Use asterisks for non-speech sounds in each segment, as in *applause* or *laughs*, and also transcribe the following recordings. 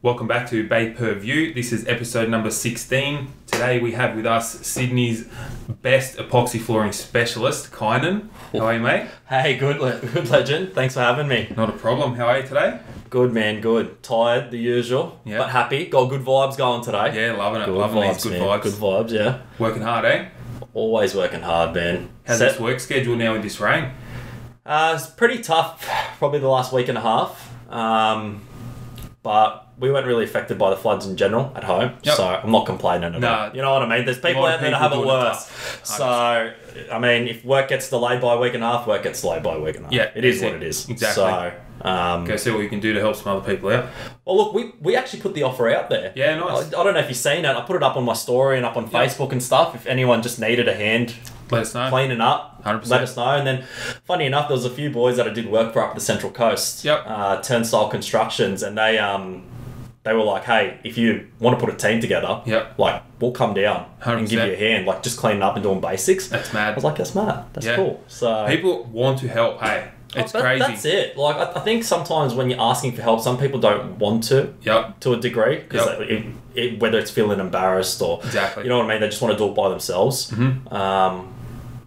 Welcome back to Beyper View. This is episode number 16. Today we have with us Sydney's best epoxy flooring specialist, Kynan. How are you, mate? Hey, good, le- good legend. Thanks for having me. Not a problem. How are you today? Good man, good. Tired, the usual, Yeah. but happy. Got good vibes going today. Yeah, loving it. good loving vibes, these good man. vibes. Good vibes, yeah. Working hard, eh? Always working hard, man. How's Set- this work schedule now with this rain? Uh, it's pretty tough. Probably the last week and a half. Um, but we weren't really affected by the floods in general at home, Yep. so I'm not complaining all. You know what I mean? There's people out there that have it worse. So, I mean, if work gets delayed by a week and a half, work gets delayed by a week and a half. Yeah, it is what it. it is. Exactly. So, um, Go see what you can do to help some other people out. Well, look, we, we actually put the offer out there. Yeah, nice. I, I don't know if you've seen it. I put it up on my story and up on Facebook and stuff. If anyone just needed a hand Let us know. cleaning up, 100%. let us know. And then, funny enough, there was a few boys that I did work for up the Central Coast. Yep. Uh, Turnstile Constructions, and they um they were like, hey, if you want to put a team together, Yep. like we'll come down and give you a hand, like just cleaning up and doing basics. That's mad. I was like, that's mad. That's Yeah. cool. So People want to help, hey. It's That- crazy. That's it. Like I, I think sometimes when you're asking for help, some people don't want to Yep. to a degree because Yep. it, it, whether it's feeling embarrassed or Exactly. you know what I mean, they just want to do it by themselves. Mhm. Um,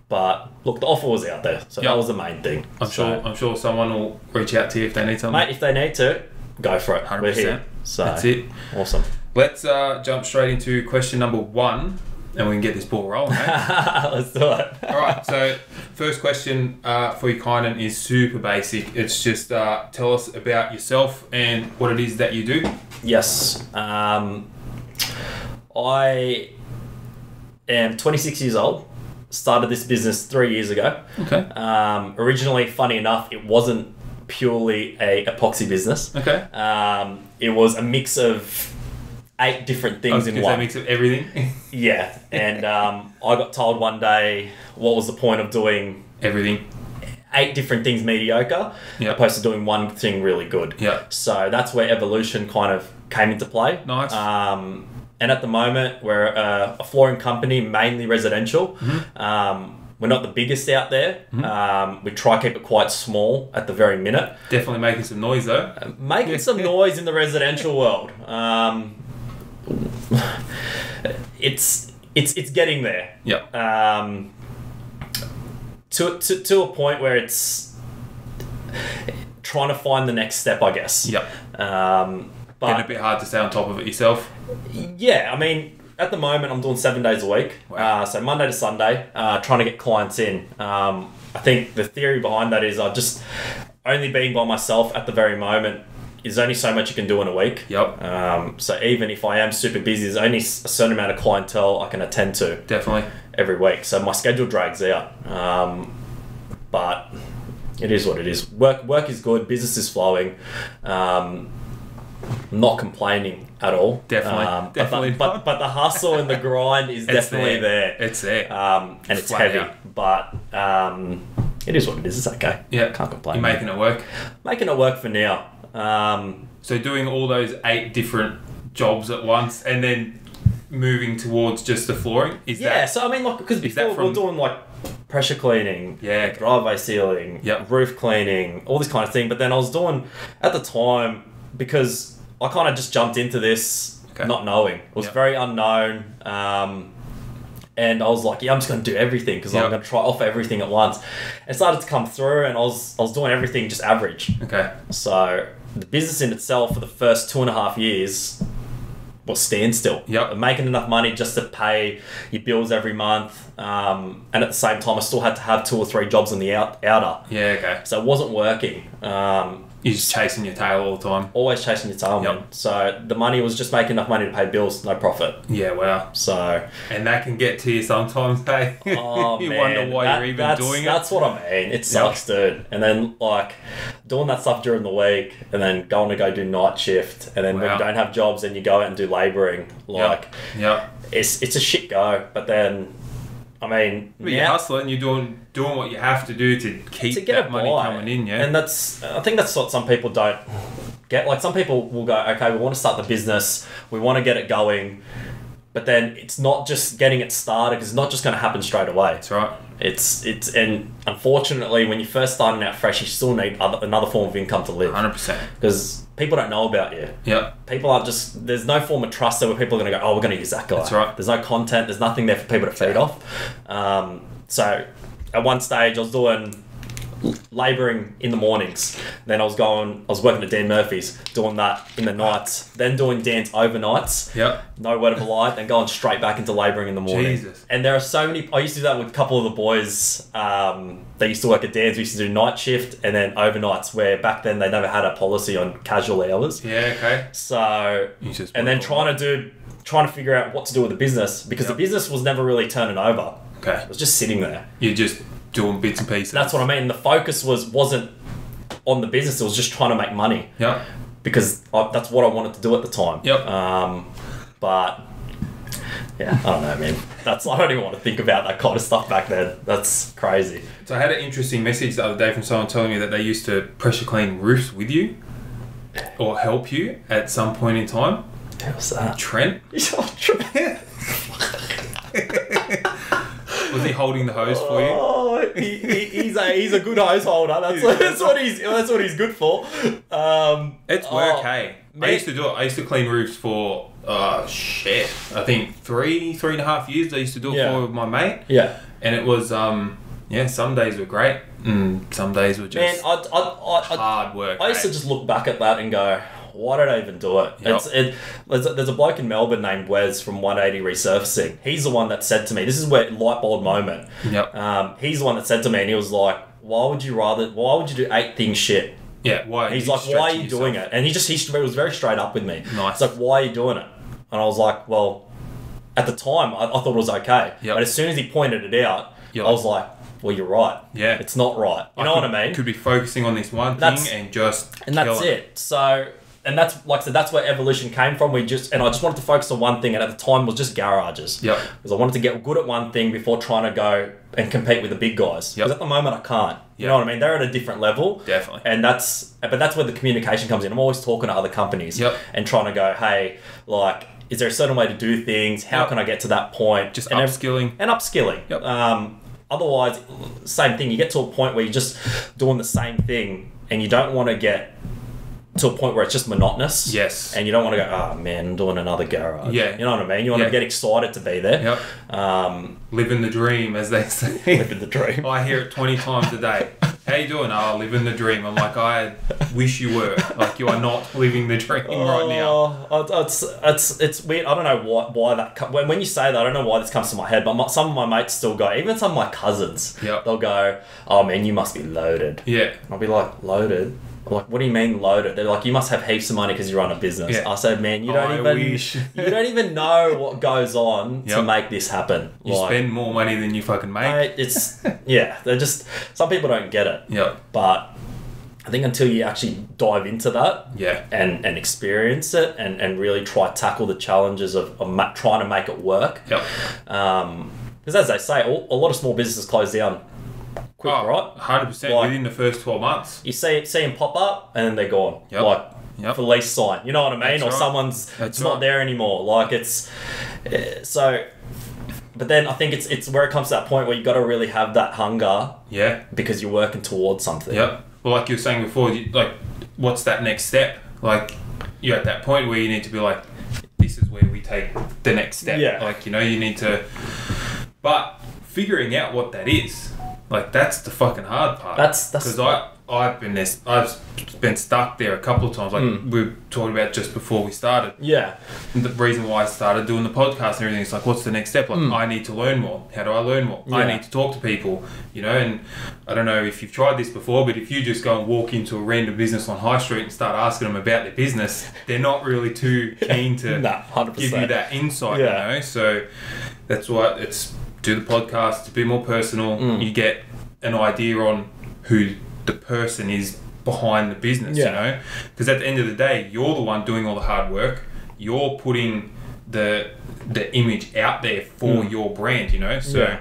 but look, the offer was out there, so Yep. that was the main thing. I'm So, sure. I'm sure someone will reach out to you if they need something. mate, if they need to, go for it. 100%. So That's it. Awesome. Let's uh, jump straight into question number one, and we can get this ball rolling. *laughs* Let's do it. All right. So, first question uh, for you, Kynan, is super basic. It's just uh, tell us about yourself and what it is that you do. Yes. Um, I am 26 years old. Started this business three years ago. Okay. Um, originally, funny enough, it wasn't purely a epoxy business. Okay. Um, it was a mix of eight different things in say a one. mix of everything. *laughs* Yeah, and um, I got told one day what was the point of doing everything. eight different things mediocre Yeah. opposed to doing one thing really good. Yeah. So that's where evolution kind of came into play. Nice. Um, and at the moment, we're a, a flooring company, mainly residential. Mm-hmm. Um, we're not the biggest out there. Um, we try keep it quite small at the very minute. Definitely making some noise though. Making some *laughs* noise in the residential world. Um, *laughs* it's it's it's getting there. Yep. Um, to, to to a point where it's trying to find the next step, I guess. Yep. Um, Getting a but bit hard to stay on top of it yourself. yeah, I mean, at the moment, I'm doing seven days a week. Wow. Uh, so Monday to Sunday, uh, trying to get clients in. Um, I think the theory behind that is I just only being by myself at the very moment is only so much you can do in a week. Yep. Um, so even if I am super busy, there's only a certain amount of clientele I can attend to Definitely. every week. So my schedule drags out. Um, but it is what it is. Work work is good. Business is flowing. Um, not complaining at all. Definitely. Um, Definitely But the, but, but the hustle and the *laughs* grind is definitely there. It's there. Um, and it's Flat heavy. out. But um, it is what it is. It's okay. yeah. Can't complain. You're making it work. Making it work for now. Um, So doing all those eight different jobs at once, and then moving towards just the flooring. Is yeah. that So I mean, like, because before from- we're doing like pressure cleaning, Yeah. driveway sealing, Yep. roof cleaning, all this kind of thing. But then I was doing at the time because I kind of just jumped into this Okay. not knowing. It was Yep. very unknown. Um, and I was like, yeah, I'm just going to do everything because Yep. I'm going to try off everything at once. It started to come through, and I was I was doing everything just average. okay? So the business in itself for the first two and a half years was standstill. Yep. Making enough money just to pay your bills every month. Um, and at the same time, I still had to have two or three jobs in the out, outer. Yeah, okay. So it wasn't working. Um, You're just chasing your tail all the time. always chasing your tail, man. Yep. So the money was just making enough money to pay bills, no profit. Yeah, wow. So And that can get to you sometimes, hey? *laughs* Eh? Oh, *laughs* you man. wonder why That- you're even that's, doing it. That's what I mean. It sucks, dude. And then like doing that stuff during the week, and then going to go do night shift, and then when you don't have jobs, then you go out and do labouring. Like Yep. it's it's a shit go. But then, I mean, But you're hustling, you're doing doing what you have to do to keep to get that money coming in, yeah? And that's I think that's what some people don't get. Like some people will go, okay, we want to start the business, we want to get it going, but then it's not just getting it started because it's not just going to happen straight away. That's right. It's it's and unfortunately, when you're first starting out fresh, you still need other, another form of income to live Hundred percent. because people don't know about you. Yep. People are just there's no form of trust there where people are going to go, oh, we're going to use that guy. That's right. There's no content. There's nothing there for people to feed off. Um, so at one stage, I was doing labouring in the mornings. Then I was going, I was working at Dan Murphy's, doing that in the nights. Then doing Dan's overnights. Yep. No word of a lie. Then going straight back into labouring in the morning. Jesus. And there are so many. I used to do that with a couple of the boys. Um, they used to work at Dan's. We used to do night shift and then overnights. Where back then they never had a policy on casual hours. Yeah. Okay. So You just and then trying to do trying to figure out what to do with the business because Yep. the business was never really turning over. Okay. It was just sitting there. You're just doing bits and pieces. That's what I mean. The focus was wasn't on the business. It was just trying to make money Yep. because I, that's what I wanted to do at the time. Yep. Um, but yeah, I don't know, man. That's I don't even want to think about that kind of stuff back then. That's crazy. So I had an interesting message the other day from someone telling me that they used to pressure clean roofs with you, or help you at some point in time. How's that? Trent. *laughs* Trent *laughs* was he holding the hose for you? Oh, he, he, he's a he's a good hose holder. That's, that's what he's that's what he's good for. Um, It's work, oh, hey. I used to do it. I used to clean roofs for uh shit. I think three, three and a half years. I used to do it Yeah. for with my mate, Yeah, and it was um yeah. Some days were great, some days were just I, I, I, I, hard work. I used to just look back at that and go, why did I even do it? Yep. It's, it there's, a, there's a bloke in Melbourne named Wes from 180 Resurfacing. He's the one that said to me, this is where light bulb moment. Yep. Um, he's the one that said to me, and he was like, why would you rather? Why would you do eight things shit? yeah. Why? He's like, why are you stretching doing it? And he just he was very straight up with me. Nice. It's like, why are you doing it? And I was like, well, at the time I, I thought it was okay, Yep. but as soon as he pointed it out, You're I was like, well, you're right. Yeah. it's not right. You know could, what I mean? Could be focusing on this one That's- thing and just and that's kill it. So, and that's like I said, that's where evolution came from. We just and I just wanted to focus on one thing, and at the time was just garages. Yeah. Because I wanted to get good at one thing before trying to go and compete with the big guys. Yep. Because at the moment I can't. You Yep. know what I mean? They're at a different level. Definitely. And that's but that's where the communication comes in. I'm always talking to other companies. Yep. And trying to go, hey, like, is there a certain way to do things? How Yep. can I get to that point? Just and upskilling. and upskilling. Yep. Um, otherwise, same thing. You get to a point where you're just doing the same thing, and you don't want to get to a point where it's just monotonous. Yes. And you don't want to go, oh man, I'm doing another garage. Yeah. You know what I mean? You want Yeah. to get excited to be there. Yep. Um, Living the dream, as they say. *laughs* living the dream. I hear it 20 times a day. *laughs* How you doing? Oh, living the dream. I'm like, I wish you were. Like, you are not living the dream right now. Oh, it's, it's it's weird. I don't know why why that co- when, when you say that I don't know why this comes to my head, but my, some of my mates still go. Even some of my cousins, Yep. they'll go, "Oh man, you must be loaded." Yeah. I'll be like, loaded? Like, what do you mean loaded? They're like, you must have heaps of money because you run a business. Yeah. I said, man, you don't I even wish. you *laughs* don't even know what goes on to make this happen. You Like, spend more money than you fucking make. mate, it's *laughs* yeah, they're just some people don't get it. Yep. But I think until you actually dive into that Yeah. and, and experience it and, and really try tackle the challenges of, of ma- trying to make it work. Yep. Um, because as they say, all, a lot of small businesses close down quick, Oh, right? 100% Like- within the first 12 months. You see see them pop up and then they're gone. Yep. Like Yep. for lease sign. You know what I mean? That's or right. someone's That's it's not right. there anymore. Like it's eh, so. But then I think it's it's where it comes to that point where you got to really have that hunger Yeah. because you're working towards something. Yep. Well, like you were saying before, you, like, what's that next step? Like, you're at that point where you need to be like, this is where we take the next step. Yeah. Like, you know, you need to. But figuring out what that is, like, that's the fucking hard part. That's- that's- because I I've been this I've been stuck there a couple of times. Like Mm. we talked about just before we started. Yeah. the reason why I started doing the podcast and everything is like, what's the next step? Like, Mm. I need to learn more. How do I learn more? I need to talk to people, you know. And I don't know if you've tried this before, but if you just go and walk into a random business on High Street and start asking them about their business, they're not really too *laughs* keen to Nah, give you that insight, Yeah. you know. So that's why it's do the podcast. to be more personal. Mm. You get an idea on who the person is behind the business, Yeah. you know. Because at the end of the day, you're the one doing all the hard work. You're putting the the image out there for Mm. your brand, you know. So Yeah.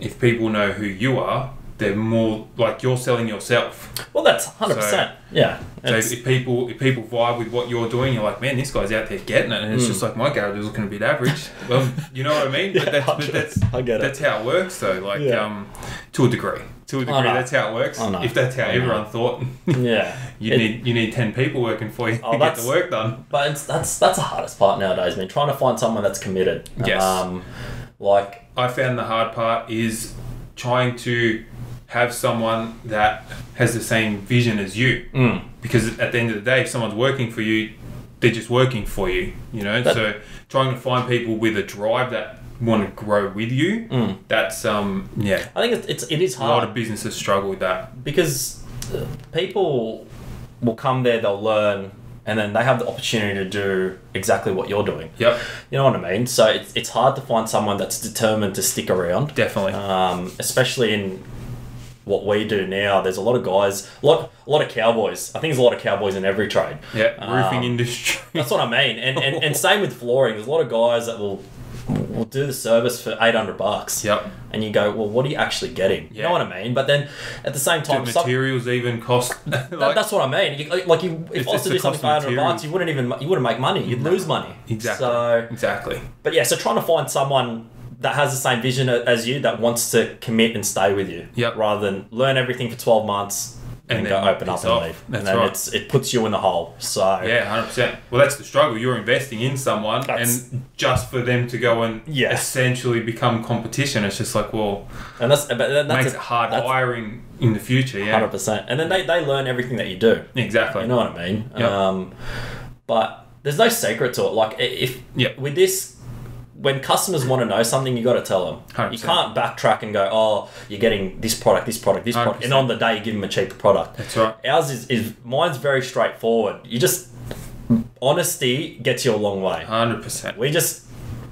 if people know who you are, they're more like you're selling yourself. Well, that's hundred percent. Yeah. So if people if people vibe with what you're doing, you're like, man, this guy's out there getting it, and it's just like my garage is looking a bit average. *laughs* well, you know what I mean? But. Yeah, that's but that's I get it. that's how it works, though. Like Yeah. um, to a degree, to a degree, know. that's how it works. I know. If that's how I know. everyone thought, *laughs* yeah. you It- need you need ten people working for you Oh, to get the work done. But it's, that's that's the hardest part nowadays, man. Trying to find someone that's committed. Yes. Um, like I found the hard part is trying to have someone that has the same vision as you. mm, because at the end of the day, if someone's working for you, they're just working for you, you know. That- so trying to find people with a drive that want to grow with you, Mm. that's um yeah. I think it's, it's it is A lot of businesses struggle with that. because uh, people will come there, they'll learn, and then they have the opportunity to do exactly what you're doing. Yep, You know what I mean? So it's, it's hard to find someone that's determined to stick around. definitely. um, especially in what we do now. There's a lot of guys, a lot, a lot of cowboys. I think there's a lot of cowboys in every trade. yeah, roofing um, industry. That's what I mean. And, and, and same with flooring. There's a lot of guys that will will do the service for 800 bucks. yep. And you go, well, what are you actually getting? You know what I mean? But then at the same Do time, some, materials even cost? *laughs* like, that, that's what I mean. You, like- you, if I was to do something for cost 800 bucks, you wouldn't even you wouldn't make money. You'd lose money. exactly. So exactly. but yeah, so trying to find someone that has the same vision as you that wants to commit and stay with you, Yep. rather than learn everything for twelve months and, And go open up and off. leave. That's and then right. it's it puts you in the hole. So Yeah, hundred percent. Well, that's the struggle. You're investing in someone, That's- and just for them to go and Yeah. essentially become competition, it's just like, well, and that's but then that's makes it hard hiring in the future. Yeah, hundred percent. And then they, they learn everything that you do. exactly. You know what I mean? Yep. Um, but there's no secret to it. Like if Yep. with this. When customers want to know something, you got to tell them. You 100%. can't backtrack and go, "Oh, you're getting this product, this product, this product," and on the day you give them a cheaper product. That's right. Ours is, is mine's very straightforward. You just honesty gets you a long way. Hundred percent. We just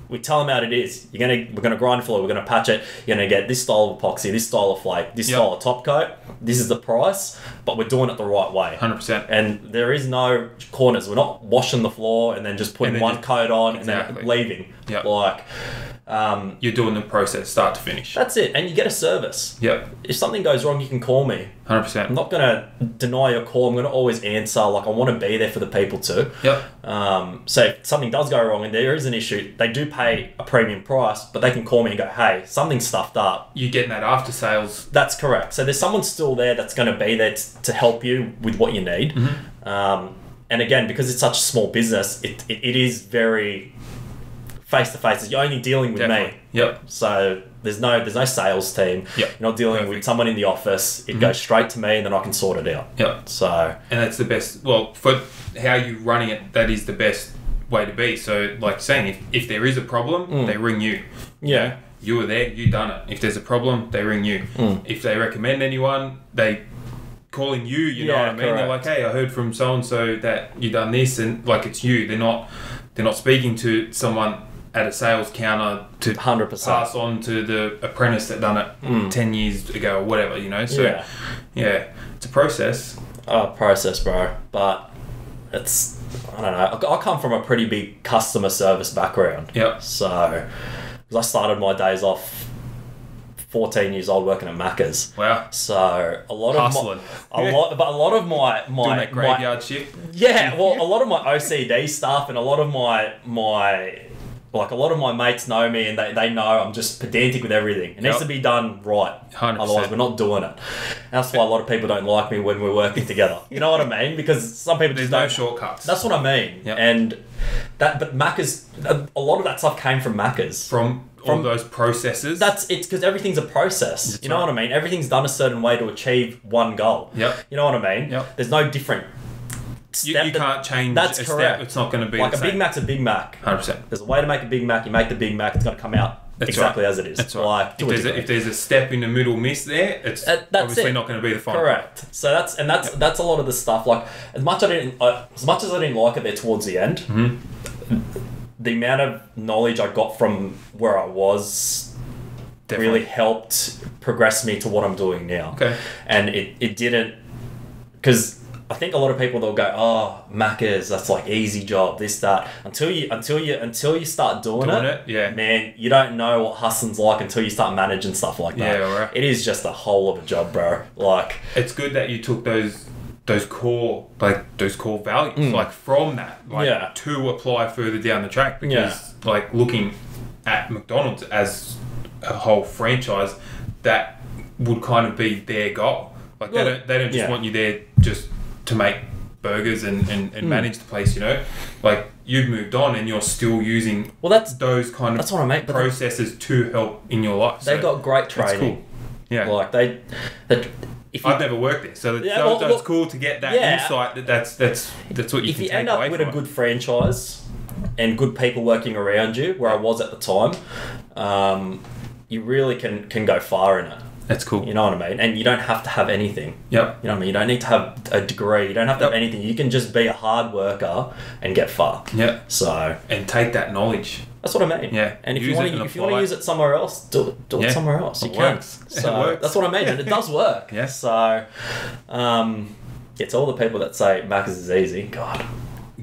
we tell them how it is. You're gonna we're gonna grind floor. We're gonna patch it. You're gonna get this style of epoxy, this style of flake, this Yep. style of top coat. This is the price, but we're doing it the right way. Hundred percent. And there is no corners. We're not washing the floor and then just putting then one just- coat on Exactly. and then leaving. Yep. Like um, You're doing the process start to finish. that's it. And you get a service. Yep. If something goes wrong, you can call me. 100%. I'm not gonna deny your call. I'm gonna always answer. Like I want to be there for the people too. Yep. Um, so if something does go wrong and there is an issue, they do pay a premium price, but they can call me and go, "Hey, something's stuffed up." You're getting that after sales. That's correct. So there's someone still there that's going to be there t- to help you with what you need. Mm-hmm. Um, and again, because it's such a small business, it, it, it is very face to face. You're only dealing with Definitely. me. Yep. So there's no there's no sales team. Yep. You're not dealing with someone in the office. It goes straight to me, and then I can sort it out. Yep. So And that's the best. Well, for how you running it, that is the best way to be. So, like saying, if, if there is a problem, they ring you. yeah, You were there, you done it. If there's a problem, they ring you. Mm. If they recommend anyone, they calling you. You know what I mean? They're like, hey, I heard from so and so that you done this, and like it's you. They're not. They're not speaking to someone at a sales counter to hundred percent. pass on to the apprentice that done it ten years ago or whatever. You know. So Yeah. yeah, it's a process. uh, process, bro. But it's I don't know. I, I come from a pretty big customer service background, Yep. so because I started my days off. 14 years old working at Macca's. Wow. So a lot Hustling. of my, a lot, but a lot of my *laughs* my Doing that my graveyard shift. yeah, well, a lot of my OCD stuff and a lot of my my like a lot of my mates know me and they, they know I'm just pedantic with everything. It needs to be done right. 100%. Otherwise, we're not doing it. That's why a lot of people don't like me when we're working together. You know what I mean? Because some people There's just no don't. shortcuts. That's what I mean. Yep. And that, but Macca's, a a lot of that stuff came from Macca's. from all From- those processes. That's it's because everything's a process. you know right. what I mean? Everything's done a certain way to achieve one goal. Yep. You know what I mean? Yep. There's no different. you, step you that- can't change That's correct. step. It's not going to be like a. Big Mac's a Big Mac. Hundred percent. There's a way to make a Big Mac. You make the Big Mac. It's going to come out That's exactly right. as it is. That's right. Like if, there's a, if there's a step in the middle miss there, it's Uh, that's obviously it. not going to be the final. Correct. So that's and that's that's a lot of the stuff. Like as much I didn't, uh, as much as I didn't like it there towards the end, Mm-hmm. The amount of knowledge I got from where I was Definitely. really helped progress me to what I'm doing now. Okay. And it, it didn't because I think a lot of people they'll go, oh, Macca's, that's like easy job, this that. Until you until you until you start doing, Doing it, it, yeah. man, you don't know what hustling's like until you start managing stuff like that. Yeah, alright. It is just a whole of a job, bro. Like, it's good that you took those those core like those core values like from that like Mm. Yeah. to apply further down the track because like looking at McDonald's as a whole franchise that would kind of be their goal like Well, they don't they don't just yeah. want you there just to make burgers and, and, Mm. manage the place you know like you've moved on and you're still using well, that's those kind of That's what I mean, processes to help in your life they So got great training. cool yeah Like they, that if you I've never worked there, so, Yeah, so, well, so well, it's cool to get that yeah. insight. That that's that's that's what you if can you take end up with a good franchise and good people working around you, where I was at the time, um, you really can can go far in it. That's cool. You know what I mean? And you don't have to have anything. Yep. You know what I mean? You don't need to have a degree. You don't have to have anything. You can just be a hard worker and get far. Yep. So And take that knowledge. That's what I mean. Yeah. And if Use you want to, if you want to use it somewhere else, do it, do Yeah. it somewhere else. You It can. works. It So works. that's what I mean, and it *laughs* does work. Yes. So, um, it's all the people that say Macca's is easy. God.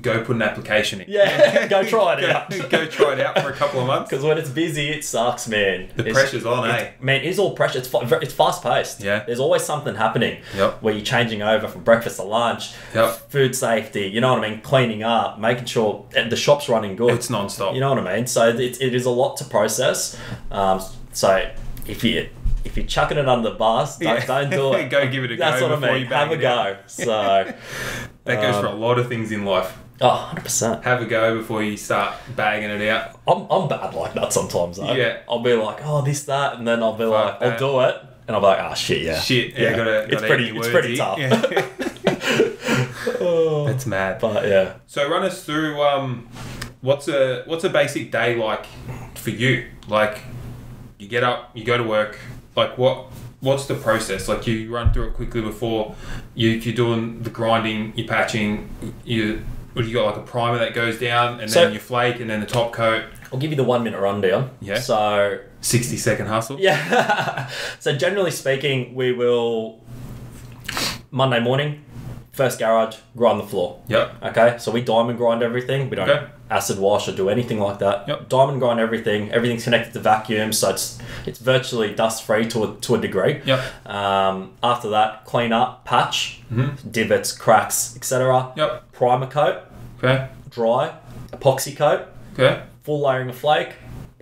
Go put an application in. Yeah, *laughs* go try it go, out. *laughs* go try it out for a couple of months. *laughs* Because when it's busy, it sucks, man. The It's- pressure's on, it's- eh? Man, it is all pressure. It's it's fast paced. Yeah. There's always something happening. Yep. Where you're changing over from breakfast to lunch. Yep. Food safety. You know what I mean? Cleaning up, making sure the shop's running good. It's non-stop. You know what I mean? So it, it is a lot to process. Um, so if you if you're chucking it under the bus, don't, Yeah. don't do it. Go give it a That's go what I mean. you Have a go. So, that goes Um, for a lot of things in life. Oh, 100 percent. Have a go before you start bagging it out. I'm, I'm bad like that sometimes though. Yeah. I'll be like, oh, this, that, and then I'll be like, that. I'll do it, and I'll be like, oh shit, yeah. Shit. Yeah. Gotta, gotta pretty, it's pretty in. tough. Yeah. *laughs* That's mad. But yeah, So run us through um, what's a what's a basic day like for you? Like, you get up, you go to work. Like, what what's the process? Like, you run through it quickly before you you're doing the grinding, you're patching, you. Do you got like a primer that goes down, and So- then your flake, and then the top coat. I'll give you the one minute rundown. Yeah. So Sixty second hustle. yeah. *laughs* so generally speaking, we will Monday morning, first garage, grind the floor. Yep. Okay, so we diamond grind everything. We don't Okay. Acid wash or do anything like that. Yep. Diamond grind everything. Everything's connected to vacuum, so it's it's virtually dust free to a, to a degree. Yep. Um, after that, clean up, patch, Mhm. divots, cracks, etc. Yep. Primer coat, Okay. dry, epoxy coat, Okay. full layering of flake,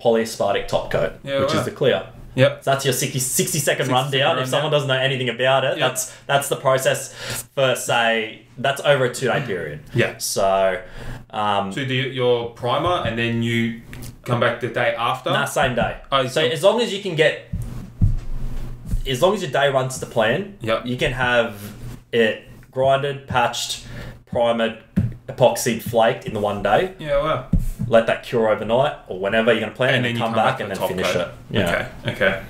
polyaspartic top coat, Yeah, which wow. is the clear. Yep. So that's your 60, 60 second 60 rundown. second If someone doesn't know anything about it, Yeah. that's that's the process for say that's over a two day period. Yeah. So, um, So you do your primer, and then you come back the day after. nah, same day. Oh, so so- as long as you can get, as long as your day runs to plan, Yep. you can have it grinded, patched, primered, epoxied, flaked in the one day. Yeah. Well. Let that cure overnight or whenever you're gonna plan, and, And then come, come back, and then finish coat. it. Yeah. Okay. Okay.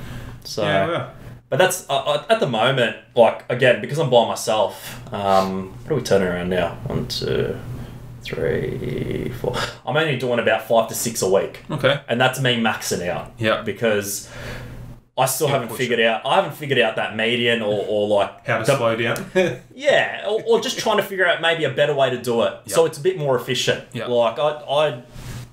So. yeah. Well. But that's uh, at the moment, like again, because I'm by myself. Um, what are we turning around now? One, two, three, four. I'm only doing about five to six a week, Okay. and that's me maxing out. Yeah. Because I still Yeah, haven't figured out. I haven't figured out that median or, or like How to the- slow down. *laughs* yeah, or, or just trying to figure out maybe a better way to do it, so it's a bit more efficient. Yep. Like I, I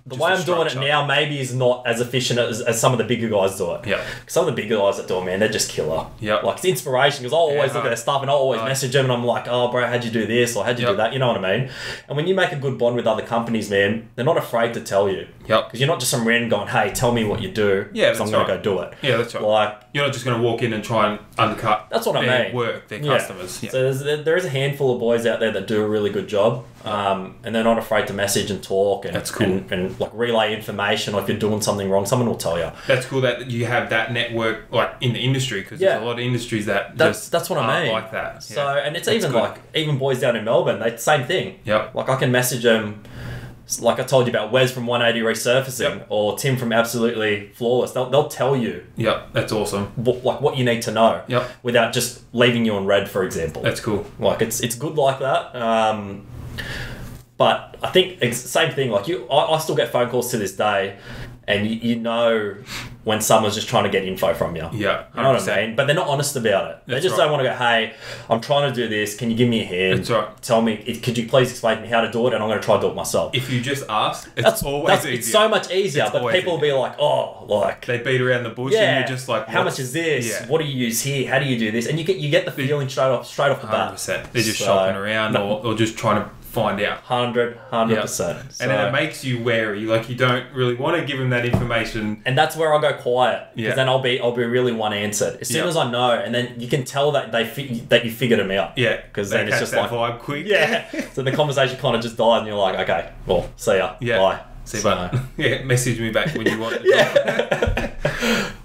the way I'm doing it now maybe is not as efficient as, as some of the bigger guys do it. Yep. Some of the bigger guys that do it, man, they're just killer. Yep. Like it's inspiration because I'll always Yeah, look at their stuff and I'll always Right. message them and I'm like, oh, bro, how'd you do this or how'd you do that? You know what I mean? And when you make a good bond with other companies, man, they're not afraid to tell you. Yep. Because you're not just some random going, hey, tell me what you do. Yeah, 'cause I'm that's going right. to go do it. Yeah, that's right. Like, You're not just going to walk in and try and undercut. That's what I mean. Work their customers. Yeah. So there's, there- there is a handful of boys out there that do a really good job, um, and they're not afraid to message and talk and, That's cool. and, and like relay information. Or if you're doing something wrong, someone will tell you. that's cool that you have that network like in the industry because Yeah. there's a lot of industries that That's just that's what I mean. like that. So and it's That's even good. like even boys down in Melbourne, they same thing. Yep. Like I can message them. Like I told you about Wes from 180 Resurfacing Yep. or Tim from Absolutely Flawless, they'll, they'll tell you Yep. That's awesome. what, like what you need to know Yep. without just leaving you on red, for example. That's cool. Like it's it's good like that. Um, but I think it's the same thing. Like you, I, I still get phone calls to this day, and you, you know when someone's just trying to get info from you. Yeah, You know what 100%. I mean? But they're not honest about it. They That's just right. don't want to go, hey, I'm trying to do this. Can you give me a hand? That's right. Tell me, could you please explain to me how to do it? And I'm going to try to do it myself. If you just ask, it's that's always that's, easier. It's so much easier. It's but people will be like, oh, like, They beat around the bush, yeah, and you're just like, how much is this? Yeah. What do you use here? How do you do this? And you get you get the feeling straight off straight off the bat. percent. They're just So- shopping around No. or, or just trying to find out. 100 Yeah. percent. And then it makes you wary. Like you don't really want to give them that information. and that's where I'll go quiet because Yeah. then I'll be I'll be really one answered as soon Yeah. as I know, and then you can tell that they fi- that you figured them out. Yeah. Because then it's just like- vibe quick. Yeah. *laughs* so the conversation kind of just died, and you're like, okay, well, see ya. yeah. Bye. See, So- but *laughs* yeah, message me back when you want. *laughs* yeah.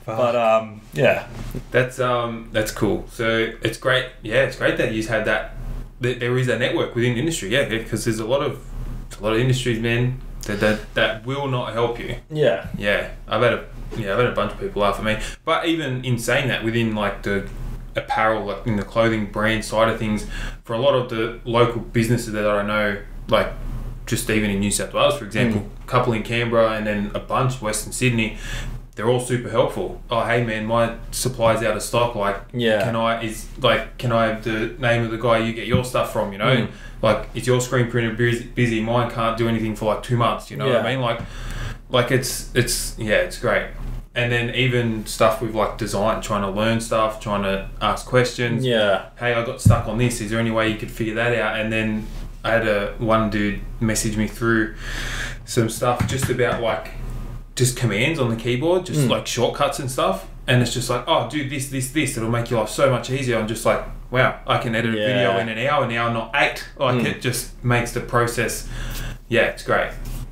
but um, yeah. That's um that's cool. So it's great. Yeah, it's great that you've had that. That there is a network within the industry. Yeah, because there's a lot of a lot of industries, man, that that, that will not help you. Yeah. Yeah, I've had a yeah, I've had a bunch of people laugh at me. But even in saying that, within like the apparel, like in the clothing brand side of things, for a lot of the local businesses that I know, like just even in New South Wales, for example, Mm. a couple in Canberra and then a bunch Western Sydney. They're all super helpful. Oh, hey man, my supply's out of stock. Like, Yeah. can I is like, can I have the name of the guy you get your stuff from? You know, Mm. like, is your screen printer busy? busy? Mine can't do anything for like two months. You know what I mean? Like, like it's it's yeah, it's great. And then even stuff with like design, trying to learn stuff, trying to ask questions. Yeah. Hey, I got stuck on this. Is there any way you could figure that out? And then I had a one dude message me through some stuff just about like just commands on the keyboard, just Mm. like shortcuts and stuff. And it's just like, oh, do this, this, this. It'll make your life so much easier. I'm just like, wow, I can edit a video in an hour now, not eight. Like Mm. it just makes the process. Yeah, it's great.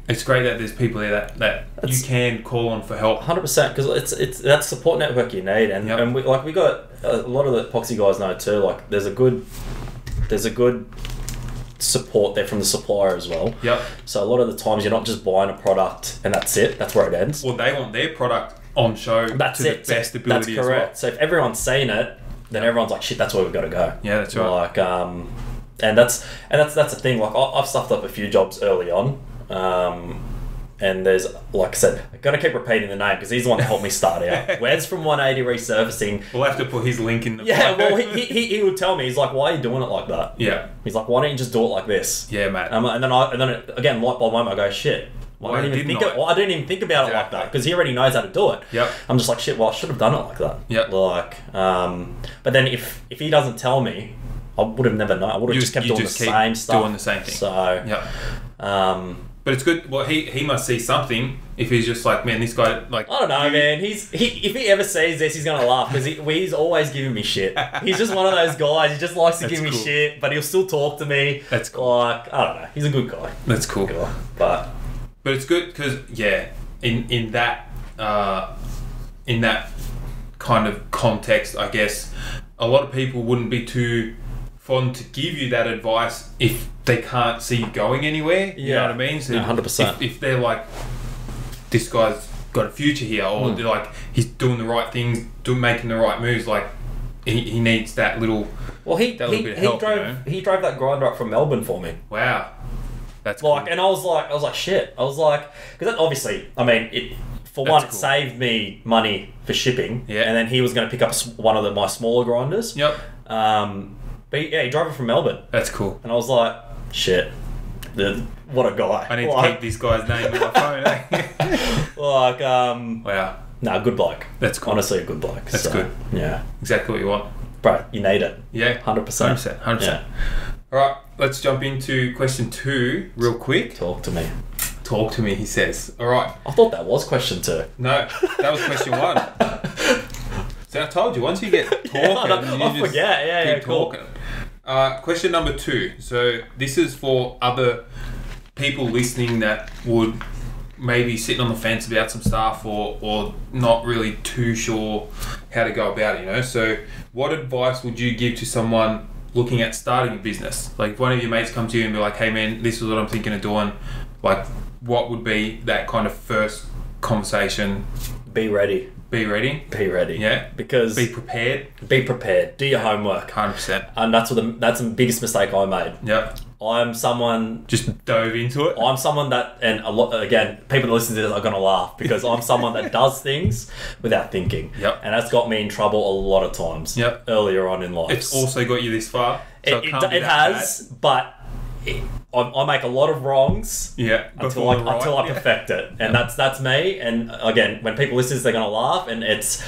It's great that there's people there that, that you can call on for help. Hundred percent, because it's it's that support network you need, and Yep. and we like we got a lot of the epoxy guys know too. Like there's a good there's a good support there from the supplier as well. Yep. So a lot of the times you're not just buying a product and that's it. That's where it ends. Well, they want their product on show That's to it. the best ability that's as well. correct. So if everyone's seen it, then everyone's like, shit, that's where we've got to go. Yeah, that's right. Like, um, and that's and that's that's the thing. Like, I- I've stuffed up a few jobs early on, um, and there's like I said, I'm gonna keep repeating the name because he's the one that helped me start out. *laughs* Wes from 180 Resurfacing. We'll have to put his link in the Yeah, well, *laughs* he, he, he would tell me, he's like, why are you doing it like that? yeah, He's like, why don't you just do it like this? yeah, mate. Um, and then I, and then again, light bulb moment, I go, shit. Why Why don't even think? I? Well, I didn't even think about it like that because he already knows how to do it. Yep. I'm just like, shit. Well, I should have done it like that. Yep. Like, um, but then if if he doesn't tell me, I would have never known. I would have just kept doing just the same stuff. doing the same thing. So, yeah. um, But it's good. Well, he he must see something if he's just like, man, this guy like. I don't know, man. He's he if he ever sees this, he's gonna laugh because he, he's always giving me shit. He's just one of those guys. He just likes to That's give me cool. shit, but he'll still talk to me. That's cool. Like I don't know. He's a good guy. That's cool. Good guy. But But it's good because yeah, in in that uh, in that kind of context, I guess a lot of people wouldn't be too fond to give you that advice if they can't see you going anywhere. You know Yeah. what I mean? So Yeah, 100%. If, if they're like, this guy's got a future here, or Mm. they're like he's doing the right things, doing making the right moves, like he, he needs that little well, he That he, little bit of he help, you drove know? he drove that grinder up from Melbourne for me. wow. That's Like, cool. and I was like, I was like, shit. I was like, because obviously, I mean, it for That's one, it cool. saved me money for shipping. Yeah. And then he was going to pick up s- one of the, my smaller grinders. Yep, Um, but yeah, he drove it from Melbourne, that's cool. and I was like, shit. The, what a guy! I need to keep this guy's name in my phone. Eh? *laughs* like, um, wow, nah, good bloke. that's cool. Honestly, a good bloke. That's So, good. Yeah, Exactly what you want. bro, you need it. Yeah, Hundred percent. 100%. 100%. All right, let's jump into question two real quick. Talk to me. Talk to me, he says. All right, I thought that was question two. no, that was question one. *laughs* So I told you, once you get *laughs* talking, Yeah, you *laughs* just forget. Yeah, keep yeah, cool. talking. Uh, question number two. So this is for other people listening that would maybe sitting on the fence about some stuff or, or not really too sure how to go about it, you know? So what advice would you give to someone looking at starting a business? Like if one of your mates comes to you and be like, hey man, this is what I'm thinking of doing, like what would be that kind of first conversation? Be ready. Be ready. Be ready. Yeah. Because Be prepared. be, prepared. Do your homework. Hundred percent. And that's what the that's the biggest mistake I made. Yep. I'm someone Just dove into it. I'm someone that, and a lot again, people that listen to this are gonna laugh because I'm someone that *laughs* does things without thinking. Yep. And that's got me in trouble a lot of times. Yep. Earlier on in life. It's also got you this far. So it, it, it, can't be it that has, but it, I, I make a lot of wrongs. Yeah. Until I, right- until I yeah. perfect it, and that's that's me. And again, when people listen they're gonna laugh, and it's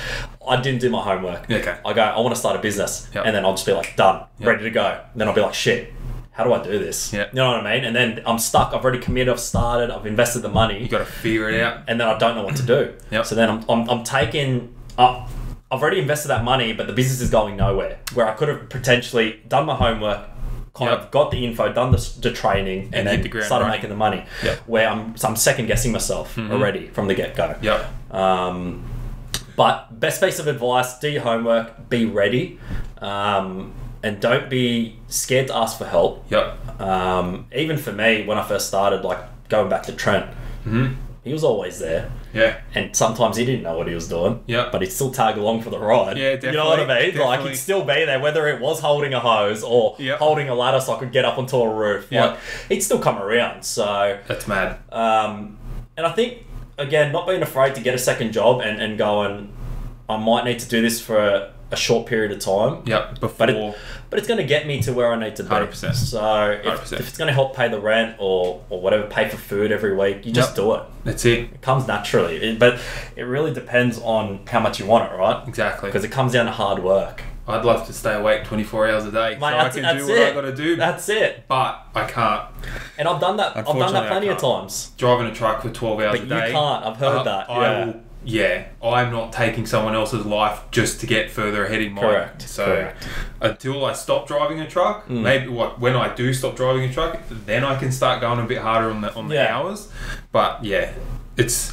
I didn't do my homework. Okay. I go, I want to start a business, Yep. and then I'll just be like, done, Yep. ready to go. And then I'll be like, shit, how do I do this? Yeah. You know what I mean? And then I'm stuck. I've already committed. I've started. I've invested the money You got to figure it out. and then I don't know what to do. Yep. So then I'm, I'm, I'm taking up. I've already invested that money, but the business is going nowhere. Where I could have potentially done my homework, kind Yep. of got the info, done the, the training, and, And then the started running. making the money. Yep. Where I'm, so I'm second guessing myself already from the get go. Yep. Um, but best piece of advice: do your homework, be ready, um, and don't be scared to ask for help. Yep. Um, even for me, when I first started, like going back to Trent, Mhm. He was always there, Yeah. and sometimes he didn't know what he was doing. Yeah. but he'd still tag along for the ride. Yeah, You know what I mean? definitely, Like he'd still be there, whether it was holding a hose or Yep. holding a ladder so I could get up onto a roof. Yeah. Like he'd still come around. So, That's mad. um, and I think again, not being afraid to get a second job and and going, I might need to do this for a, short period of time. Yep. Before. But it, but it's going to get me to where I need to be. 100%. So if, 100%. if it's going to help pay the rent or, or whatever, pay for food every week, you just Yep. do it. that's it. It comes naturally. It- but it really depends on how much you want it, right? Exactly. Because it comes down to hard work. I'd love to stay awake 24 hours a day Mate, so I can do what it. I got to do. That's it. but I can't. And I've done that. I've done that plenty of times. Driving a truck for 12 hours But a day. you can't. I've heard uh, that. I Yeah. will, yeah. I'm not taking someone else's life just to get further ahead in mine. Correct, So correct. until I stop driving a truck, Mm. maybe what when I do stop driving a truck, then I can start going a bit harder on the on the Yeah. hours. But yeah, it's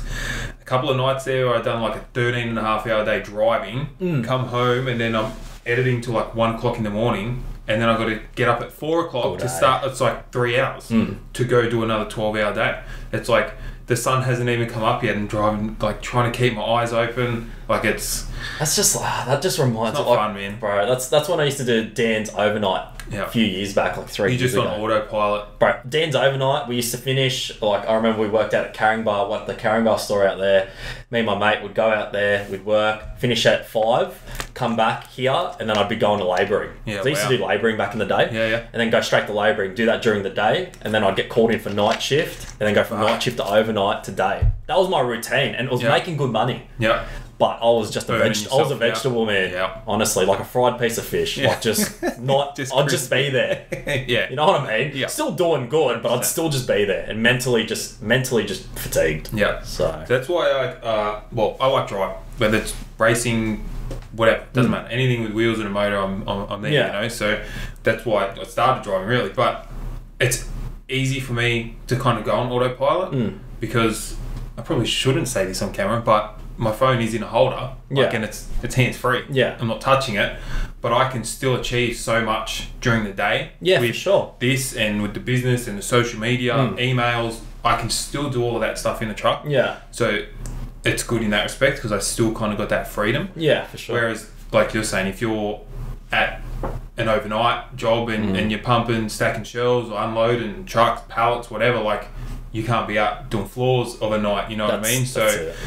a couple of nights there where I've done like a 13 and a half hour day driving, Mm. come home and then I'm editing till like one o'clock in the morning. And then I've got to get up at four All o'clock to day. start. It's like three hours Mm. to go do another 12 hour day. It's like the sun hasn't even come up yet and driving, like trying to keep my eyes open. Like it's, That's just ah, that just reminds me, like, fun, man. bro. That's that's when I used to do Dan's overnight Yeah. a few years back, like three years just ago. on autopilot. Bro, Dan's overnight. We used to finish like I remember we worked out at Caringbah, what the Caringbah store out there. Me and my mate would go out there, we'd work, finish at five, come back here, and then I'd be going to labouring. Yeah, so I used wow. to do labouring back in the day. Yeah, yeah. And then go straight to labouring, do that during the day, and then I'd get called in for night shift, and then go from night shift to overnight to day. That was my routine, and it was Yeah. making good money. Yeah. But I was just a veg- I was a vegetable man. Yeah. Honestly, like a fried piece of fish. Yeah. Like just *laughs* not. Just I'd just be there. *laughs* yeah. You know what I mean? Yeah. Still doing good, but I'd still just be there and mentally just mentally just fatigued. Yeah. So That's why I, uh, well, I like driving, whether it's racing, whatever, doesn't matter. Anything with wheels and a motor, I'm, I'm, I'm there, Mm. Yeah. you know. So that's why I started driving, really. But it's easy for me to kind of go on autopilot Mm. because I probably shouldn't say this on camera, but my phone is in a holder, like, Yeah. and it's it's hands free. Yeah. I'm not touching it, but I can still achieve so much during the day. Yeah, for with sure. This and with the business and the social media, Mm. emails, I can still do all of that stuff in the truck. yeah, So it's good in that respect because I still kind of got that freedom. yeah, for sure. Whereas, like you're saying, if you're at an overnight job and, Mm. and you're pumping, stacking shelves or unloading trucks, pallets, whatever, like you can't be out doing floors of a night. You know what I mean? So that's.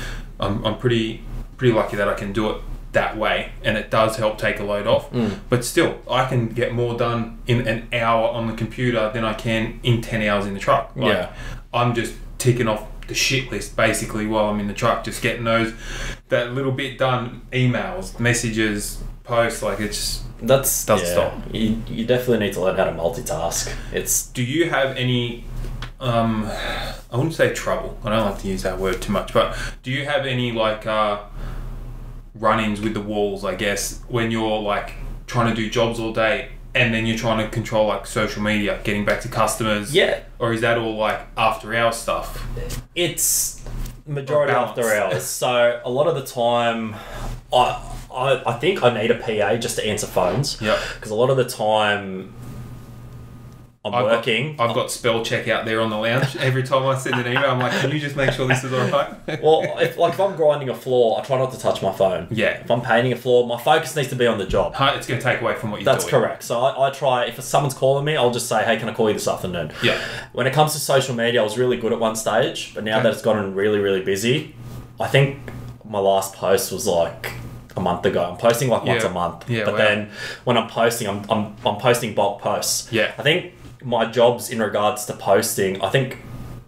I'm, I'm pretty pretty lucky that I can do it that way, and it does help take a load off. Mm. But still, I can get more done in an hour on the computer than I can in ten hours in the truck. Like, Yeah. I'm just ticking off the shit list basically while I'm in the truck, just getting those that little bit done. Emails, messages, posts. Like it's. That's Doesn't yeah, stop. You, you definitely need to learn how to multitask. It's Do you have any? Um, I wouldn't say trouble. I don't like to use that word too much, but do you have any like uh, run-ins with the walls? I guess when you're like trying to do jobs all day and then you're trying to control like social media, getting back to customers. yeah, Or is that all like after hours stuff? it's majority after hours. So a lot of the time, I, I I think I need a PA just to answer phones. Yep. Because a lot of the time, I'm I've working. Got, I've got spell check out there on the lounge. Every time I send an email, I'm like, can you just make sure this is alright? well, if like if I'm grinding a floor, I try not to touch my phone. Yeah. If I'm painting a floor, my focus needs to be on the job. It's going to take away from what you're That's doing. correct. So I, I try if someone's calling me, I'll just say, "Hey, can I call you this afternoon?" Yeah. When it comes to social media, I was really good at one stage, but now Okay. that it's gotten really, really busy, I think my last post was like a month ago. I'm posting like once Yeah. a month, Yeah, but wow. then when I'm posting, I'm, I'm I'm posting bulk posts. Yeah. I think my jobs in regards to posting, I think.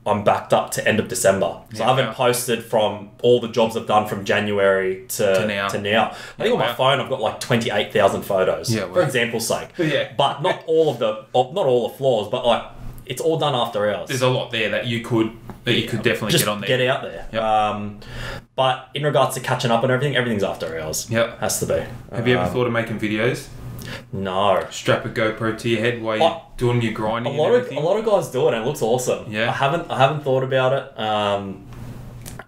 I'm backed up to end of December, so Yeah, I haven't posted from all the jobs I've done from January to, To now. To now, I think on my wow. phone I've got like twenty eight thousand photos. Yeah, for wow. example's sake. Yeah. But not all of the, of- not all the flaws, but like it's all done after hours. There's a lot there that you could that you could definitely Just get on there. Get out there. Yep. Um, but in regards to catching up and everything, everything's after hours. Yep. has to be. Have you ever Um, thought of making videos? No. Strap a GoPro to your head while you're I- doing your grinding. A lot of a lot of guys do it, and it looks awesome. Yeah. I haven't I haven't thought about it. Um,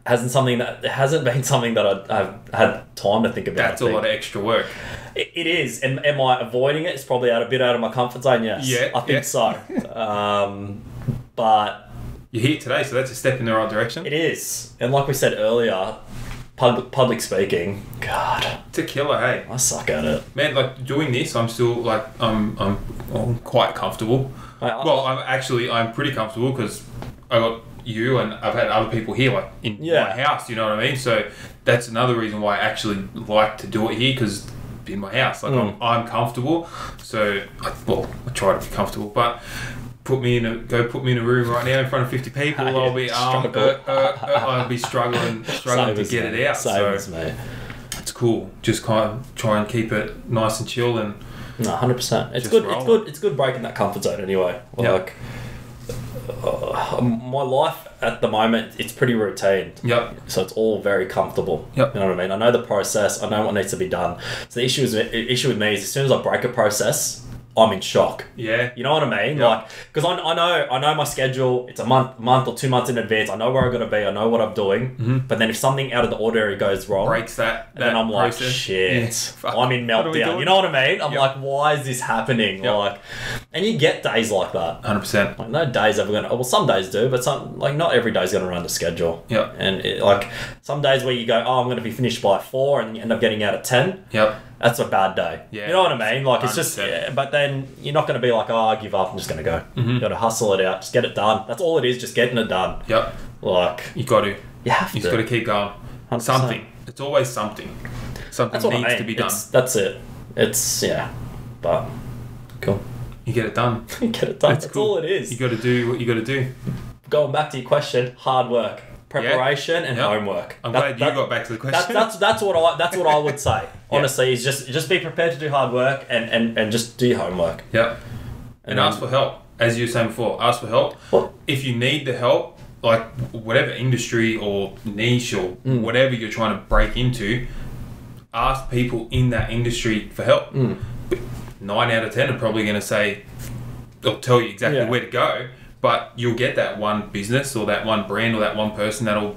hasn't something that it hasn't been *laughs* something that I, I've had time to think about. That's a lot of extra work. It, it is, and am I avoiding it? It's probably out a bit out of my comfort zone. Yes, Yeah, I think yeah. so. *laughs* Um, but You're here today, so that's a step in the right direction. it is, and like we said earlier, public public speaking. God, It's a killer, hey. I suck at it. Man, like doing this, I'm still like I'm I'm, I'm quite comfortable. I- I- Well, I'm actually I'm pretty comfortable because I got you and I've had other people here like in Yeah. my house. You know what I mean? So that's another reason why I actually like to do it here because in my house, like Mm. I'm, I'm comfortable. So I, well, I try to be comfortable, but. Put me in a go. Put me in a room right now in front of fifty people. *laughs* I'll be um, uh, uh, uh, I'll be struggling, *laughs* struggling Same to get me, it out. Same so it's cool. Just kind of try and keep it nice and chill and No, hundred percent. It's good. roll. It's good. It's good breaking that comfort zone anyway. Yeah. Like uh, my life at the moment, it's pretty routine. yep, So it's all very comfortable. Yep. You know what I mean? I know the process. I know what needs to be done. So the issue is issue with me is as soon as I break a process, I'm in shock. yeah, You know what I mean? Yep. Like, because I, I know I know my schedule. It's a month, month or two months in advance. I know where I'm gonna be. I know what I'm doing. Mm-hmm. But then if something out of the ordinary goes wrong, breaks that. and then I'm like, process. shit. Yeah. I'm in What are we meltdown. You know what I mean? I'm Yep. like, why is this happening? Yep. Like, and you get days like that. Hundred percent. Like, no days ever gonna. Well, some days do, but some like not every day's gonna run the schedule. Yeah. And it, like some days where you go, oh, I'm gonna be finished by four, and you end up getting out at ten. Yep. That's a bad day. Yeah. You know what I mean? Like it's just. Yeah, but then you're not gonna be like, oh, I give up. I'm just gonna go. Mm-hmm. You gotta hustle it out. Just get it done. That's all it is. Just getting it done. Yep. Like You got to. you have You to. just got to keep going. 100%. Something. It's always something. Something That's needs I mean. to be done. It's, that's it. It's yeah, but cool. You get it done. *laughs* You get it done. It's That's cool. all it is. You got to do what you got to do. Going back to your question, hard work, preparation, and Yep. homework. I'm That- glad you that- got back to the question. that's that's what I that's what I would say. *laughs* Honestly, is just just be prepared to do hard work and and, and just do your homework. Yep. And then- ask for help. As you were saying before, ask for help. Well- if you need the help, like whatever industry or niche or Mm. whatever you're trying to break into, ask people in that industry for help. Mm. Nine out of ten are probably going to say, they'll tell you exactly Yeah. where to go, but you'll get that one business or that one brand or that one person that'll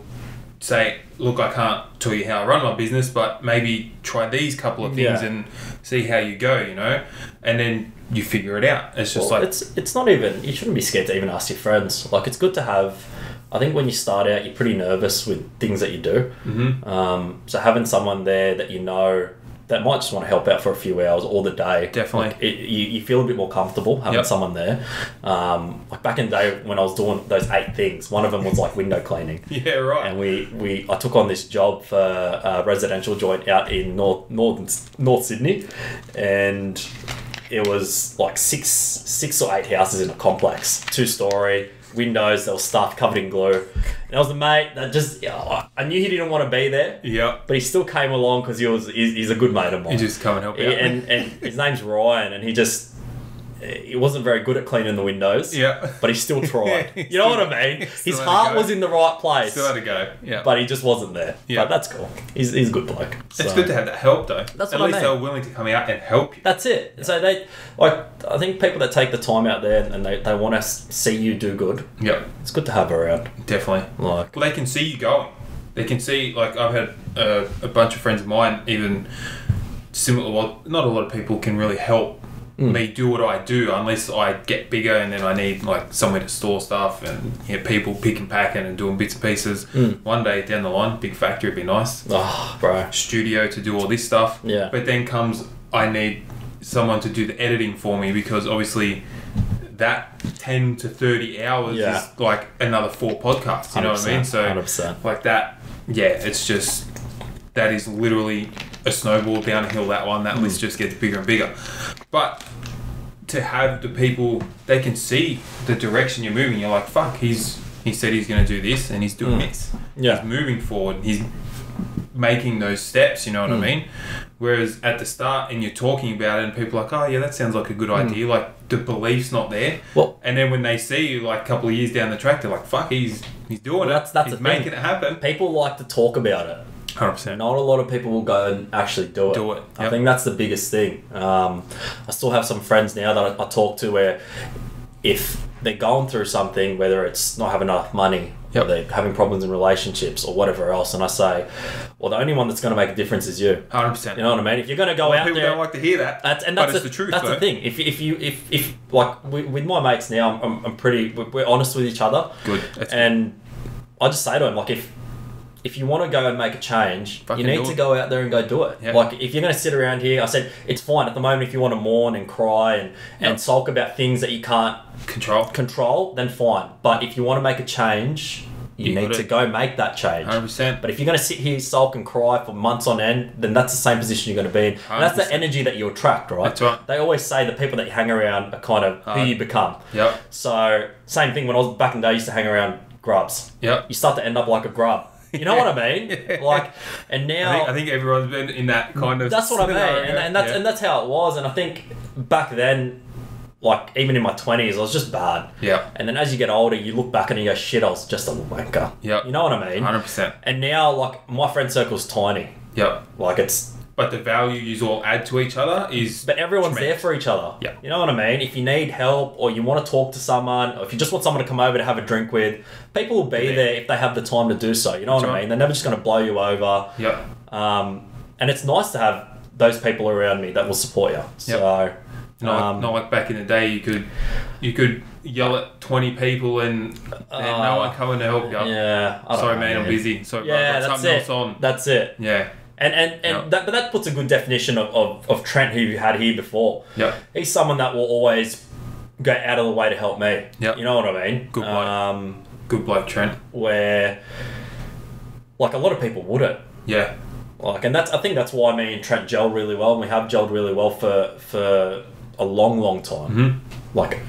say, look, I can't tell you how I run my business, but maybe try these couple of things Yeah. and see how you go, you know? And then you figure it out. It's just Well, like, it's it's not even you shouldn't be scared to even ask your friends. Like it's good to have. I think when you start out, you're pretty nervous with things that you do. Mhm. Um, so having someone there that you know that might just want to help out for a few hours or the day, Definitely. like, it, you, you feel a bit more comfortable having Yep. someone there. Um, like back in the day when I was doing those eight things, one of them was like window cleaning. *laughs* yeah, right. and we, we I took on this job for a residential joint out in North North North Sydney, and it was like six six or eight houses in a complex, two story windows. They were stuffed, covered in glue. And I was the mate that just yeah, I knew he didn't want to be there, yeah. but he still came along because he was he's, he's a good mate of mine. You just come and help out. and and his name's Ryan, and he just he wasn't very good at cleaning the windows. yeah. But he still tried. He *laughs* you know what I mean? His heart was in the right place Still had to go. Yeah. but he just wasn't there. Yeah. But that's cool. He's, he's a good bloke. it's good to have that help, though. That's At what I least mean. they're willing to come out and help you. That's it. So they like I think people that take the time out there and they, they want to see you do good. Yep, It's good to have around. definitely. Like Well, they can see you going. They can see, like, I've had uh, a bunch of friends of mine, even similar. Well, not a lot of people can really help me do what I do unless I get bigger and then I need like somewhere to store stuff and you know, people pick and packing and doing bits and pieces. One day down the line, big factory would be nice. Oh, bro. Studio to do all this stuff. Yeah. But then comes I need someone to do the editing for me because obviously that 10 to 30 hours Yeah. is like another four podcasts. You know what I mean? So 100%. like that, yeah, it's just that is literally a snowball downhill. That one, that Hmm. list just gets bigger and bigger. But to have the people, they can see the direction you're moving. You're like, fuck, he's he said he's going to do this, and he's doing this. Hmm. Yeah. he's moving forward. He's making those steps. You know what Hmm. I mean? Whereas at the start, and you're talking about it, and people are like, oh yeah, that sounds like a good Hmm. idea. Like the belief's not there. Well- and then when they see you, like a couple of years down the track, they're like, fuck, he's he's doing Well, it. that's- that's he's the thing. making it happen. People like to talk about it. Hundred percent. Not a lot of people will go and actually do it. Do it, I think that's the biggest thing. Um, I still have some friends now that I, I talk to where if they're going through something, whether it's not having enough money, Yep. or they're having problems in relationships or whatever else, and I say, well, the only one that's going to make a difference is you. Hundred percent. You know what I mean? If you're going to go out people there, don't like to hear that. That's, and but that's it's the, truth. That's though. the thing. If, if you if, if like with, with my mates now, I'm, I'm pretty. We're honest with each other. Good. That's good. and I just say to them like if if you want to go and make a change, Fucking you need to it. go out there and go do it. Yeah. Like if you're going to sit around here, I said it's fine at the moment if you want to mourn and cry and and sulk about things that you can't control. control, then fine. But if you want to make a change, you, You need gotta- go make that change. Hundred percent. But if you're going to sit here, sulk and cry for months on end, then that's the same position you're going to be in. And that's the energy that you attract, right? That's right. They always say the people that you hang around are kind of who you become. Yep. So, same thing when I was back in the day, I used to hang around grubs. Yep. You start to end up like a grub. You know what I mean? *laughs* Like, and I now think, I think everyone's been in that kind of. that's what I mean, and, and that's yeah. and that's how it was. And I think back then, like even in my twenties, I was just bad. Yeah. And then as you get older, you look back and you go, "Shit, I was just a wanker." Yeah. You know what I mean? Hundred percent. And now, like my friend circle's tiny. Yep. Like it's, But the value you all add to each other is. but everyone's there for each other. Yeah. You know what I mean? If you need help or you want to talk to someone, or if you just want someone to come over to have a drink with, people will be Yeah. there if they have the time to do so. You know That's what I mean? They're never just going to blow you over. Yep. Um, and it's nice to have those people around me that will support you. So, Not, um, like, not like back in the day, you could, you could yell at twenty people and, and no Uh, one coming to help you. yeah. Sorry, know, man, I'm busy. Bro, Yeah, I've got that's something it. else on. That's it. Yeah. And and, and Yeah. that, but that puts a good definition of, of, of Trent who you had here before. Yep. He's someone that will always go out of the way to help me. Yep. You know what I mean? Good bloke. Um, Good bloke, Trent. where like a lot of people wouldn't. Yeah. Like, and that's I think that's why me and Trent gel really well, and we have gelled really well for for a long, long time, Mhm. like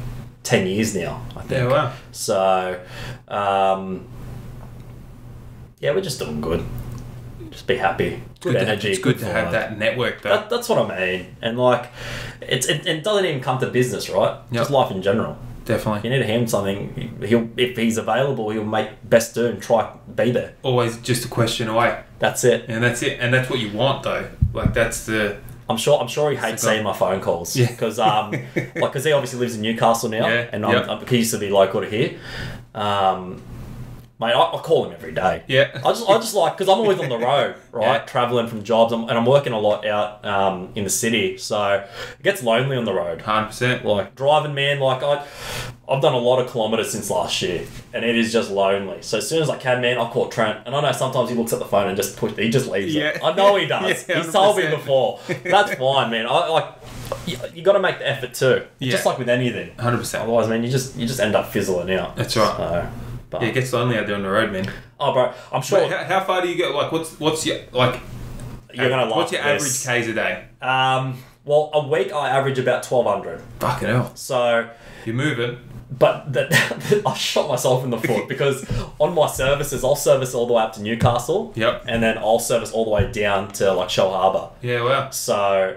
ten years now, I think. Yeah. Wow. So, um, yeah, we're just doing good. Just be happy. Good, energy. it's good to have that network, though. That, that's what I mean. And like, it's it, it doesn't even come to business, right? Just life in general. If Definitely. you need to hand something, he'll if he's available, he'll make best do and try be there. Always just a question away, That's it. and that's it. And that's what you want, though. Like that's the. I'm sure. I'm sure he hates seeing my phone calls Yeah. because, um, *laughs* like, because he obviously lives in Newcastle now, Yeah, and I'm, yep. I'm, he used to be local to here. Um, mate, I, I call him every day. Yeah. I just, I just like because I'm always on the road, *laughs* right, Yeah. traveling from jobs, I'm, and I'm working a lot out um, in the city, so it gets lonely on the road. Hundred percent. Like driving, man. Like I, I've done a lot of kilometers since last year, and it is just lonely. So as soon as I can, man, I'll call Trent, and I know sometimes he looks at the phone and just push. He just leaves Yeah. it. I know he *laughs* does. Yeah, He's told me before. That's fine, man. I like. You, you got to make the effort too. Yeah. Just like with anything. Hundred percent. Otherwise, man, you just you just end up fizzling out. That's right. So, but, Yeah, it gets lonely out there on the road, man. oh, bro, I'm sure Wait, how, how far do you go? Like, what's what's your like? you're gonna laugh. What's your at average this. k's a day? Um, well, a week I average about twelve hundred. Fucking hell. So You're moving. But that *laughs* I shot myself in the foot *laughs* because on my services, I'll service all the way up to Newcastle. Yep. And then I'll service all the way down to like Shellharbour. Yeah. Wow. So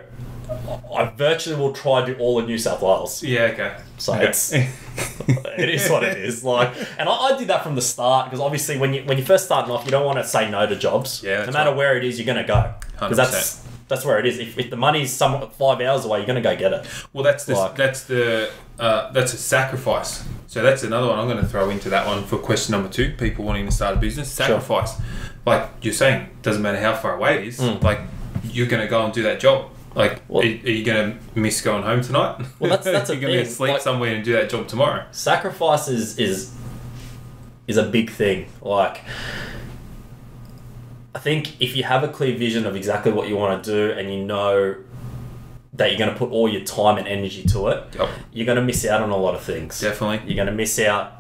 I virtually will try to do all of New South Wales. Yeah. Okay. So Okay. it's *laughs* it is what it is. Like, and I, I did that from the start because obviously when you when you first starting off, you don't want to say no to jobs. Yeah, No matter right. where it is, you're gonna go because that's that's where it is. If, if the money's some five hours away, you're gonna go get it. Well, that's the Like- that's the uh, that's a sacrifice. So that's another one I'm going to throw into that one for question number two. People wanting to start a business, sacrifice. Like you're saying, doesn't matter how far away it is. Mm. Like you're going to go and do that job. Like, Well- are, are you gonna miss going home tonight? Well, that's- that's *laughs* a you're gonna thing, sleep like- somewhere and do that job tomorrow. sacrifice is is is a big thing. Like, I think if you have a clear vision of exactly what you want to do and you know that you're going to put all your time and energy to it, Yep, you're going to miss out on a lot of things. definitely. You're going to miss out,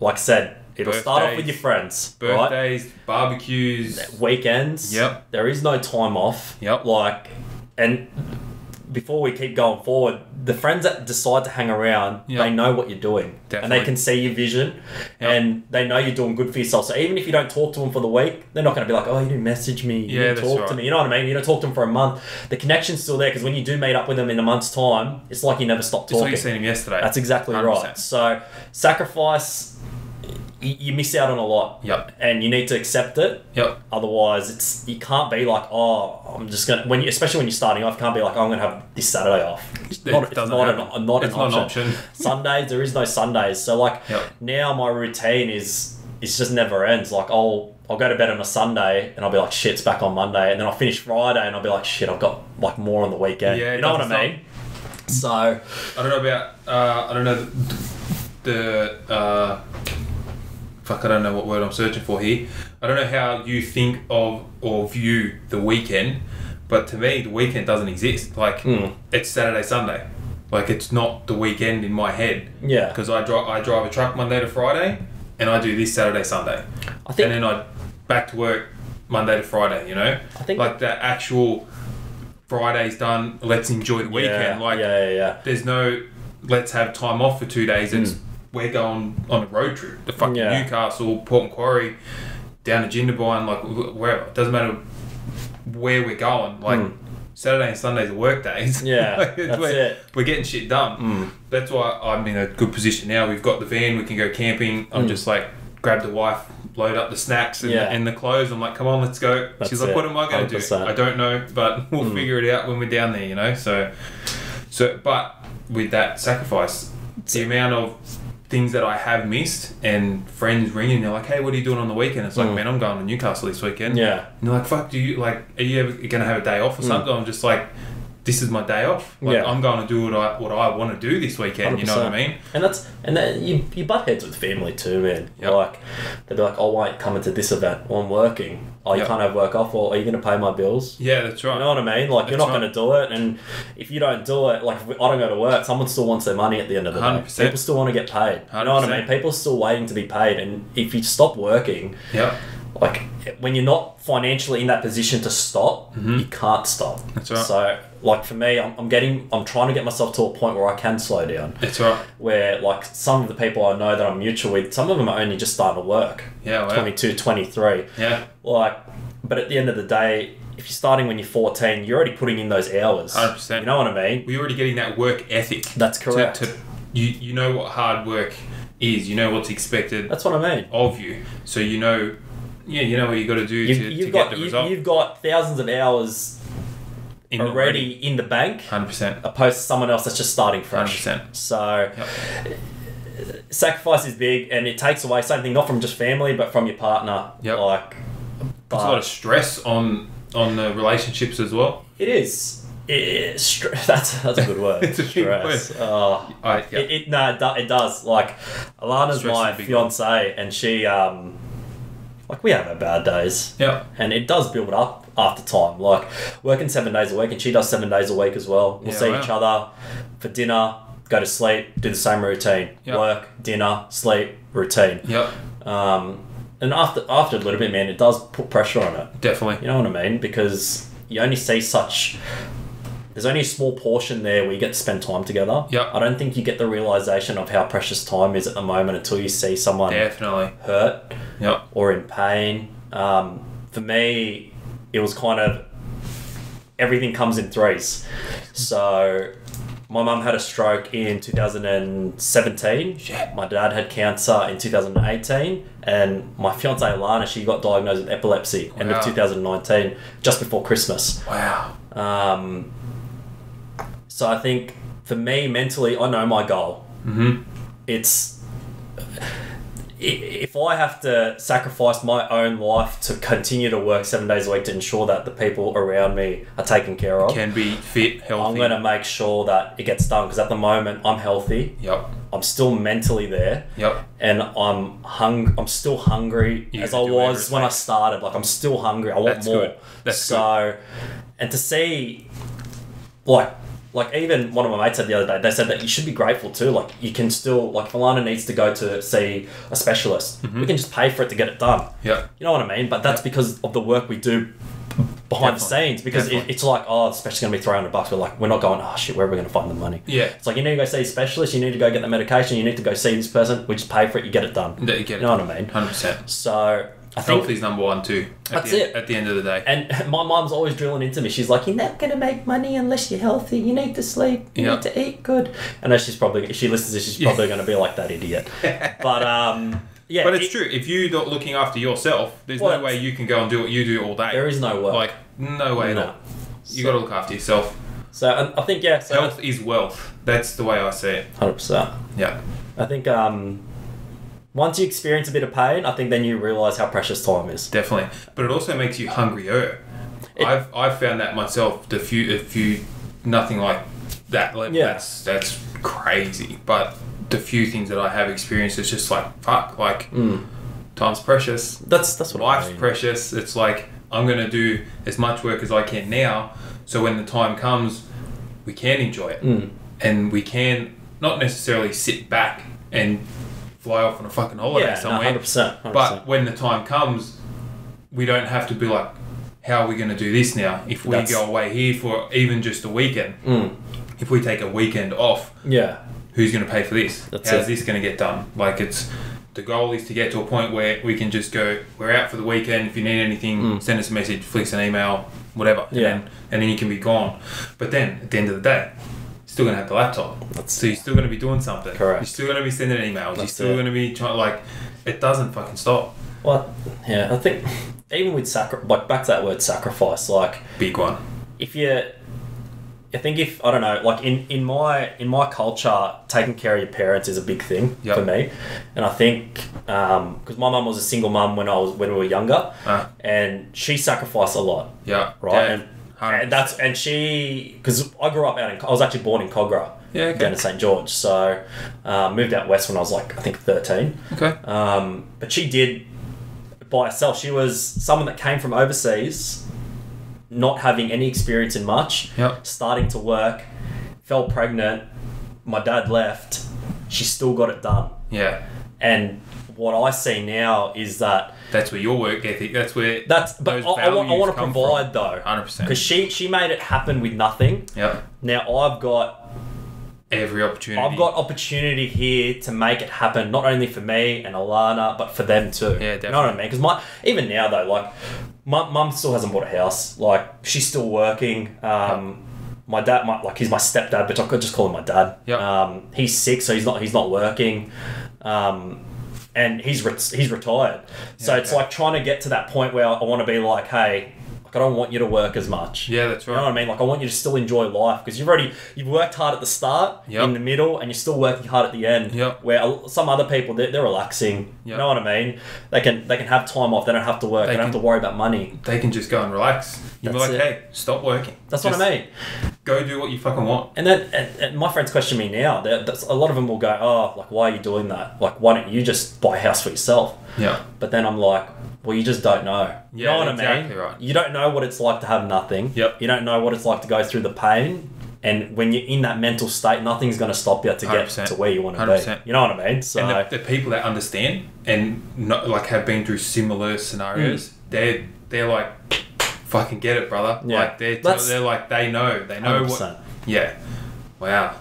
like I said, it'll start off with your friends, right? Birthdays, barbecues. Weekends. Yep. There is no time off. Yep. Like, and before we keep going forward, the friends that decide to hang around, Yep. they know what you're doing, and they can see your vision, Yep. and they know you're doing good for yourself. So even if you don't talk to them for the week, they're not going to be like, "Oh, you didn't message me, you Yeah, didn't talk to me." You know what I mean? You don't talk to them for a month. The connection's still there because when you do meet up with them in a month's time, it's like you never stopped Just like talking. you seen him yesterday. That's exactly 100%. right. So sacrifice, you miss out on a lot, Yep. and you need to accept it. Yep. Otherwise, it's you can't be like, oh, I'm just gonna when you, especially when you're starting off, can't be like, oh, I'm gonna have this Saturday off. It's It not, it's doesn't an, not, It's an, not an option. option. *laughs* Sundays, there is no Sundays. So like Yep. now, my routine is it's just never ends. Like I'll I'll go to bed on a Sunday and I'll be like, shit, it's back on Monday, and then I'll finish Friday and I'll be like, shit, I've got like more on the weekend. Yeah, you know what I mean? So I don't know about. Uh, I don't know the. the uh, fuck, I don't know what word I'm searching for here. I don't know how you think of or view the weekend, but to me, the weekend doesn't exist. Like Hmm. it's Saturday, Sunday. Like it's not the weekend in my head yeah, because I drive. I drive a truck Monday to Friday, and I do this Saturday, Sunday, I think and then I back to work Monday to Friday. You know, I think like the actual Friday's done. Let's enjoy the weekend. Yeah, like yeah, yeah, yeah. there's no let's have time off for two days. It's we're going on a road trip to fucking Hmm. Yeah. Newcastle, Port Macquarie, down to Jindabyne, like wherever. It doesn't matter where we're going. Like Mm. Saturday and Sundays are work days. *laughs* Yeah, Like, that's we're, it. We're getting shit done. Mm. That's why I'm in a good position now. We've got the van. We can go camping. I'm Mm. just like grab the wife. Load up the snacks and, Yeah. and the clothes. I'm like, come on, let's go. That's She's like, it. what am I going to do? I don't know, but *laughs* we'll Mm. figure it out when we're down there, you know. So, so, but with that sacrifice, the amount of things that I have missed and friends ringing, they're like, hey, what are you doing on the weekend? It's like, Mm. man, I'm going to Newcastle this weekend. yeah. And you're like, fuck, do you like, are you ever going to have a day off or Mm. something? I'm just like, this is my day off. Like, Yeah. I'm going to do what I what I want to do this weekend. You know what I mean? And that's and then you you butt heads with family too, man. Yep. Like they'll be like, "Oh, you coming to this event? Well, I'm working. Oh, you Yep. can't have work off. Or oh, are you going to pay my bills? Yeah, that's right. You know what I mean? Like you're not right. going to do it, and if you don't do it, like I don't go to work, someone still wants their money at the end of the day. 100%. People still want to get paid. You know what I mean? People are still waiting to be paid, and if you stop working, Yep. Like when you're not financially in that position to stop, you can't stop. Mm-hmm. That's right. So, like for me, I'm, I'm getting, I'm trying to get myself to a point where I can slow down That's right. where like some of the people I know that I'm mutual with, some of them are only just starting to work. Yeah, wow. 22, 23. Yeah. Like, but at the end of the day, if you're starting when you're 14, you're already putting in those hours. 100%. You know what I mean? We're already getting that work ethic. That's To, correct. to, you, you know what hard work is. You know what's expected That's what I mean. of you. So you know, yeah, you know what you got to do You've, to, to you've get got the you, result. you've got thousands of hours In already in the bank, Hundred percent. opposed to someone else that's just starting Hundred fresh. percent. So Yep. sacrifice is big, and it takes away something not from just family, but from your partner. Yep. Like, Puts a lot of stress on on the relationships as well. It is. It, str- *laughs* that's that's a good word. *laughs* It's a Stress. Oh, I, yeah. it, it no, it, do, it does. Like Alana's Stress my fiance, and she um, like we have our bad days, yeah. and it does build up after time. Like working seven days a week, and she does seven days a week as well. We'll Yeah, see wow. each other for dinner, go to sleep, do the same routine. Yep. Work, dinner, sleep, routine. Yep. Um, and after after a little bit, man, it does put pressure on it. Definitely. You know what I mean? Because you only see such. There's only a small portion there where you get to spend time together. Yep. I don't think you get the realization of how precious time is at the moment until you see someone Definitely. hurt Yep. or in pain. Um, for me, it was kind of everything comes in threes. So, my mum had a stroke in 2017. Shit. My dad had cancer in 2018, and my fiance Lana, she got diagnosed with epilepsy end of 2019, just before Christmas. Wow. Um, so I think for me mentally, I know my goal. Mm-hmm. It's if I have to sacrifice my own life to continue to work seven days a week to ensure that the people around me are taken care of, Can be fit, healthy. I'm going to make sure that it gets done because at the moment I'm healthy. Yep. I'm still mentally there, Yep. and I'm hung. I'm still hungry You as I was when I started. Like I'm still hungry. I want That's more. good. That's so, and to see, like, like even one of my mates said the other day, they said that you should be grateful too. Like you can still like Alana needs to go to see a specialist, Mm-hmm. we can just pay for it to get it done. Yeah. You know what I mean? But that's because of the work we do behind the scenes. Because it, it's like, oh, the specialist's going to be 300 bucks. We're like, we're not going, oh shit, where are we going to find the money? Yeah. It's like, you need to go see a specialist, you need to go get the medication, you need to go see this person, we just pay for it, you get it done. That you get You know what I mean? Hundred percent. So, I think. Health is number one too. At That's the, it. At the end of the day. And *laughs* my mom's always drilling into me. She's like, "You're not gonna make money unless you're healthy. You need to sleep. You Yeah. need to eat good." I know she's probably if she listens to she's probably gonna be like that idiot. *laughs* But um, yeah. But it's it- true. If you're not looking after yourself, there's Well, no way you can go and do what you do all day. There is no work. Like no way No. at all. You got to look after yourself. So and I think yeah. So Health is wealth. That's the way I see it. hundred percent. Yeah. I think um, once you experience a bit of pain, I think then you realize how precious time is. Definitely. But it also makes you hungrier. It- I've I've found that myself. The few if you nothing like that level. Yeah. That's that's crazy. But the few things that I have experienced, it's just like fuck. Like Mm. time's precious. That's that's what Life's I mean. precious. It's like I'm gonna do as much work as I can now, so when the time comes, we can enjoy it, Mm. and we can not necessarily sit back and fly off on a fucking holiday Yeah, no, somewhere. hundred percent. But when the time comes, we don't have to be like, how are we going to do this now? If we That's- go away here for even just a weekend, Mm. if we take a weekend off, Yeah. who's going to pay for this? That's How's it. this going to get done? Like it's the goal is to get to a point where we can just go. We're out for the weekend. If you need anything, Mm. send us a message, flick us an email, whatever. And Yeah. then, and then you can be gone. But then at the end of the day. Still gonna have the laptop, That's- so you're still gonna be doing something. Correct. You're still gonna be sending emails. you're still it. gonna be trying. Like, it doesn't fucking stop. Well, yeah. I think even with sacri- like back to that word sacrifice, like Big one. if you I think if I don't know, like in, in my in my culture, taking care of your parents is a big thing Yep. for me, and I think um because my mum was a single mum when I was when we were younger, Ah. and she sacrificed a lot, Yeah. right? Yeah. And, and that's and she because I grew up out in I was actually born in Kogarah, Yeah, okay. down in St George, so uh, moved out west when I was like I think thirteen. okay. Um, but she did by herself. She was someone that came from overseas, not having any experience in much, Yep. starting to work, fell pregnant. My dad left. She still got it done. Yeah. And what I see now is that That's where your work ethic. That's where that's. But I, I, want, I want to provide from. though, Hundred percent. because she she made it happen with nothing. Yep. Now I've got Every opportunity. I've got opportunity here to make it happen, not only for me and Alana, but for them too. Yeah, You know what I mean? Because my even now though, like my mum still hasn't bought a house. Like she's still working. Um, my dad, my, like he's my stepdad, but I could just call him my dad. Yep. Um, he's sick, so he's not he's not working. Um, and he's re- he's retired. So Yeah, it's okay. like trying to get to that point where I want to be like, hey, like I don't want you to work as much. Yeah, that's right. You know what I mean? Like I want you to still enjoy life because you've already you've worked hard at the start, Yep. in the middle, and you're still working hard at the end. Yep. Where some other people they're, they're relaxing. You know what I mean? They can they can have time off. They don't have to work. They, They don't have to worry about money. They can just go and relax. You're like, it. hey, stop working. That's Just what I mean. Go do what you fucking want. And then and, and my friends question me now. A lot of them will go, oh, like why are you doing that? Like why don't you just buy a house for yourself? Yeah. But then I'm like, well, you just don't know. You Yeah, know what I exactly mean? right. You don't know what it's like to have nothing. Yep. You don't know what it's like to go through the pain. And when you're in that mental state, nothing's going to stop you to get 100%. to where you want to 100%. be. You know what I mean? So, And the, the people that understand and not, like have been through similar scenarios, mm. they're they're like, fucking get it, brother. Yeah. Like they're That's- they're like they know they know 100%. what. Yeah. Wow.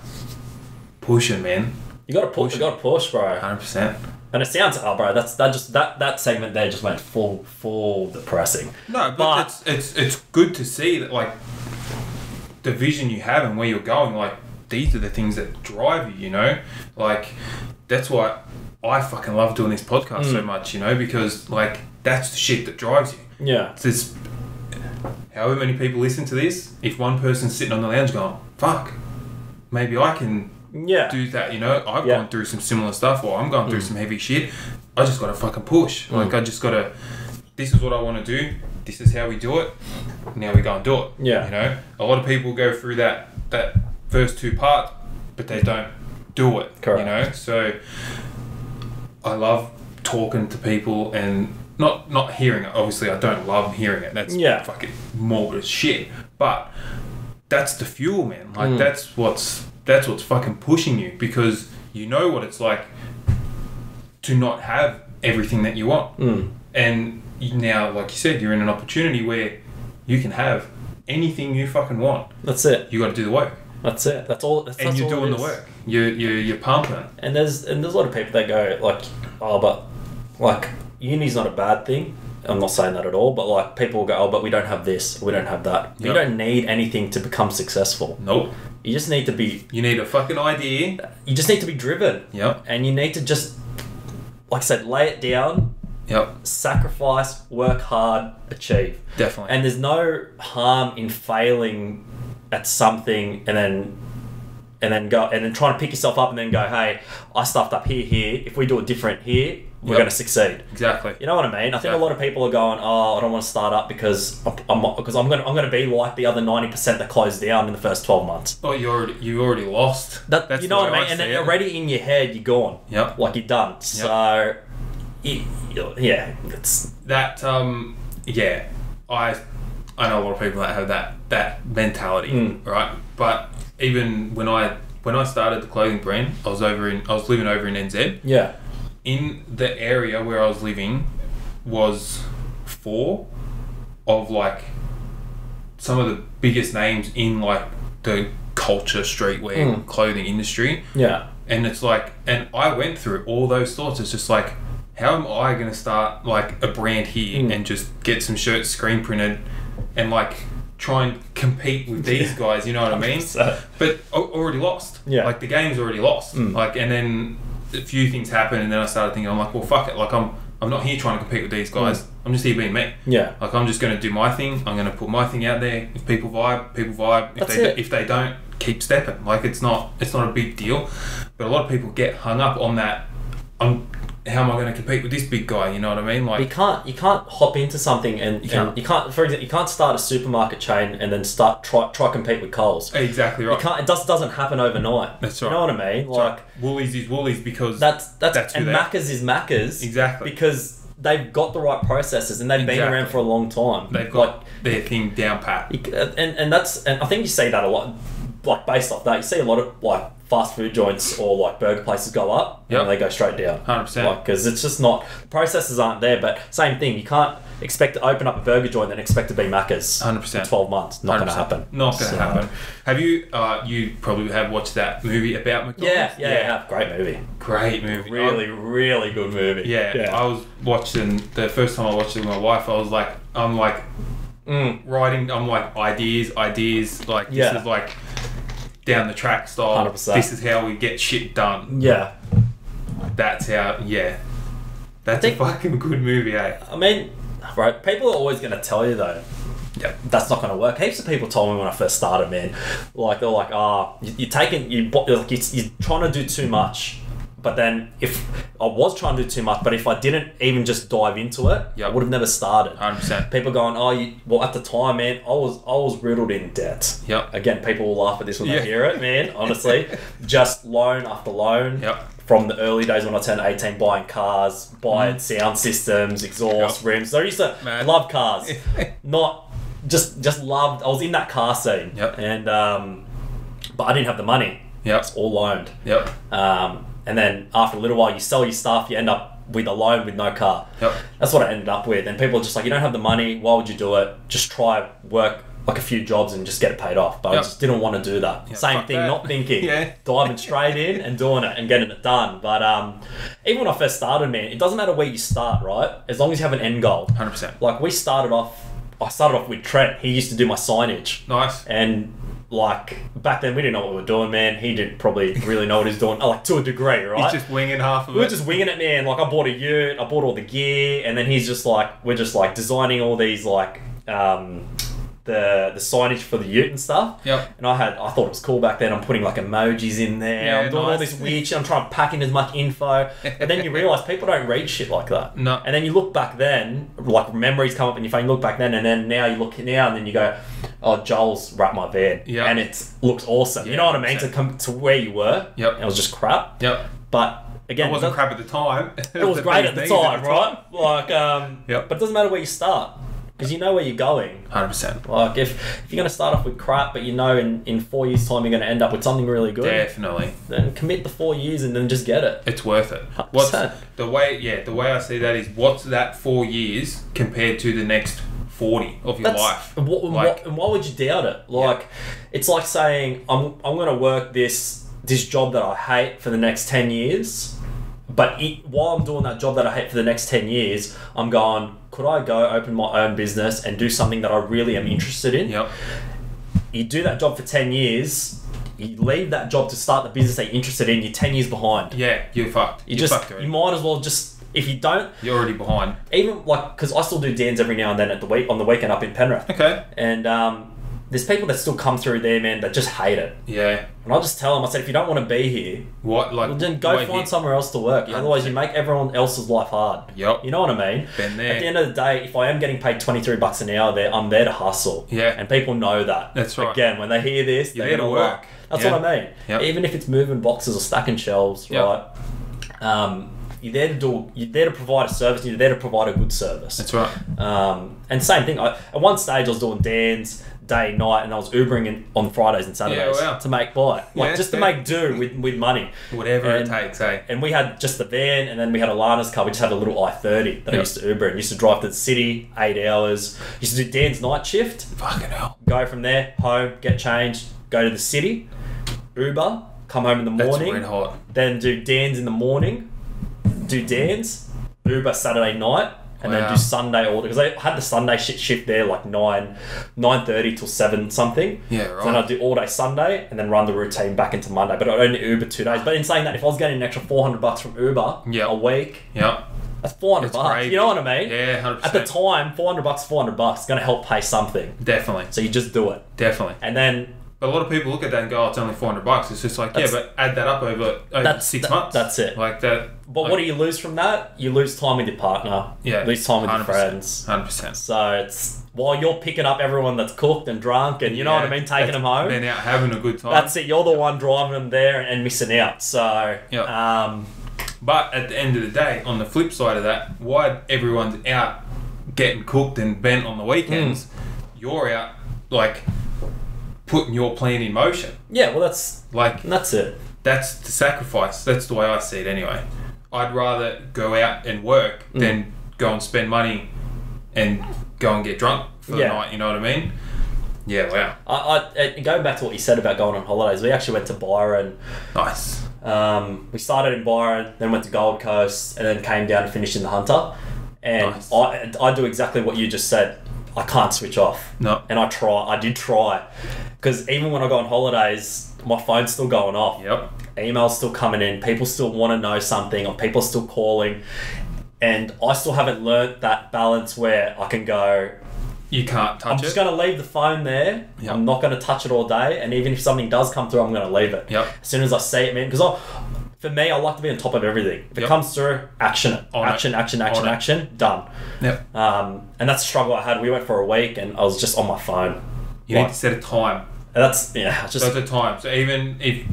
Pushing, man. you got to push. You got to push, bro. Hundred percent. And it sounds, oh, bro, that's that just that that segment there just went full full depressing. No, but, But- it's it's it's good to see that like the vision you have and where you're going. Like these are the things that drive you. You know, like that's why I fucking love doing this podcast so Mm. much. You know, because like that's the shit that drives you. Yeah. It's this. However many people listen to this, if one person's sitting on the lounge going, "Fuck, maybe I can Yeah. do that. You know, I've Yeah. gone through some similar stuff, or I'm going through some heavy shit. I just got to fucking push. Like I just got to. This is what I want to do. This is how we do it. Now we go and do it. Yeah. You know, a lot of people go through that that first two parts, but they don't do it. Correct. You know, so I love talking to people and not not hearing it. Obviously, I don't love hearing it. That's Yeah. fucking morbid as shit. But that's the fuel, man. Like Mm. that's what's that's what's fucking pushing you because you know what it's like to not have everything that you want. Mm. And now, like you said, you're in an opportunity where you can have anything you fucking want. That's it. You got to do the work, That's it. That's all. That's, and that's you're all doing the work. You're you're, you're pumping. And there's and there's a lot of people that go like, oh, but like uni's not a bad thing. I'm not saying that at all, but like people will go, oh, but we don't have this, we don't have that. You don't need anything to become successful. Nope. You just need to be. You need a fucking idea. You just need to be driven, Yep. and you need to just, like I said, lay it down, Yep. sacrifice, work hard, achieve. Definitely. And there's no harm in failing at something and then and then go and then trying to pick yourself up and then go, hey, I stuffed up here, here. If we do it different here, we're Yep. going to succeed. exactly. You know what I mean? I think Yeah. a lot of people are going, oh, I don't want to start up because I'm, because I'm going to I'm going to be like the other ninety percent that closed down in the first twelve months. Oh, you already you already lost. That That's you know what I mean? And then it. already in your head, you're gone. Yep. Like you're done. So, it, yeah, it's that um yeah i i know a lot of people that have that that mentality Mm. right but even when i when i started the clothing brand i was over in i was living over in nz yeah, in the area where i was living was four of like some of the biggest names in like the culture streetwear Mm. clothing industry yeah, and it's like and i went through all those thoughts it's just like how am i going to start like a brand here Mm. and just get some shirts screen printed and like try and compete with *laughs* these guys you know what i mean but already lost Yeah. like the game's already lost Mm. like and then a few things happened and then i started thinking i'm like well fuck it like i'm i'm not here trying to compete with these hmm. guys i'm just here being me yeah. like I'm just going to do my thing. I'm going to put my thing out there. If people vibe, people vibe. If That's they it. if they don't, keep stepping. Like it's not it's not a big deal. But a lot of people get hung up on that. I'm how am I going to compete with this big guy? You know what I mean? Like you can't you can't hop into something and You you can't, can't. you can't for example you can't start a supermarket chain and then start try try compete with Coles. exactly You right. can't. It just doesn't happen overnight. That's right. You know what I mean? Like like Woolies is Woolies because that's that's, That's and. Macca's is Macca's Exactly. because they've got the right processes and they've been around for a long time. they've like got their thing down pat. and and that's and I think you see that a lot. Like based off that, you see a lot of like fast food joints or like burger places go up Yep. and they go straight down. 100%. Like because it's just not the processes aren't there. But same thing, you can't expect to open up a burger joint and expect to be Macca's. 100%. in Twelve months, not going to happen. Not going to So- happen. Have you? Uh, you probably have watched that movie about McDonald's. Yeah, yeah, yeah, Great movie. Great movie. Really, really good movie. Yeah, I was watching the first time I watched it with my wife. I was like, I'm like Mm. writing. I'm like ideas, ideas. Like this is like down the track style. 100%. This is how we get shit done. Yeah. That's how. Yeah, that's think- a fucking good movie, eh? I mean, right, people are always going to tell you though. Yeah. That's not going to work. Heaps of people told me when I first started, man. Like they're like, ah, you, you're taking, you, bo- like you're, you're trying to do too much. But then, if I was trying to do too much, but if I didn't even just dive into it, Yep. I would have never started. Hundred percent. People going, oh, you, well, at the time, man, I was I was riddled in debt. Yep. Again, people will laugh at this when Yeah. they hear it, man. Honestly, *laughs* just loan after loan. Yep. From the early days when I turned eighteen, buying cars, buying sound systems, exhaust Yep. rims. So I used to Man. love cars, *laughs* not just just loved. I was in that car scene, Yep. and um, but I didn't have the money. Yep. It's all loaned. Yep. Um, and then after a little while, you sell your stuff, you end up with a loan with no car. Yep. That's what I ended up with. And people are just like, you don't have the money, why would you do it? Just try work like a few jobs and just get it paid off. But I just didn't want to do that. Yeah, Same thing, that. not thinking. *laughs* Yeah. Diving straight in and doing it and getting it done. But um, even when I first started, man, it doesn't matter where you start, right? As long as you have an end goal. Hundred percent. Like we started off, I started off with Trent. He used to do my signage. Nice. And like back then, we didn't know what we were doing, man. He didn't probably really know what he's doing, like to a degree, right? He's just winging half of it. we were just winging it, man. Like I bought a Ute, I bought all the gear, and then he's just like, we're just like designing all these like um, the the signage for the Ute and stuff. Yep. And I had I thought it was cool back then. I'm putting like emojis in there. Yeah, I'm doing all this weird shit. I'm trying to pack in as much info. and then you realise people don't read shit like that. No. And then you look back then, like memories come up in your phone. You look back then, and then now you look now, and then you go, "Oh, Joel's wrapped my van." Yeah. And it looks awesome. you know what I mean? 100%. To come to where you were. Yep. It was just crap. Yep. But again, It wasn't crap at the time. it was *laughs* great at the time, right? Like, um, Yep. but it doesn't matter where you start because you know where you're going. Hundred percent. Like, if, if you're going to start off with crap, but you know in, in four years' time you're going to end up with something really good, Definitely. then commit the four years and then just get it. It's worth it. 100%. What's the way? Yeah, the way I see that is what's that four years compared to the next forty of your That's, life. And, what, Like- what, and why would you doubt it? Like, it's like saying I'm I'm going to work this this job that I hate for the next ten years, but it, while I'm doing that job that I hate for the next ten years, I'm going. Could I go open my own business and do something that I really am interested in? Yep. You do that job for ten years. You leave that job to start the business that you're interested in. You're ten years behind. Yeah, you're fucked. You you're just fucked you might as well just if you don't You're already behind. even like because I still do Dan's every now and then at the week on the weekend up in Penrith. Okay. And um, there's people that still come through there, man, that just hate it. Yeah. And I'll just tell them, I said, if you don't want to be here, What like? well, then go find here. somewhere else to work. Otherwise, you make everyone else's life hard. Yep. You know what I mean? Been there. At the end of the day, if I am getting paid 23 bucks an hour there, I'm there to hustle. Yeah. And people know that. That's right. Again, when they hear this, You're they're gonna work. That's Yeah. what I mean. Yep. Even if it's moving boxes or stacking shelves, Yep. right? Um, you're there to do. You're there to provide a service. You're there to provide a good service. That's right. Um, and same thing. I, at one stage, I was doing Dan's day, night, and I was Ubering in, on Fridays and Saturdays Yeah, wow. to make by, like Yeah, just to yeah. make do with, with money. Whatever And- it takes, eh? And we had just the van, and then we had a Alana's car. We just had a little i thirty that I used to Uber and used to drive to the city eight hours. Used to do Dan's night shift, Fucking hell. go from there home, get changed, go to the city, Uber, come home in the That's morning, red hot. then do Dan's in the morning, do Dan's, Uber Saturday night, and then do Sunday order because I had the Sunday shit shift there like nine, nine thirty till seven something. Yeah, So then I'd do all day Sunday and then run the routine back into Monday. But I'd only Uber two days. But in saying that, if I was getting an extra four hundred bucks from Uber Yeah. a week, yeah, that's four hundred bucks. great. You know what I mean? Yeah, hundred At the time, four hundred bucks, four hundred bucks, going to help pay something. Definitely. So you just do it, Definitely. and then a lot of people look at that and go, oh, it's only 400 bucks. It's just like, That's- yeah, but add that up over, over That's- six that- months. that's it. Like that. But like, what do you lose from that? You lose time with your partner. Yeah. Lose time with your 100%. friends. 100%. So it's while you're picking up everyone that's cooked and drunk and you know what I Yeah. mean, taking them home. Been out having a good time. That's it. You're the one driving them there and missing out. So, Yep. um, But at the end of the day, on the flip side of that, why everyone's out getting cooked and bent on the weekends, Mm. you're out like putting your plan in motion. yeah, well, that's Like that's it. that's the sacrifice. That's the way I see it anyway. I'd rather go out and work Mm. than go and spend money and go and get drunk for Yeah. the night. You know what I mean? Yeah. Wow. I, I, going back to what you said about going on holidays, we actually went to Byron. Nice. Um, we started in Byron, then went to Gold Coast, and then came down and finished in the Hunter. And Nice. I, I do exactly what you just said. I can't switch off. No. And I try. I did try, because even when I go on holidays, my phone's still going off. Yep. emails still coming in, people still want to know something, or people still calling. And I still haven't learnt that balance where I can go, You can't touch I'm it. just going to leave the phone there. Yep. I'm not going to touch it all day. And even if something does come through, I'm going to leave it. Yep. As soon as I see it, man, because for me, I like to be on top of everything. If it comes through, action. On it. action, action, action, it. action, done. Yep. Um, and that's the struggle I had. We went for a week and I was just on my phone. You Like, need to set a time. and that's, yeah, just, Set a time. So even if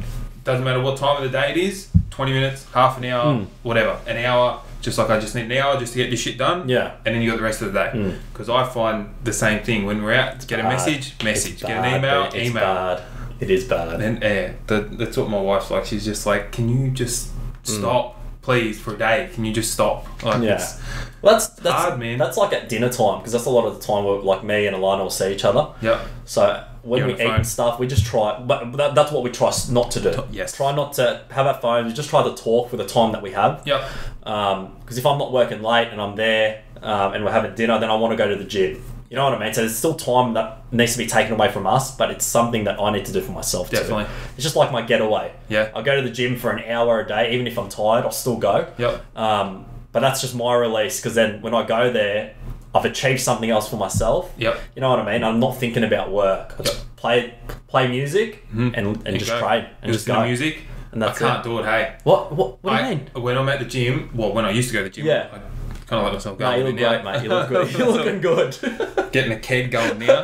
doesn't matter what time of the day it is, twenty minutes, half an hour, Mm. whatever, an hour. Just like I just need an hour just to get this shit done. Yeah. And then you got the rest of the day. Mm. Because I find the same thing when we're out. Get a bad. message, message. It's Get bad, an email, email. bad. It is bad. And yeah, that, that's what my wife's like. She's just like, can you just stop, please, for a day? Can you just stop? Like, Mm. Yeah. it's- Well, that's that's hard, man. That's like at dinner time because that's a lot of the time where like me and Alana will see each other. Yeah. So when You're we eat phone. and stuff, we just try. But that, that's what we try not to do. yes. Try not to have our phones. We just try to talk for the time that we have. Yep. Because if I'm not working late and I'm there um, and we're having dinner, then I want to go to the gym. You know what I mean? So there's still time that needs to be taken away from us, but it's something that I need to do for myself Definitely. too. It's just like my getaway. Yeah. I go to the gym for an hour a day, even if I'm tired, I'll still go. Yep. Um, but that's just my release because then when I go there, I've achieved something else for myself. Yep. You know what I mean? I'm not thinking about work. I just play play music and, and You just go. trade and just go. to music. And that's I can't it. do it. Hey, What what what do I, you mean? when I'm at the gym, well, when I used to go to the gym, Yeah. I kind of let myself go. No, a you look now. great, mate. You look good. *laughs* You're looking good. *laughs* Getting a keg going now,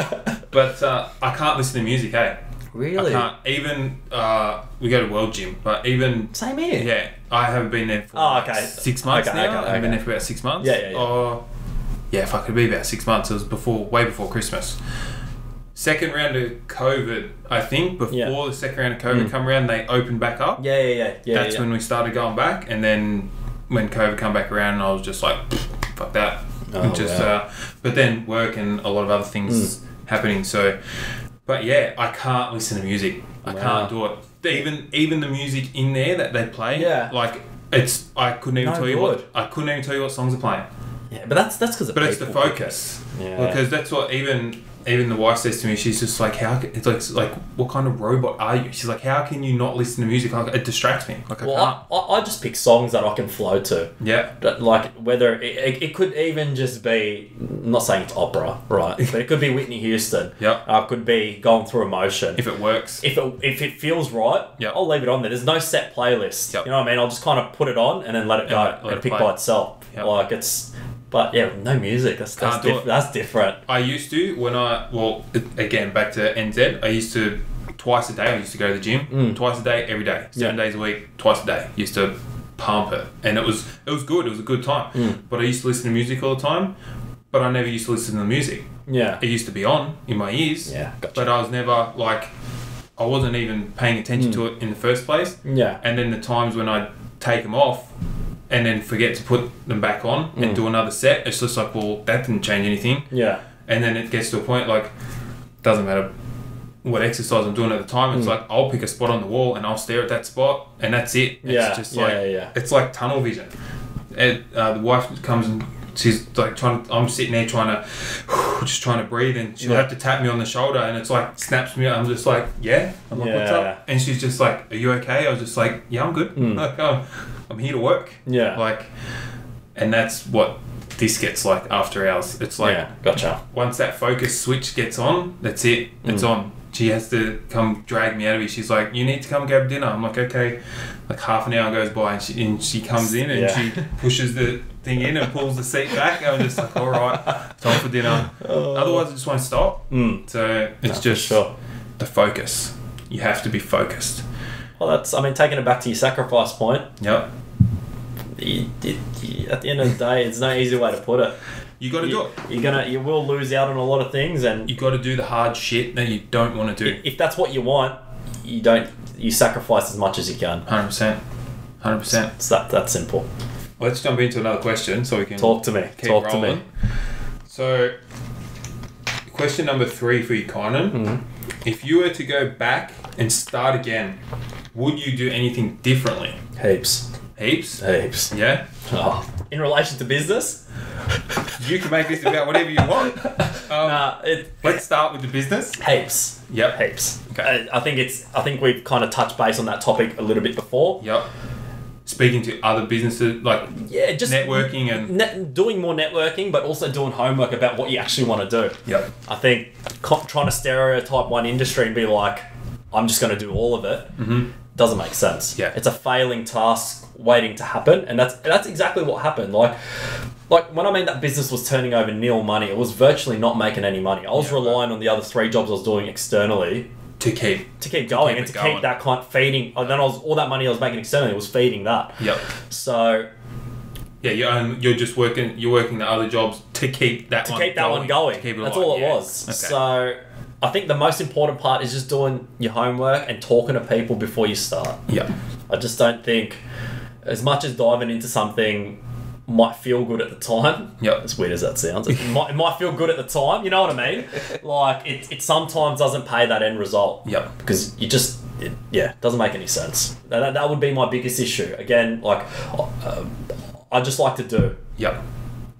but uh, I can't listen to music. Hey, really? I can't even. Uh, we go to World Gym, but even Same here. yeah, I haven't been there for Oh, okay. six months Okay, now. okay, I've been there for about six months. Yeah, yeah, yeah. Or yeah, if I could be about six months, it was before, way before Christmas. Second round of COVID, I think. Before Yeah. Mm. the second round of COVID come around, they opened back up. Yeah, yeah, yeah. yeah That's yeah. when we started going back, and then when COVID come back around, I was just like, fuck that. Oh, *laughs* just, wow. uh, but then work and a lot of other things Mm. happening. So, but yeah, I can't listen to music. I Wow. can't do it. Even even the music in there that they play, Yeah. like it's I couldn't even No tell you what I couldn't even tell you what songs are playing. Yeah, but that's that's because But it's the focus. Yeah. Because that's what even even the wife says to me. She's just like, how? It's like like what kind of robot are you? She's like, how can you not listen to music? Like it distracts me. Like I Well, can't. I, I, I just pick songs that I can flow to. yeah. But, Like whether it, it, it could even just be I'm not saying it's opera, right? But it could be Whitney Houston. *laughs* Yeah. Uh, could be going through emotion. If it works. if it, if it feels right, Yeah. I'll leave it on there. There's no set playlist. Yep. You know what I mean? I'll just kind of put it on and then let it go let and it pick play. by itself. Yep. Like it's, but yeah, no music. That's that's, diff- that's different. I used to when I well again back to NZ. I used to twice a day. I used to go to the gym Mm. twice a day, every day, seven Yeah. days a week, twice a day. Used to pump it, and it was it was good. It was a good time. Mm. But I used to listen to music all the time. But I never used to listen to the music. Yeah. It used to be on in my ears. Yeah. Gotcha. But I was never like I wasn't even paying attention Mm. to it in the first place. yeah. And then the times when I take them off and then forget to put them back on Mm. and do another set, it's just like, well, that didn't change anything. Yeah. And then it gets to a point like, doesn't matter what exercise I'm doing at the time. It's Mm. like I'll pick a spot on the wall and I'll stare at that spot, and that's it. It's Yeah, just yeah, like yeah, yeah. it's like tunnel vision. And, uh, the wife comes and she's like trying. To, I'm sitting there trying to, *sighs* just trying to breathe, and she'll Yeah. have to tap me on the shoulder, and it's like snaps me. I'm just like, yeah. I'm like, what's Yeah. up? And she's just like, are you okay? I was just like, yeah, I'm good. Mm. Like, I'm, I'm here to work. Yeah. Like, and that's what this gets like after hours. It's like yeah. Gotcha. once that focus switch gets on, that's it. It's Mm. on. She has to come drag me out of it. She's like, "You need to come grab dinner." I'm like, "Okay." Like half an hour goes by, and she and she comes in and Yeah. she pushes the thing in and pulls the seat back. I'm just like, "All right, time for dinner." *laughs* Otherwise, I just won't stop. Mm. So it's No, just sure. the focus. You have to be focused. Well, that's. I mean, taking it back to your sacrifice point. Yep. You, you, you- at the end of the day, it's no easy way to put it. You got to do You, it. you're gonna, you will lose out on a lot of things, and You got to do the hard shit that you don't want to do. if that's what you want, you don't. You sacrifice as much as you can. Hundred percent. Hundred percent. It's that that simple. Let's jump into another question so we can Talk to me. keep Talk to me. So, question number three for you, Kynan. Mm-hmm. If you were to go back and start again, would you do anything differently? Heaps. Heaps. Heaps. Yeah. Oh. In relation to business, You can make this about whatever you want. Um, nah, it Let's start with the business. heaps. Yep. Heaps. Okay. I, I think it's. I think we've kind of touched base on that topic a little bit before. Yep. Speaking to other businesses, like Yeah, just networking and net, doing more networking, but also doing homework about what you actually want to do. yep. I think co- trying to stereotype one industry and be like, I'm just going to do all of it, Mhm. doesn't make sense. Yeah. it's a failing task waiting to happen, and that's that's exactly what happened. Like, like when I mean that business was turning over nil money, it was virtually not making any money. I was Yeah, relying on the other three jobs I was doing externally To keep. to keep going keep and to going. keep that kind feeding. And then I was all that money I was making externally was feeding that. Yep. So Yeah, you're, um, you're just working. You're working the other jobs to keep that to one keep that going, one going. To That's all it Yeah. was. Okay. So I think the most important part is just doing your homework and talking to people before you start. yeah. I just don't think, as much as diving into something might feel good at the time. Yep. As weird as that sounds, it *laughs* might, it might feel good at the time. You know what I mean? Like it, it sometimes doesn't pay that end result. Yep. Because you just, it, yeah, doesn't make any sense. That, that, would be my biggest issue. Again, like, uh, I just like to do. Yep.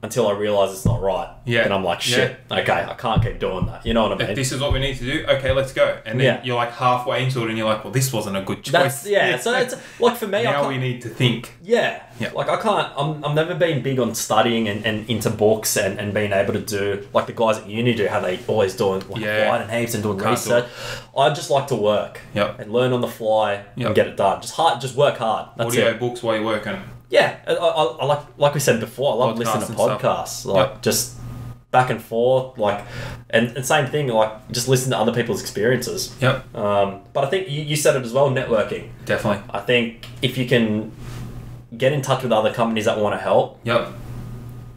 Until I realize it's not right. Yeah. And I'm like, shit, okay, I can't keep doing that. You know what I If mean? this is what we need to do, okay, let's go. And then Yeah. you're like halfway into it, and you're like, well, this wasn't a good choice. That's yeah. So it's like for me, I now we need to think. Yeah. Yeah. Like I can't I'm I've never been big on studying and, and into books and, and being able to do like the guys at uni do how they always doing like Yeah. writing heaps and doing Can't do research. I just like to work Yep. and learn on the fly Yep. and get it done. Just hard just work hard. That's Audio it. books while you're working. Yeah. I, I, I like like we said before, I love Podcasts listening to podcasts. Like Yep. just back and forth, like and, and same thing, like just listen to other people's experiences. Yep, Um, but I think you, you said it as well, networking. definitely. I think if you can get in touch with other companies that want to help, Yep.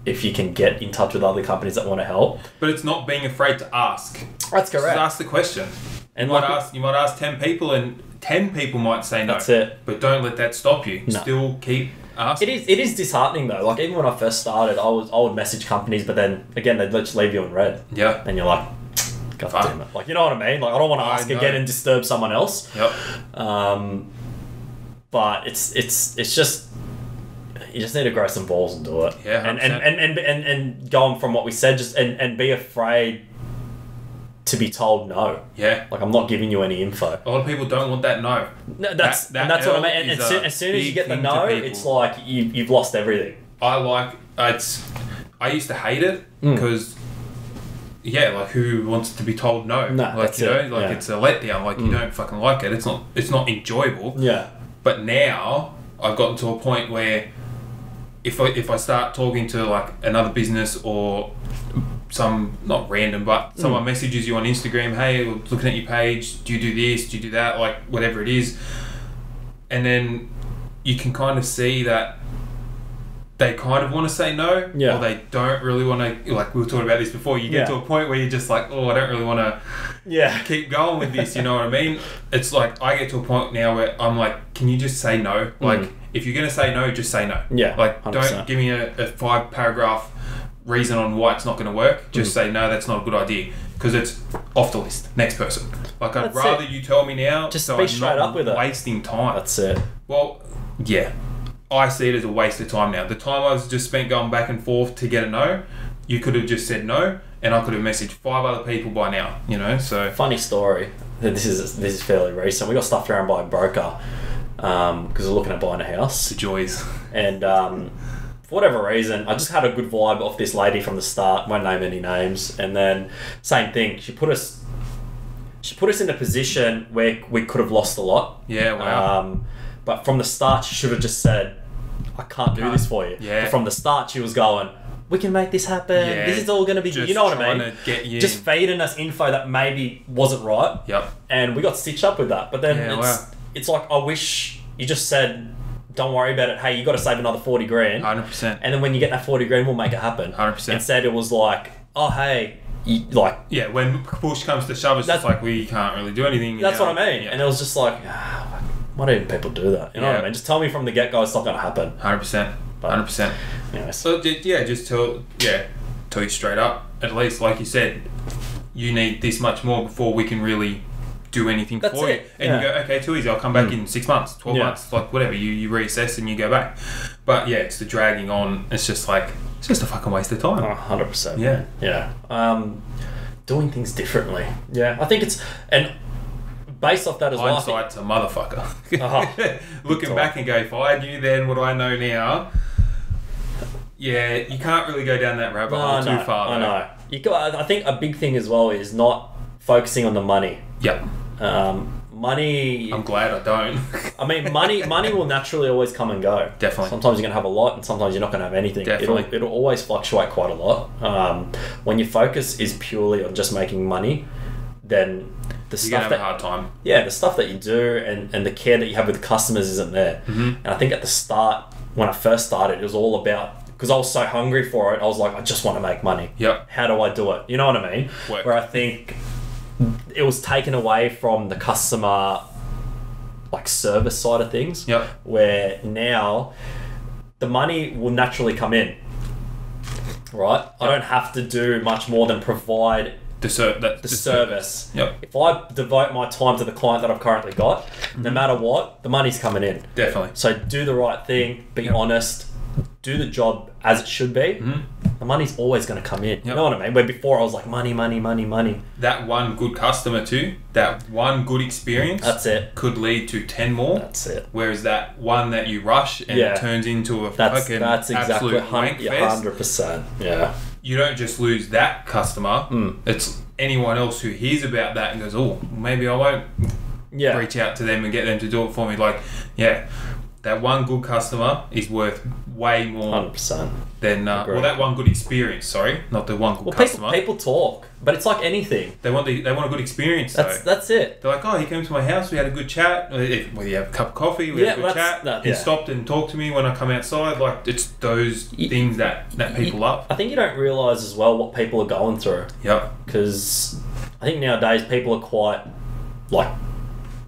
if you can get in touch with other companies that want to help, But it's not being afraid to ask. that's Just ask the question. And You might ask. You might ask ten people, and ten people might say no. that's it. But don't let that stop you. No. Still keep asking. It is. It is disheartening though. Like even when I first started, I was I would message companies, but then again they'd just leave you in red, Yeah. and you're like, God Fuck. damn it! Like you know what I mean? Like I don't want to ask again and disturb someone else. Yep. Um, but it's it's it's just you just need to grow some balls and do it. Yeah, and and, and, and and and going from what we said, just and and be afraid to be told no. Yeah. Like I'm not giving you any info. A lot of people don't want that no. No, that's That- that and that's what I mean. And, as, soon, as you get the no, it's like you you've lost everything. I like it's. I used to hate it Mm. because. Yeah, like who wants to be told no? No, like that's you know, it, like yeah. it's a letdown. Like you Mm. don't fucking like it. It's not. It's not enjoyable. Yeah. But now I've gotten to a point where if I if I start talking to like another business or some not random, but someone messages you on Instagram, hey, looking at your page, do you do this, do you do that, like whatever it is, and then you can kind of see that they kind of want to say no, Yeah. or they don't really want to. Like we were talking about this before, you get Yeah. to a point where you're just like, oh, I don't really want to Yeah. keep going with this. You know what I mean? It's like I get to a point now where I'm like, can you just say no? Like, Mm. if you're gonna say no, just say no. Yeah, Like, 100%. don't give me a, a five paragraph reason on why it's not gonna work. Just Mm. say no, that's not a good idea because it's off the list. Next person. Like, I'd That's rather it. you tell me now. Just so be I'm straight not up with it. Wasting time. That's it. Well, yeah. I see it as a waste of time now. The time I was just spent going back and forth to get a no, you could have just said no, and I could have messaged five other people by now. You know, so Funny story. This is this is fairly recent. We got stuffed around by a broker because we're looking at buying a house. the joys. and um, for whatever reason, I just had a good vibe off this lady from the start. Won't name any names. And then same thing. She put us. She put us in a position where we could have lost a lot. Yeah, wow. Um, but from the start, she should have just said, "I can't do this for you." Yeah. But from the start, she was going, "We can make this happen. Yeah, This is all going to be." You know what I mean? to get you Just in. feeding us info that maybe wasn't right Yep. and we got stitched up with that. But then Yeah, it's, wow. it's like I wish you just said, "Don't worry about it. Hey, you got to save another forty grand, Hundred percent. and then when you get that forty grand, we'll make it happen." 100%. Instead, it was like, "Oh, hey, you, like Yeah, when push comes to shove, it's just like we can't really do anything. that's what I mean." Yeah. And it was just like, ah, "Why do people do that?" You know what I mean? Just tell me from the get go, it's not going to happen. Hundred percent. But- Hundred percent. So yeah, just tell yeah, tell you straight up. At least, like you said, you need this much more before we can really do anything That's for you. it, And yeah. you go, okay, too easy. I'll come back in six months, twelve Yeah. months, like whatever. You you reassess and you go back. But yeah, it's the dragging on. It's just like it's just a fucking waste of time. hundred percent. Yeah. yeah. Um, doing things differently. Yeah, I think it's and based off that as well. Hindsight's a motherfucker. Oh, *laughs* Looking talk. back and go, if I knew then what I know now, yeah, you can't really go down that rabbit hole too far. I know. You got, I think a big thing as well is not focusing on the money. Yep. Um, money. I'm glad I don't. *laughs* I mean, money. Money will naturally always come and go. Definitely. Sometimes you're gonna have a lot, and sometimes you're not gonna have anything. Definitely. It'll, it'll always fluctuate quite a lot. Um, when your focus is purely on just making money, then the You're stuff have that a hard time. yeah, the stuff that you do and, and the care that you have with customers isn't there. Mhm. And I think at the start, when I first started, it was all about because I was so hungry for it. I was like, I just want to make money. Yep. How do I do it? You know what I mean? Work. Where I think it was taken away from the customer like service side of things. Yep. Where now the money will naturally come in. Right? I don't have to do much more than provide The, ser- that, the service. Yep. If I devote my time to the client that I've currently got, no Mm-hmm. matter what, the money's coming in. Definitely. So do the right thing, be Yep. honest, do the job as it should be, the money's always going to come in. You Mm-hmm. Know what I mean? Where before I was like, money, money, money, money. That one good customer too, that one good experience That's it. could lead to 10 more. That's it. Whereas that one that you rush and Yeah. it turns into a That's fucking that's exactly absolute wank fest, hundred percent. Yeah. you don't just lose that customer. Mm. It's anyone else who hears about that and goes, oh, maybe I won't Yeah. reach out to them and get them to do it for me. Like, yeah, that one good customer is worth way more Hundred percent. than, uh, well, that one good experience. Sorry, not the one good Well, people, customer. people talk, but it's like anything. they want the, they want a good experience. That's though. that's it. They're like, oh, he came to my house. We had a good chat. You have a cup of coffee, we Yeah, had a good chat. that- he yeah. stopped and talked to me when I come outside. Like it's those Y- things that that people love. I think you don't realize as well what people are going through Yep. because I think nowadays people are quite like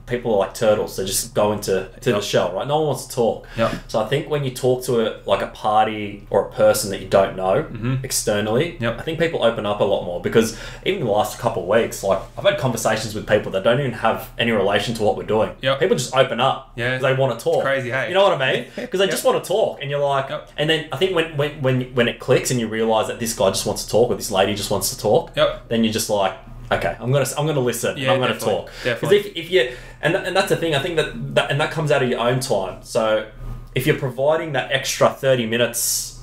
people are like turtles. They just go into to the shell, right? No one wants to talk. Yep. So I think when you talk to a like a party or a person that you don't know Mhm. externally, Yep. I think people open up a lot more because even the last couple of weeks, like I've had conversations with people that don't even have any relation to what we're doing. Yep. People just open up Yeah. because they want to talk. crazy, hey? You know what I mean? *laughs* Because they Yep. just want to talk, and you're like, Yep. and then I think when when when when it clicks and you realize that this guy just wants to talk or this lady just wants to talk, Yep. then you're just like, okay, I'm gonna I'm gonna listen. Yeah, I'm gonna definitely, talk. Because if, if you and and that's the thing. I think that, that and that comes out of your own time. So if you're providing that extra thirty minutes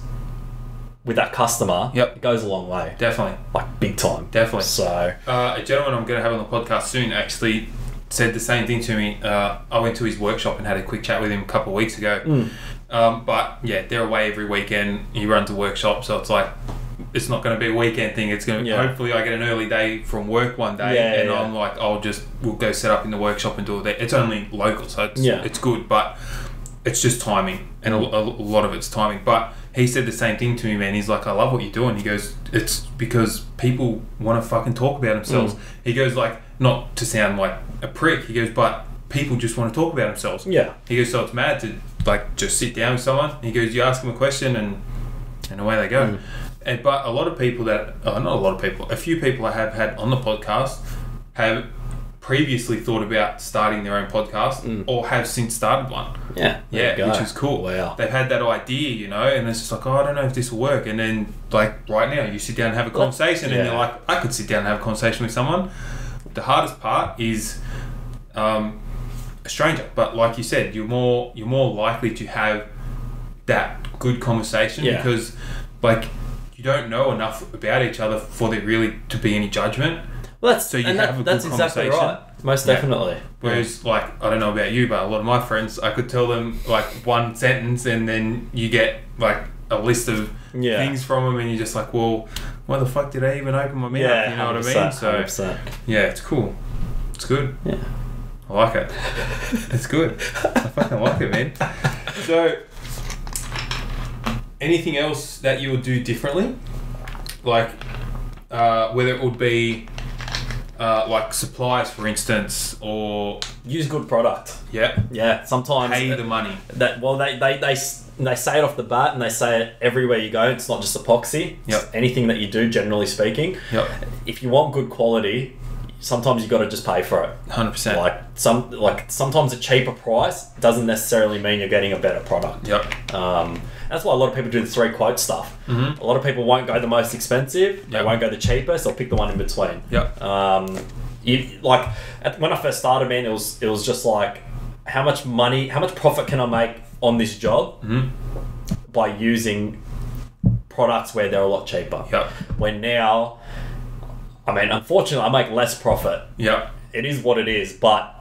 with that customer, Yep. it goes a long way, Definitely. like big time. Definitely. So Uh, a gentleman I'm going to have on the podcast soon actually said the same thing to me. Uh, I went to his workshop and had a quick chat with him a couple of weeks ago. Mm. Um, but yeah, they're away every weekend. He runs a workshop, so it's like it's not going to be a weekend thing. It's going to Yeah. hopefully I get an early day from work one day, Yeah, and yeah. I'm like, I'll just we'll go set up in the workshop and do it there. It's only local, so it's Yeah. it's good, but it's just timing, and a, a lot of it's timing. But he said the same thing to me, man. He's like, I love what you're doing. He goes, it's because people want to fucking talk about themselves. Mm. He goes, like, not to sound like a prick. He goes, but people just want to talk about themselves. yeah, He goes, so it's mad to like just sit down with someone. He goes, you ask them a question and and away they go. Mm. And but a lot of people that, oh, not a lot of people, a few people I have had on the podcast have previously thought about starting their own podcast Mm. or have since started one. yeah, Yeah, which is cool. Wow. They've had that idea, you know, and it's just like, oh, I don't know if this will work. And then, like, right now, you sit down and have a conversation, and you're like, I could sit down and have a conversation with someone. The hardest part is um, a stranger, but like you said, you're more you're more likely to have that good conversation Yeah. because, like, you don't know enough about each other for there really to be any judgment. Well, that's So you and have that, a good that's exactly conversation. right. Most Yeah. definitely. Whereas, like, I don't know about you, but a lot of my friends, I could tell them like one sentence, and then you get like a list of Yeah. things from them, and you're just like, well, why the fuck did I even open my mouth? Yeah, you know what I 100%, mean? So 100%. yeah, it's cool. It's good. Yeah. I like it. It's good. I fucking like it, man. *laughs* So, anything else that you would do differently? Like, uh, whether it would be uh, like supplies, for instance, or Use good product. yeah, Yeah, sometimes pay the money. that well they, they they they say it off the bat and they say it everywhere you go. It's not just epoxy. It's anything that you do, generally speaking. Yep, If you want good quality, sometimes you got to just pay for it. hundred percent. Like some like sometimes a cheaper price doesn't necessarily mean you're getting a better product. Yep. Um, that's why a lot of people do the three quote stuff. Mhm. A lot of people won't go the most expensive. They won't go the cheapest. They'll pick the one in between. Yep. Um, you, like at, when I first started, man, it was it was just like how much money, how much profit can I make on this job Mhm. by using products where they're a lot cheaper. Yep. When now, I mean, unfortunately, I make less profit. Yep. It is what it is, but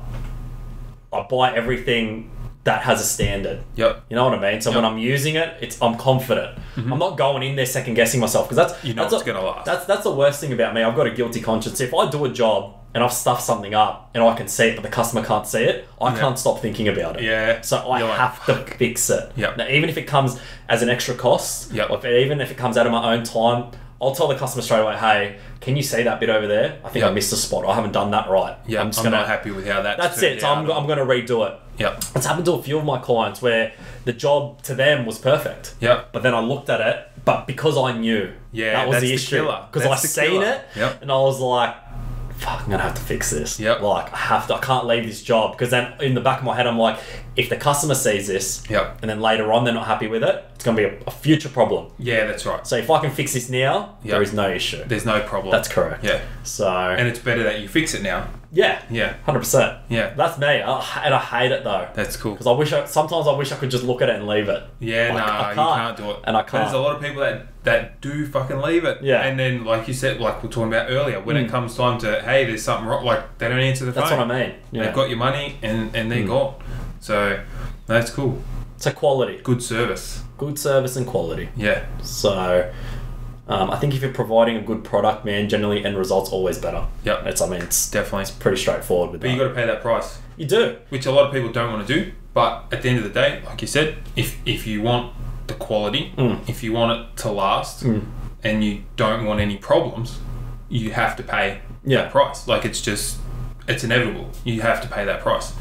I buy everything that has a standard. Yep. You know what I mean? So when I'm using it, it's I'm confident. I'm not going in there second guessing myself because that's Mm-hmm. You know that's a- gonna last. That's that's the worst thing about me. I've got a guilty conscience. If I do a job and I've stuffed something up and I can see it, but the customer can't see it, I Yeah. can't stop thinking about it. Yeah. So I You're like, have to fix it. Yep. Now, even if it comes as an extra cost, Yep. or if, even if it comes out of my own time, I'll tell the customer straight away, "Hey, can you see that bit over there? I think I missed a spot. I haven't done that right. Yeah. I'm, I'm just gonna. not happy with how that. that's it. So. I'm, I'm going to redo it. Yep. It's happened to a few of my clients where the job to them was perfect. Yep. But then I looked at it, but because I knew, Yeah, that was the issue. Because I seen killer. it, Yep. and I was like, "Fuck, I'm gonna have to fix this." Yep. Like I have to. I can't leave this job because then in the back of my head, I'm like, if the customer sees this Yep. and then later on they're not happy with it, it's going to be a, a future problem. Yeah, that's right. So if I can fix this now, Yep. there is no issue. There's no problem. That's correct. Yeah. So And it's better that you fix it now. yeah, Yeah. hundred percent. Yeah. That's me, I, and I hate it though. That's cool. Because I wish I, sometimes I wish I could just look at it and leave it. Yeah, Like, nah, I you can't. can't do it. And I can't. There's a lot of people that that do fucking leave it. Yeah. And then, like you said, like we are talking about earlier, when it mm. comes time to, hey, there's something wrong, like they don't answer the That's phone. what I mean. Yeah. They've got your money and and they're mm. gone. So that's cool. so quality, Good service. good service and quality. Yeah. So um, I think if you're providing a good product, man, generally end results always better. Yep. It's I mean it's Definitely. pretty straightforward with But that. you got to pay that price, you do. which a lot of people don't want to do. But at the end of the day, like you said, if if you want the quality, Mm. if you want it to last, Mm. and you don't want any problems, you have to pay Yeah. that price. Like it's just, it's inevitable. You have to pay that price.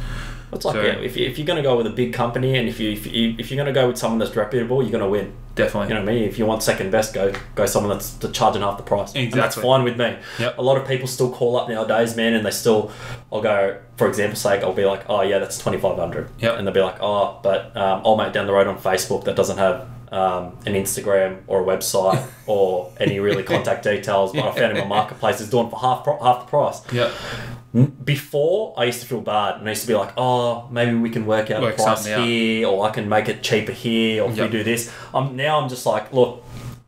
It's like So- yeah, if, you, if you're going to go with a big company and if you if, you, if you're going to go with someone that's reputable, you're going to win. Definitely. You know what I mean? If you want second best, go go someone that's to charging half the price. And that's fine with me. Yep. A lot of people still call up nowadays, man, and they still, I'll go, for example's sake, I'll be like, oh yeah, that's 2500 Yep. And they'll be like, oh, but um, I'll make down the road on Facebook that doesn't have um, an Instagram or a website *laughs* or any really contact details, but I found in my *laughs* marketplace is doing for half pro- half the price. yeah. Before, I used to feel bad, and I used to be like, "Oh, maybe we can work out Work a price out. here, or I can make it cheaper here, or if Yep. we do this." Um, now I'm just like, "Look,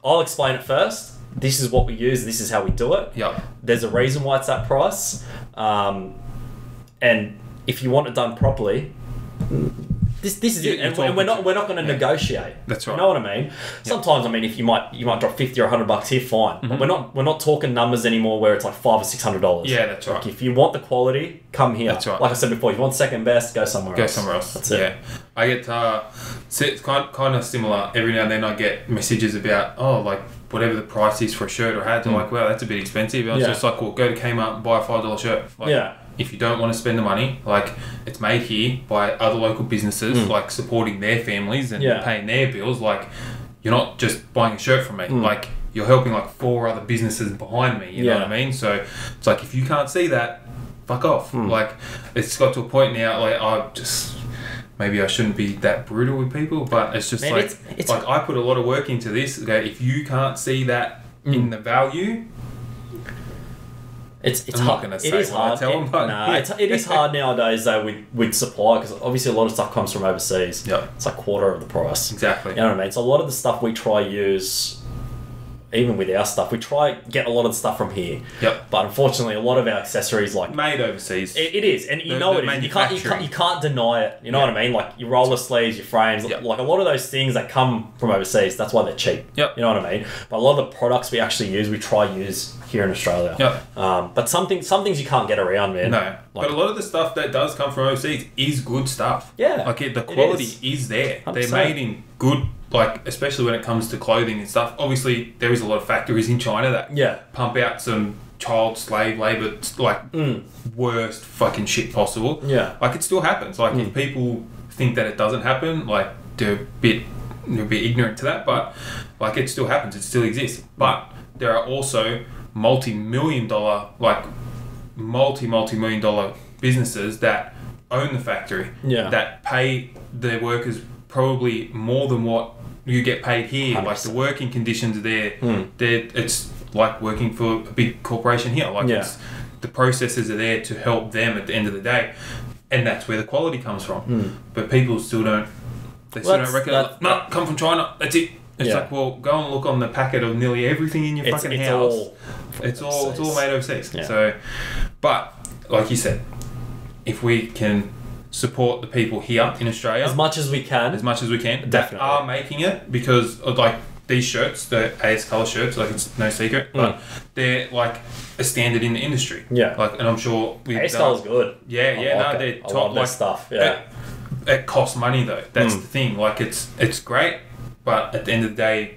I'll explain it first. This is what we use. This is how we do it. Yeah. There's a reason why it's that price, um, and if you want it done properly." This, this is You- it, and, we're- we're not we're not going to yeah. negotiate. That's right. You know what I mean? Sometimes I mean, if you might you might drop fifty or hundred bucks here, fine. Mm-hmm. But we're not we're not talking numbers anymore where it's like five or six hundred dollars. Yeah, that's right. Like if you want the quality, come here. That's right. Like I said before, if you want second best, go somewhere Go else. somewhere else. That's it. Yeah. I get, uh, so it's kind, kind of similar. Every now and then I get messages about, oh, like, whatever the price is for a shirt or hat. They're like, wow, that's a bit expensive. And I was. Yeah. just like, well, go to Kmart and buy a $5 shirt. Like, Yeah. If you don't want to spend the money, like, it's made here by other local businesses, like, supporting their families and Hmm. Yeah. paying their bills. Like, you're not just buying a shirt from me. Hmm. Like, you're helping, like, four other businesses behind me. You know what I mean? So it's like, if you can't see that, fuck off. Hmm. Like, it's got to a point now, like, I just maybe I shouldn't be that brutal with people, but it's just Man, like it's- it's- like I put a lot of work into this. Okay, if you can't see that Mm. in the value, It's it's I'm not hard. gonna it is hard. it, nah, it's, it is hard nowadays though with with supply because obviously a lot of stuff comes from overseas. Yeah. It's like quarter of the price. exactly. You know what I mean? So a lot of the stuff we try use, even with our stuff, we try get a lot of stuff from here. Yep. But unfortunately, a lot of our accessories like Made overseas. It, it is, and you The- know the it is. You can't, you can't, you can't deny it. You know what I mean? Like your roller sleeves, your frames, Yeah. like a lot of those things that come from overseas. That's why they're cheap. Yep. You know what I mean? But a lot of the products we actually use, we try use here in Australia. Yep. Um, but some things, some things you can't get around, man. no, Like, but a lot of the stuff that does come from overseas is good stuff. Yeah, like it, the it quality is. is. there. They're 100%. made in good, like especially when it comes to clothing and stuff. Obviously, there is a lot of factories in China that yeah, pump out some child slave labor, like Mm. worst fucking shit possible. Yeah. like it still happens. Like Mm. if people think that it doesn't happen, like they're a bit, they're a bit ignorant to that. But like it still happens. It still exists. But there are also multi-million dollar, like multi multi million dollar businesses that own the factory. Yeah. that pay their workers probably more than what you get paid here. Like the working conditions are there. Hmm. They're, it's like working for a big corporation here. Like Yeah. it's, the processes are there to help them at the end of the day, and that's where the quality comes from. Hmm. But people still don't. They still. Don't reckon. that's- No, come from China. That's it. It's Yeah. like, well, go and look on the packet of nearly everything in your it's, fucking it's house. all. It's all it's all made overseas. Yeah. So, but like you said, if we can support the people here in Australia as much as we can. as much as we can that Definitely. are making it because of, like these shirts, the AS Colour shirts, like it's no secret, but they're like a standard in the industry. Mm. Yeah. Like, and I'm sure we. Style's good. Yeah, yeah, like no, they're top like stuff. Yeah. It, it costs money though. That's Mm. the thing. Like it's it's great, but at the end of the day.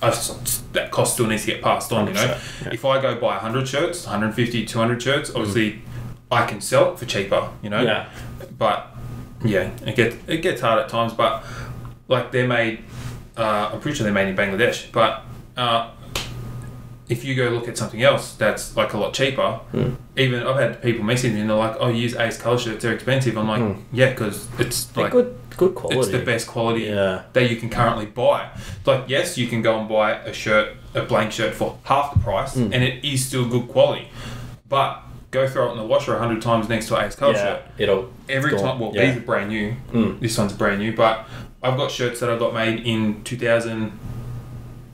I s- that cost still needs to get passed on, you know. yeah. If I go buy 100 shirts, 150, 200 shirts, obviously I can sell it for cheaper, you know. Mm. Yeah. But yeah, it gets it gets hard at times. But like they're made, uh, I'm pretty sure they're made in Bangladesh. But uh, if you go look at something else that's like a lot cheaper, Hmm. even I've had people message me and they're like, "Oh, you use AS Colour shirts; they're expensive." I'm like, Hmm. "Yeah, because it's They're like good, good quality. it's the best quality Yeah. that you can currently buy. Like, yes, you can go and buy a shirt, a blank shirt for half the price, Mm. and it is still good quality. But go throw it in the washer a hundred times next to an AS yeah, shirt. it'll Every it's time, well, yeah. these are brand new. Mm. This one's brand new, but I've got shirts that I got made in 2000.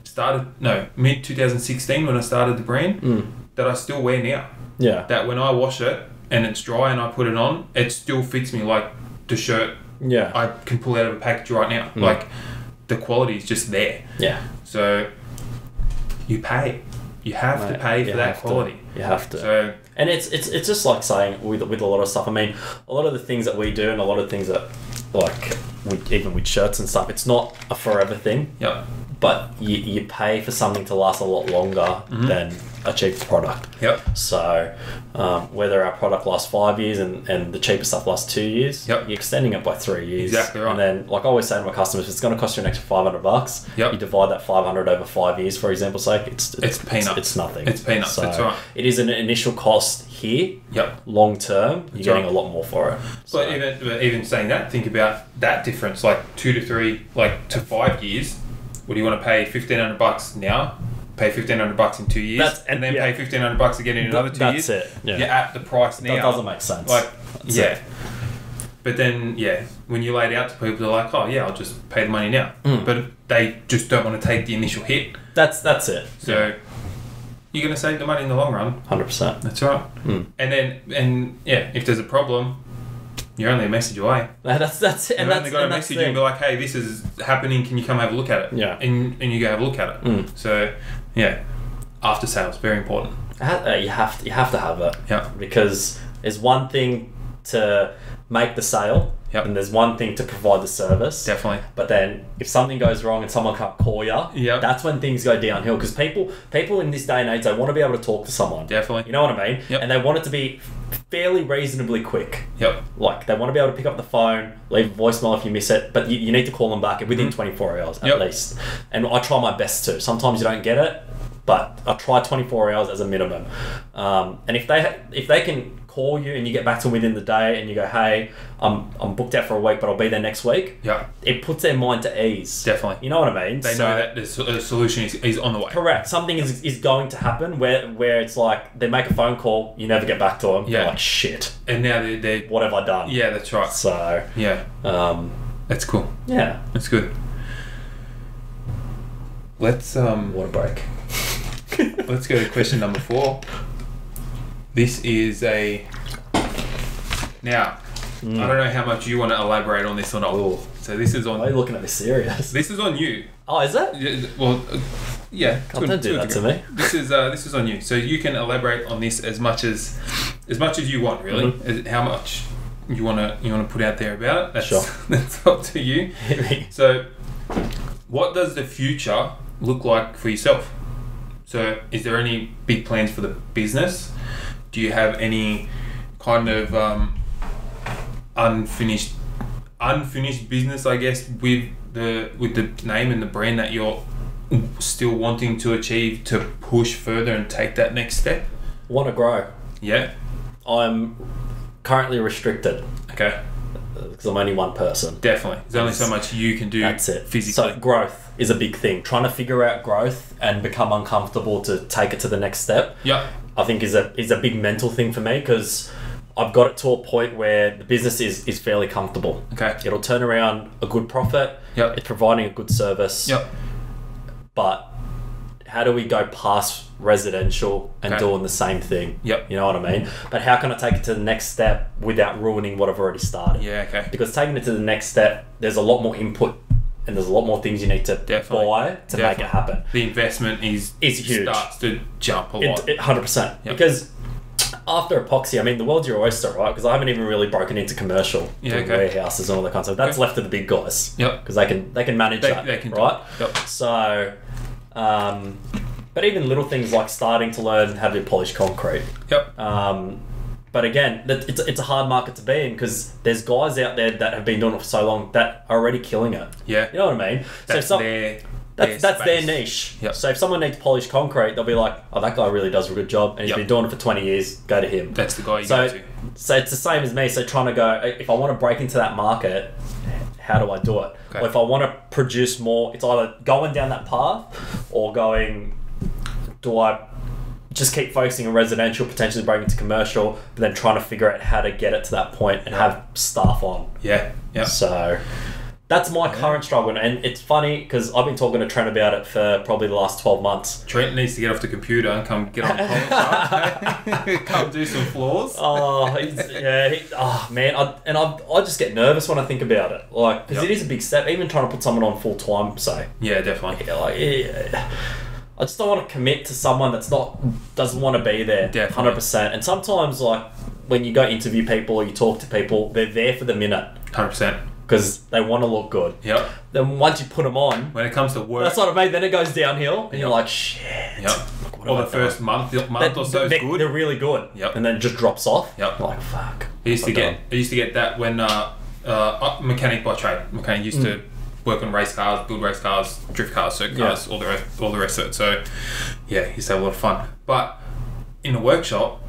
Started no mid 2016 when I started the brand Mm. that I still wear now. yeah, That when I wash it and it's dry and I put it on, it still fits me like the shirt yeah, I can pull out of a package right now. Mm. Like the quality is just there. yeah. So you pay. You have to pay for that have to. quality. You have to. So And it's it's it's just like saying with with a lot of stuff. I mean, a lot of the things that we do and a lot of things that like with, even with shirts and stuff, it's not a forever thing. yeah, But you, you pay for something to last a lot longer Mm-hmm. than a cheap product. yep, So um, whether our product lasts five years and, and the cheaper stuff lasts two years, Yep. you're extending it by three years. Exactly right. And then, like I always say to my customers, if it's going to cost you an extra five hundred bucks, Yep. you divide that five hundred over five years, for example's sake, it's It's peanuts. It's, nothing. It's peanuts, So that's right. It is an initial cost here. yep. Long term, you're That's getting right. a lot more for it. So, But even but even saying that, think about that difference. Like two to three, like to five years. What do you want to pay? Fifteen hundred bucks now. Pay fifteen hundred bucks in two years, That's- and then yeah. pay fifteen hundred bucks again in another two that's years. That's it. Yeah. You're at the price now. that doesn't make sense. Like, That's yeah. it. But then, yeah, when you lay it out to people, they're like, oh, yeah, I'll just pay the money now. Mm. But they just don't want to take the initial hit. That's that's it. So you're going to save the money in the long run. hundred percent. That's right. Mm. And then, and yeah, if there's a problem, you're only a message away. *laughs* That's that's it. You've And only got to and that's message you and be like, hey, this is happening. Can you come have a look at it? Yeah. And, and you go have a look at it. Mm. So, yeah, after sales, very important. Uh, you have to, you have to have it. Yeah. Because there's one thing to make the sale, Yep. and there's one thing to provide the service. Definitely. But then, if something goes wrong and someone can't call you, Yep. that's when things go downhill. Because people, people in this day and age, they want to be able to talk to someone. Definitely. You know what I mean? Yep. And they want it to be fairly reasonably quick. Yep. Like they want to be able to pick up the phone, leave a voicemail if you miss it, but you, you need to call them back within 24 hours at Mm-hmm. Yep. least. And I try my best to. Sometimes you don't get it, but I try 24 hours as a minimum. Um, and if they if they can call you and you get back to them within the day and you go, hey, I'm I'm booked out for a week, but I'll be there next week. Yeah. It puts their mind to ease. Definitely. You know what I mean? They So- know that the solution is, is on the way. Correct. Something is, is going to happen where where it's like they make a phone call, you never get back to them. Yeah. Like shit. And now they're, they're What have I done? yeah, that's right. So Yeah, um, that's cool. yeah. That's good. Let's um What a break. *laughs* let's go to question number four. This is a now. I don't know how much you want to elaborate on this or not. Ooh. So this is on. Why are you looking at me serious? this is on you. Oh, is it? Yeah, Well, uh, yeah. To don't do that to me. This is uh, this is on you. So you can elaborate on this as much as as much as you want, really. Mm-hmm. As- How much you want to you want to put out there about it? That's Sure. *laughs* that's up to you. *laughs* So, what does the future look like for yourself? So, is there any big plans for the business? Do you have any kind of um, unfinished unfinished business, I guess, with the with the name and the brand that you're still wanting to achieve to push further and take that next step? Want to grow. Yeah. I'm currently restricted Okay. because I'm only one person. Definitely. There's only so much you can do. That's it. Physically. So growth is a big thing. Trying to figure out growth and become uncomfortable to take it to the next step. yeah. I think is a is a big mental thing for me because I've got it to a point where the business is is fairly comfortable. Okay. It'll turn around a good profit. Yep. It's providing a good service. Yep. But how do we go past residential and Okay. doing the same thing? Yep. You know what I mean? But how can I take it to the next step without ruining what I've already started? Yeah. Okay. Because taking it to the next step, there's a lot more input and there's a lot more things you need to Definitely. buy to make it happen. the investment is Is huge. starts to jump a lot. It, 100%. Yep. Because after epoxy, I mean, the world's your oyster, right? Because I haven't even really broken into commercial Yeah, okay. warehouses and all that kind of stuff. That's Okay. left to the big guys. Yep. Because they can they can manage They- that, they can right? Yep. So, um, but even little things like starting to learn how to polish concrete. Yep. Um, but again, that- it's, it's a hard market to be in because there's guys out there that have been doing it for so long that are already killing it. Yeah. You know what I mean? That's so some, their That's, their that's their niche. Yep. So if someone needs polished concrete, they'll be like, "Oh, that guy really does a good job, and he's Yep. been doing it for twenty years. Go to him." That's the guy you so, go to. so it's the same as me. So trying to go, if I want to break into that market, how do I do it? Okay. Or if I want to produce more, it's either going down that path or going. Do I just keep focusing on residential, potentially break into commercial, but then trying to figure out how to get it to that point and have staff on? Yeah, yeah. So that's my current struggle, and it's funny because I've been talking to Trent about it for probably the last twelve months. Trent needs to get off the computer and come get on the *laughs* *laughs* Come do some floors. Oh, he's, yeah, he, oh man, I, and I, I just get nervous when I think about it, like because Yep. it is a big step. Even trying to put someone on full time, say, Yeah, definitely. yeah, like, yeah, I just don't want to commit to someone that's not doesn't want to be there, hundred percent. And sometimes, like when you go interview people or you talk to people, they're there for the minute Hundred percent. because they want to look good. Yep. Then once you put them on, When it comes to work, That's what I mean. Then it goes downhill, and you're like, shit. Yep. What Or the I done? first month, month That- or so is they're, good. They're really good. Yep. And then it just drops off. Yep. Like, fuck. I used to get I used to get that when uh, uh, mechanic by trade. Mechanic used to work on race cars, build race cars, drift cars, circuit Mm. Yeah. cars, all the rest, all the rest of it. So yeah, used to have a lot of fun. But in the workshop,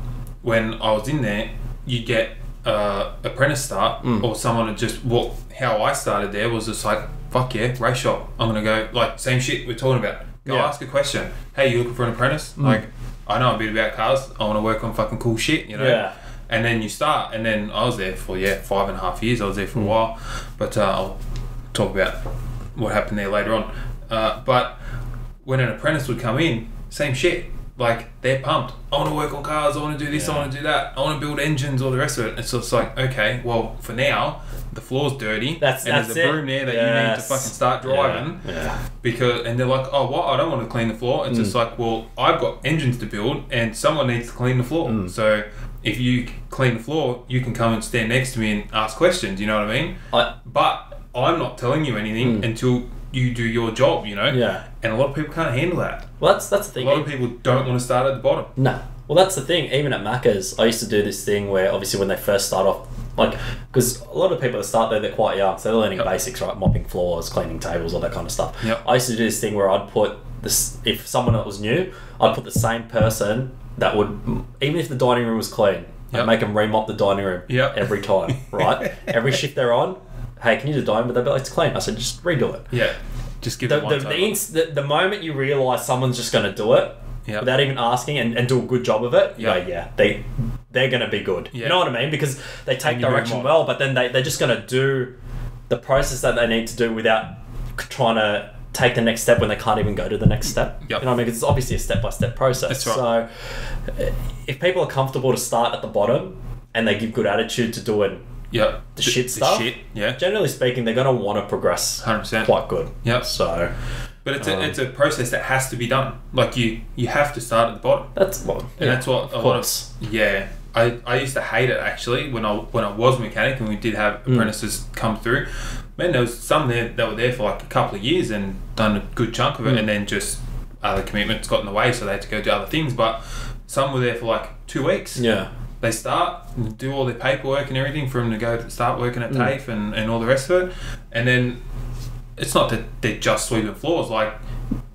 when I was in there, you get uh, apprentice start Mm. or someone that just what how I started there was just like fuck yeah, race shop. I'm gonna go like same shit we're talking about. Go Yeah. Mm. ask a question. Hey, you looking for an apprentice? Like I know a bit about cars. I want to work on fucking cool shit. You know. Yeah. And then you start, and then I was there for yeah five and a half years. I was there for a while, but uh, talk about what happened there later on. Uh, but when an apprentice would come in, same shit. Like they're pumped. I want to work on cars. I want to do this. I want to do that. I want to build engines. All the rest of it. And so It's like okay, well for now the floor's dirty. That's- and that's there's a broom there that you need to fucking start driving Yeah. yeah. because and they're like, oh, what? I don't want to clean the floor. It's just Mm. like, well, I've got engines to build, and someone needs to clean the floor. Mm. So if you clean the floor, you can come and stand next to me and ask questions. You know what I mean? I, But I'm not telling you anything until you do your job. You know? Mm. yeah. And a lot of people can't handle that. Well, that's that's the thing. A lot of people don't want to start at the bottom. No. Well, that's the thing. Even at Macca's, I used to do this thing where obviously when they first start off, like, because a lot of people that start there, they're quite young, so they're learning Yep. basics, right? Mopping floors, cleaning tables, all that kind of stuff. Yep. I used to do this thing where I'd put this, if someone that was new, I'd put the same person that would, even if the dining room was clean, I'd Yep. make them remop the dining room Yep. every time, right? *laughs* every shift they're on, hey, can you just room? They'd be like, it's clean. I said, just redo it. Yeah. Just give The, the, the, ins- the, the moment you realise someone's just going to do it, Yep. without even asking and, and do a good job of it, Yeah. yeah, yeah, they they're gonna be good. You know what I mean? Because they take And you move direction on. well, but then they they're just gonna do the process that they need to do without trying to take the next step when they can't even go to the next step. Yep. You know what I mean? 'Cause it's obviously a step by step process. That's right. So uh, if people are comfortable to start at the bottom and they give good attitude to doing Yep. the shit stuff, shit. Yeah. generally speaking, they're gonna want to progress 100%. quite good. Yep. So But it's a, Um, it's a process that has to be done. Like you, you have to start at the bottom. that's well, And that's what a lot of yeah. I, I used to hate it actually when I when I was a mechanic and we did have Mm. apprentices come through. Man, there was some there that were there for like a couple of years and done a good chunk of it, Mm. and then just other commitments got in the way, so they had to go do other things. But some were there for like two weeks. yeah. They start do all their paperwork and everything for them to go start working at Mm. TAFE and, and all the rest of it, and then it's not that they're just sweeping floors like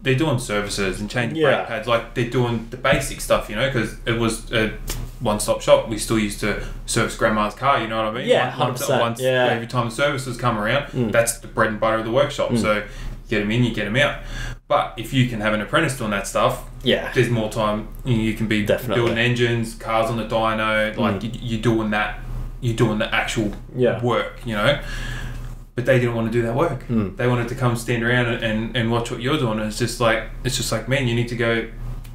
they're doing services and changing Yeah. brake pads like they're doing the basic stuff you know because it was a one-stop shop we still used to service grandma's car you know what i mean Yeah, Once- 100%, once yeah. every time the services come around Mm. that's the bread and butter of the workshop so you get them in you get them out but if you can have an apprentice doing that stuff Yeah. there's more time you, can be Definitely. building engines cars on the dyno like Mm. you, you're doing that you're doing the actual Yeah. work you know but they didn't want to do that work Mm. they wanted to come stand around and, and, and watch what you're doing and it's just like it's just like man you need to go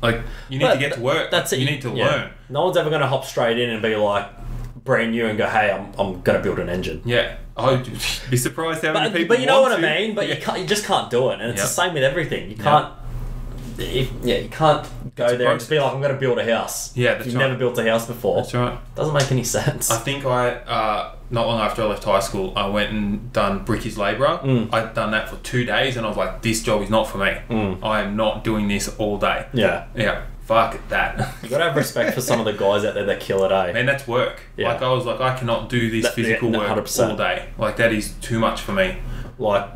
like you need But to get to work That's it. you need to yeah. learn No one's ever going to hop straight in and be like brand new and go, "Hey, I'm, I'm going to build an engine." yeah I'd *laughs* be surprised how many But, people but you know what want I mean. But yeah. you can't. You just can't do it, and it's Yep. the same with everything. You can't. If, yeah, you can't go It's there and just be like, "I'm going to build a house." Yeah, that's you've right. never built a house before, that's right doesn't make any sense. I think I uh, not long after I left high school, I went and done brickies labourer. Mm. I'd done that for two days, and I was like, "This job is not for me. Mm. I am not doing this all day." yeah, Yeah, fuck that. *laughs* you got to have respect for some of the guys out there that kill it, eh? Man, that's work. Yeah. Like I was like, I cannot do this That- physical yeah, work 100%. all day. Like that is too much for me. Like,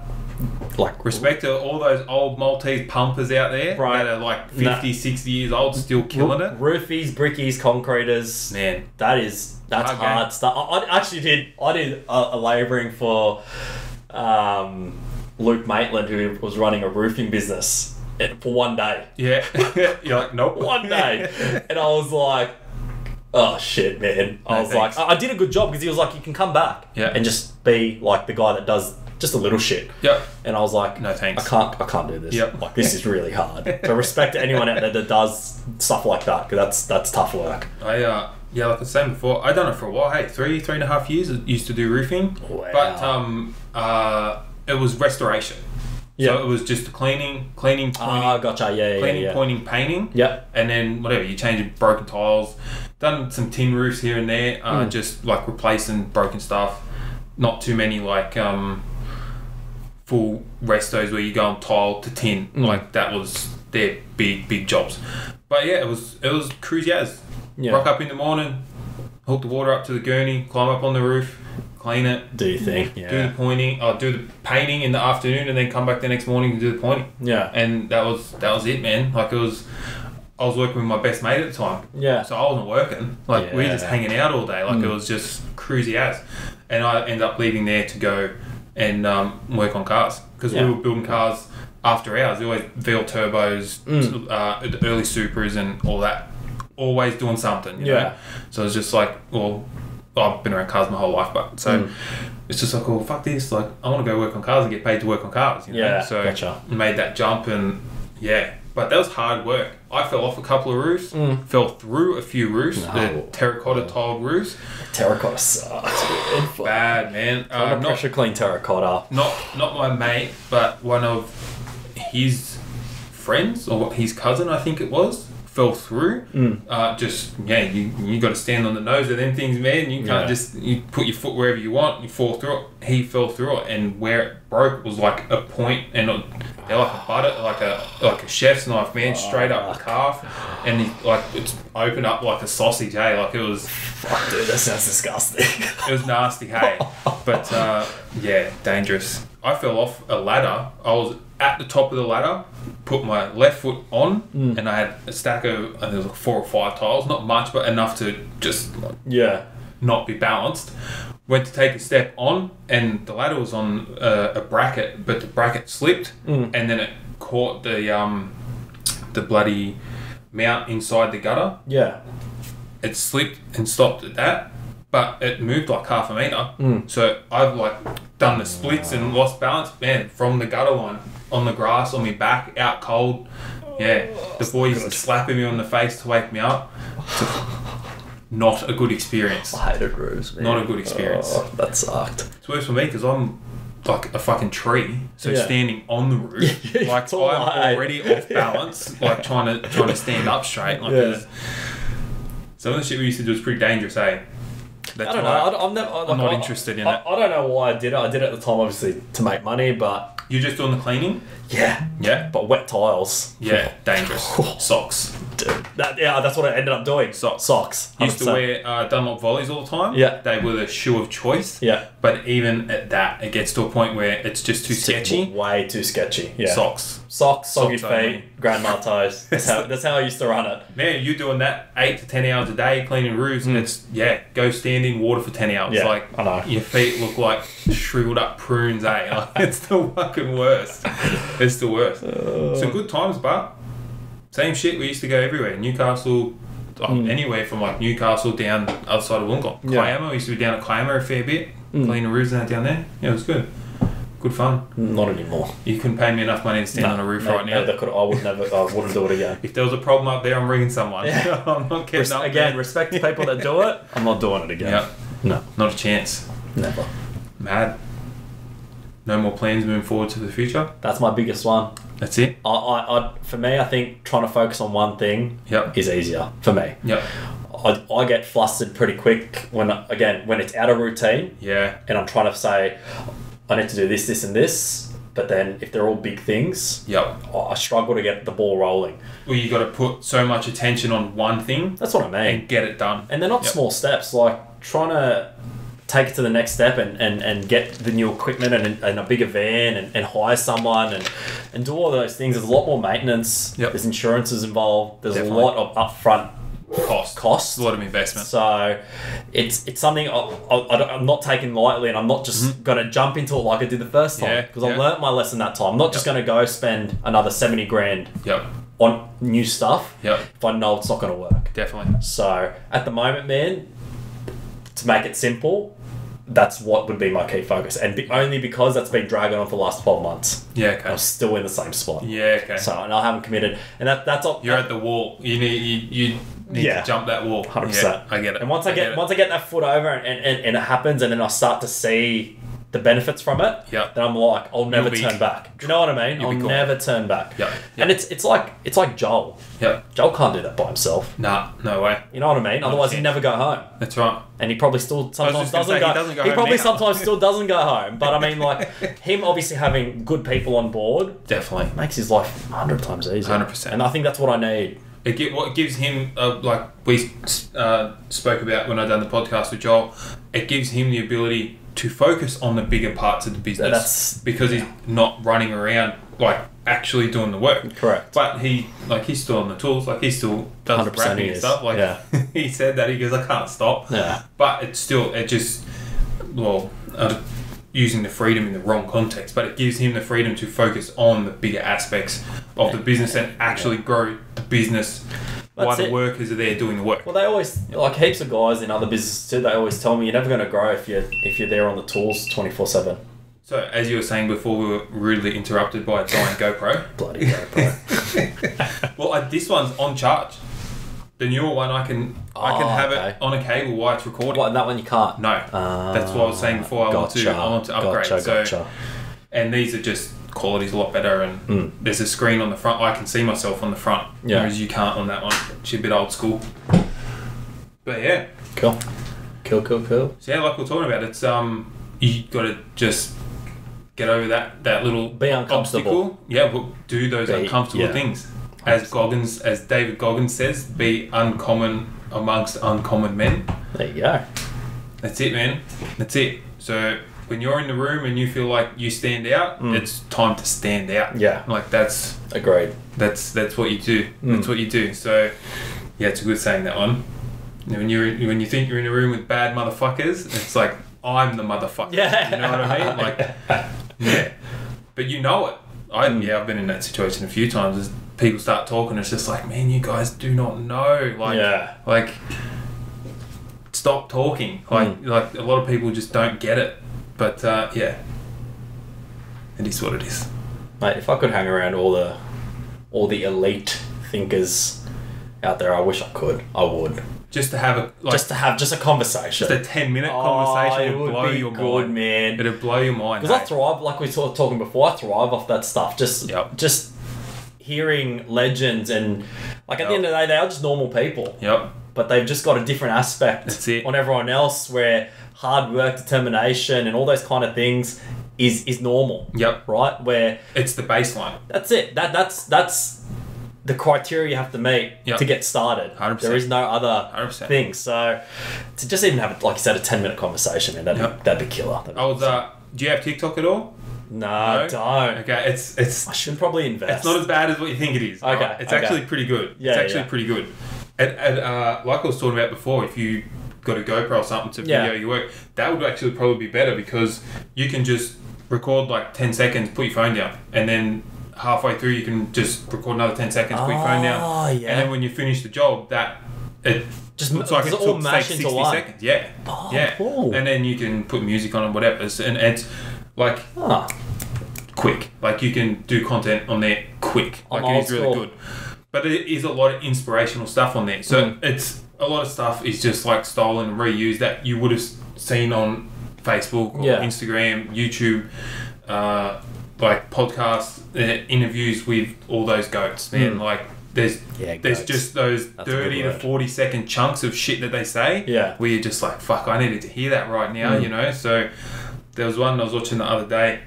like Respect to all those old Maltese pumpers out there Right. that are like Nah. 50, 60 years old, still killing it. Roofies, brickies, concreters. Man, That is that's Hard hard, stuff. I, I actually did. I did a, a labouring for um, Luke Maitland, who was running a roofing business for one day. yeah. *laughs* You're like, nope. One day, and I was like, "Oh shit, man!" I No, was thanks. like, I, did a good job because he was like, "You can come back Yeah. and just be like the guy that does just a little shit." Yep. And I was like, No, thanks. I can't, I can't do this. Yep. Like this is really hard. so respect to anyone out there that does stuff like that because that's that's tough work. I uh yeah, like I was saying before, I done it for a while. Hey, three three and a half years. I used to do roofing, Wow. but um uh it was restoration. Yeah. So it was just cleaning, cleaning, pointing, Ah, gotcha. Yeah, yeah, cleaning, yeah. pointing, painting. Yep. And then whatever you change broken tiles, done some tin roofs here and there, uh, Mm. just like replacing broken stuff. Not too many like um full restos where you go on tile to tin. Mm. Like that was their big big jobs. But yeah, it was it was cruise as. Yeah. Rock up in the morning, hook the water up to the gurney, climb up on the roof, clean it, Do you think? do the Yeah. pointing, uh, do the painting in the afternoon, and then come back the next morning and do the pointing. Yeah. And that was that was it, man. Like it was, I was working with my best mate at the time, Yeah. so I wasn't working. Like we were just hanging out all day. Like Mm. it was just cruisy as. And I ended up leaving there to go and um, work on cars because Yeah. we were building cars after hours. We Always VL turbos, Mm. uh, early supers, and all that. Always doing something. You Yeah. Know? So it's just like, well, I've been around cars my whole life, but so Mm. it's just like, well, fuck this. Like, I want to go work on cars and get paid to work on cars. You know? Yeah, So gotcha. made that jump and yeah, but that was hard work. I fell off a couple of roofs, Mm. fell through a few roofs, No. the terracotta tiled roofs. Terracotta sucks. man. *laughs* Bad man. Uh, Under not, pressure clean terracotta. not not my mate, but one of his friends or his cousin, I think it was, fell through. Mm. Uh, just yeah, you you got to stand on the nose of them things, man. You can't Yeah. just you put your foot wherever you want. You fall through it. He fell through it, and where it broke was like a point, and it, they're like a butter, like a like a chef's knife, man, straight up the calf, and he, like it's opened up like a sausage, hey, like it was Fuck, dude, that sounds disgusting. *laughs* it was nasty, hey. But uh, yeah, dangerous. I fell off a ladder. I was at the top of the ladder, put my left foot on, Mm. and I had a stack of I think it was like four or five tiles. Not much, but enough to just like, yeah. not be balanced. Went to take a step on, and the ladder was on uh, a bracket, but the bracket slipped, Mm. and then it caught the um, the bloody mount inside the gutter Yeah. it slipped and stopped at that, but it moved like half a meter. Mm. So I've like done the splits and lost balance, man, from the gutter line on the grass on my back, out cold. Yeah, the boys good. slapping me on the face to wake me up. Not a good experience. I hated roofs, man. Not a good experience. Oh, that sucked. It's worse for me because I'm like a fucking tree, so Yeah. standing on the roof, *laughs* like I'm already off *laughs* balance, like trying to trying to stand up straight. Like Yeah. some of the shit we used to do was pretty dangerous, eh? That's I don't know. I, I'm, never, like, not I- interested in I, it. I don't know why I did it. I did it at the time, obviously, to make money, but You're just doing the cleaning? yeah. Yeah. But wet tiles. Yeah, dangerous. *laughs* Socks. That, yeah, that's what I ended up doing. Socks. Socks. Used to wear uh, Dunlop volleys all the time. Yeah. They were the shoe of choice. Yeah. But even at that, it gets to a point where it's just too sketchy. Way too sketchy. Yeah. Socks. Socks, soggy Socks feet, grandma ties. *laughs* That's how, that's how I used to run it. Man, you doing that eight to ten hours a day cleaning roofs, and it's yeah, go stand in water for ten hours. Mm. Yeah, like I know. your feet look like shriveled up prunes, eh? *laughs* Like, it's the fucking worst. It's the worst. *laughs* Uh. Some good times, but same shit. We used to go everywhere. Newcastle, oh, anywhere from like Newcastle down other side of Wollongong. Mm. Yeah. Mm. Kiama, we used to be down at Kiama a fair bit, cleaning roofs and that down there. Yeah, it was good. Good fun. Not anymore. You couldn't pay me enough money to stand No, on a roof no, right now. No, that could, I would never. I wouldn't do it again. *laughs* If there was a problem up there, I'm ringing someone. Yeah. *laughs* I'm not getting Res- up again, there. respect the *laughs* people that do it. I'm not doing it again. Yeah, No, not a chance. never. Mad. No more plans moving forward to the future. That's my biggest one. That's it. I, I, I, for me, I think trying to focus on one thing Yep. is easier for me. Yep. I, I get flustered pretty quick when, again, when it's out of routine Yeah. and I'm trying to say, I need to do this, this, and this. But then if they're all big things, Yep. I struggle to get the ball rolling. Well, you got to put so much attention on one thing That's what I mean. and get it done. And they're not Yep. small steps. Like trying to take it to the next step and, and, and get the new equipment and, and a bigger van and, and hire someone and, and do all those things. There's a lot more maintenance. Yep. There's insurances involved. There's Definitely. a lot of upfront Cost. costs. a lot of investment. So it's it's something I, I, am not taking lightly, and I'm not just going to jump into it like I did the first time Mm-hmm. Yeah, because yeah. I learnt my lesson that time. I'm not just going to go spend another seventy grand Yep. on new stuff Yep. if I know it's not going to work. Definitely. So at the moment, man, to make it simple, that's what would be my key focus, and be, only because that's been dragging on for the last twelve months. Yeah. Okay. I'm still in the same spot. Yeah. Okay. So and I haven't committed, and that that's all. You're at the wall. You need you, you need Yeah. to jump that wall. 100%. Yeah, I get it. And once I get, it. once I get that foot over and, and, and it happens and then I start to see the benefits from it, Yeah. then I'm like, I'll never turn back. You know what I mean? You'll I'll never turn back. Yeah. And it's it's like it's like Joel. Yeah. Joel can't do that by himself. Nah. No way. You know what I mean? Otherwise he'd never go home. That's right. And he probably still sometimes just gonna doesn't say, go, he doesn't go he home probably now. sometimes still *laughs* doesn't go home. But I mean like him obviously having good people on board Definitely. makes his life a hundred times easier. 100%. And I think that's what I need. It what gives him, uh, like we uh, spoke about when I done the podcast with Joel, it gives him the ability to focus on the bigger parts of the business That's- because he's not running around like actually doing the work. Correct. But he, like, he's still on the tools. Like, he still does 100% and stuff. Like, Yeah. *laughs* he said that he goes, I can't stop. Yeah. But it's still, it just, well, uh, using the freedom in the wrong context, but it gives him the freedom to focus on the bigger aspects of the business and actually grow the business That's the it. workers are there doing the work. Well, they always like heaps of guys in other businesses too. They always tell me you're never going to grow if you if you're there on the tools twenty four seven. So, as you were saying before, we were rudely interrupted by a giant GoPro. *laughs* Bloody GoPro. *laughs* Well, uh, this one's on charge. The newer one, I can I can Oh, have okay. it on a cable while it's recording. what? And that one you can't. No, that's what I was saying before. I want to I want to upgrade. Gotcha, so, gotcha. and these are just quality's a lot better and there's a screen on the front i can see myself on the front Yeah. whereas you can't on that one it's a bit old school but yeah Cool. Cool, cool, cool. so yeah like we're talking about it's um you gotta just get over that that little Be uncomfortable. obstacle. yeah but do those Be- uncomfortable yeah. things as goggins as david goggins says be uncommon amongst uncommon men There you go. that's it man that's it so when you're in the room and you feel like you stand out it's time to stand out Mm. Yeah. like that's Agreed. that's that's what you do. Mm. That's what you do. So yeah, it's a good saying that one. When you're when you think you're in a room with bad motherfuckers, it's like I'm the motherfucker. Yeah. you know what I mean? Like *laughs* yeah, but you know it. I Mm. yeah, I've been in that situation a few times. As people start talking, it's just like, man, you guys do not know. Like Yeah. like stop talking. Like Mm. like a lot of people just don't get it. But uh, yeah, it is what it is. Mate, if I could hang around all the all the elite thinkers out there, I wish I could. I would. Just to have a like, just to have just a conversation. Just a 10 minute Oh, conversation it would blow be your good, mind. man. It'd blow your mind. Because I thrive, like we were talking before, I thrive off that stuff. Just, Yep. just hearing legends and like at the end of the day, they are just normal people, Yep. but they've just got a different aspect on everyone else. Where hard work, determination, and all those kind of things is is normal, Yep. right? Where It's the baseline. that's it. That that's that's the criteria you have to meet Yep. to get started. 100%. There is no other 100%. thing. So to just even have, like you said, a ten minute conversation, man, that'd, Yep. be, that'd be killer. That'd be I was, uh, do you have TikTok at all? no, No? don't. Okay, it's it's I should probably invest. it's not as bad as what you think it is. Okay, alright? It's okay. actually pretty good. Yeah, it's actually yeah. pretty good. And, and uh, like I was talking about before, if you got a GoPro or something to Yeah. video your work, that would actually probably be better because you can just record like 10 seconds, put your phone down, and then halfway through you can just record another 10 seconds, put your phone down. Oh, yeah. And then when you finish the job, that it Just looks like it it all took say, 60 one? seconds. Yeah. Oh, yeah. cool. And then you can put music on and whatever. It's- And it's like quick. Like you can do content on there quick. I'm Like it old is really school. good. But it is a lot of inspirational stuff on there. So Mm. it's a lot of stuff is just like stolen and reused that you would have seen on Facebook or Yeah. Instagram, YouTube, uh, like podcasts, uh, interviews with all those goats. Man, Mm. like there's Yeah, there's goats. just those That's thirty to forty second chunks of shit that they say. Yeah. Where you're just like, fuck, I needed to hear that right now, Mm. you know? So there was one I was watching the other day.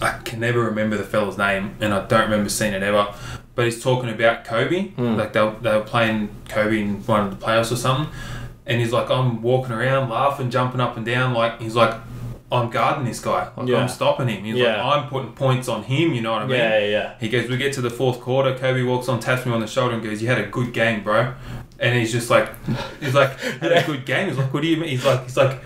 I can never remember the fella's name, and I don't remember seeing it ever. But he's talking about Kobe. Mm. Like they were, they were playing Kobe in one of the playoffs or something. and he's like, I'm walking around, laughing, jumping up and down. Like he's like, I'm guarding this guy. Like, Yeah. I'm stopping him. He's Yeah. like, I'm putting points on him. You know what I mean? Yeah, yeah, yeah. He goes, we get to the fourth quarter. Kobe walks on, taps me on the shoulder, and goes, "You had a good game, bro." And he's just like, he's like, had a *laughs* good game. He's like, what do you mean? He's like, he's like,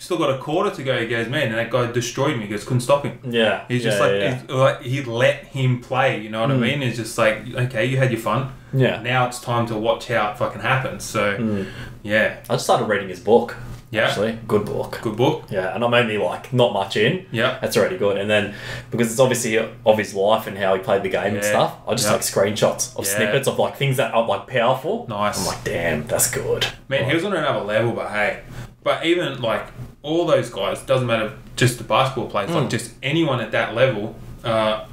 still got a quarter to go. He goes, man, and that guy destroyed me. He goes, couldn't stop him. Yeah. He's just yeah, like, yeah. he's like, he let him play. You know what I Mm. mean? It's just like, okay, you had your fun. Yeah. Now it's time to watch how it fucking happens. So, Mm. yeah, I just started reading his book. Yeah. Actually, good book. good book. Yeah, and I'm only like not much in. Yeah. That's already good. And then because it's obviously of his life and how he played the game and stuff, I just Yeah. like screenshots of Yeah. snippets of like things that are like powerful. Nice. I'm like, damn, that's good. Man, he was on another level, but hey, but even like all those guys, doesn't matter just the basketball players, Mm. like just anyone at that level, uh,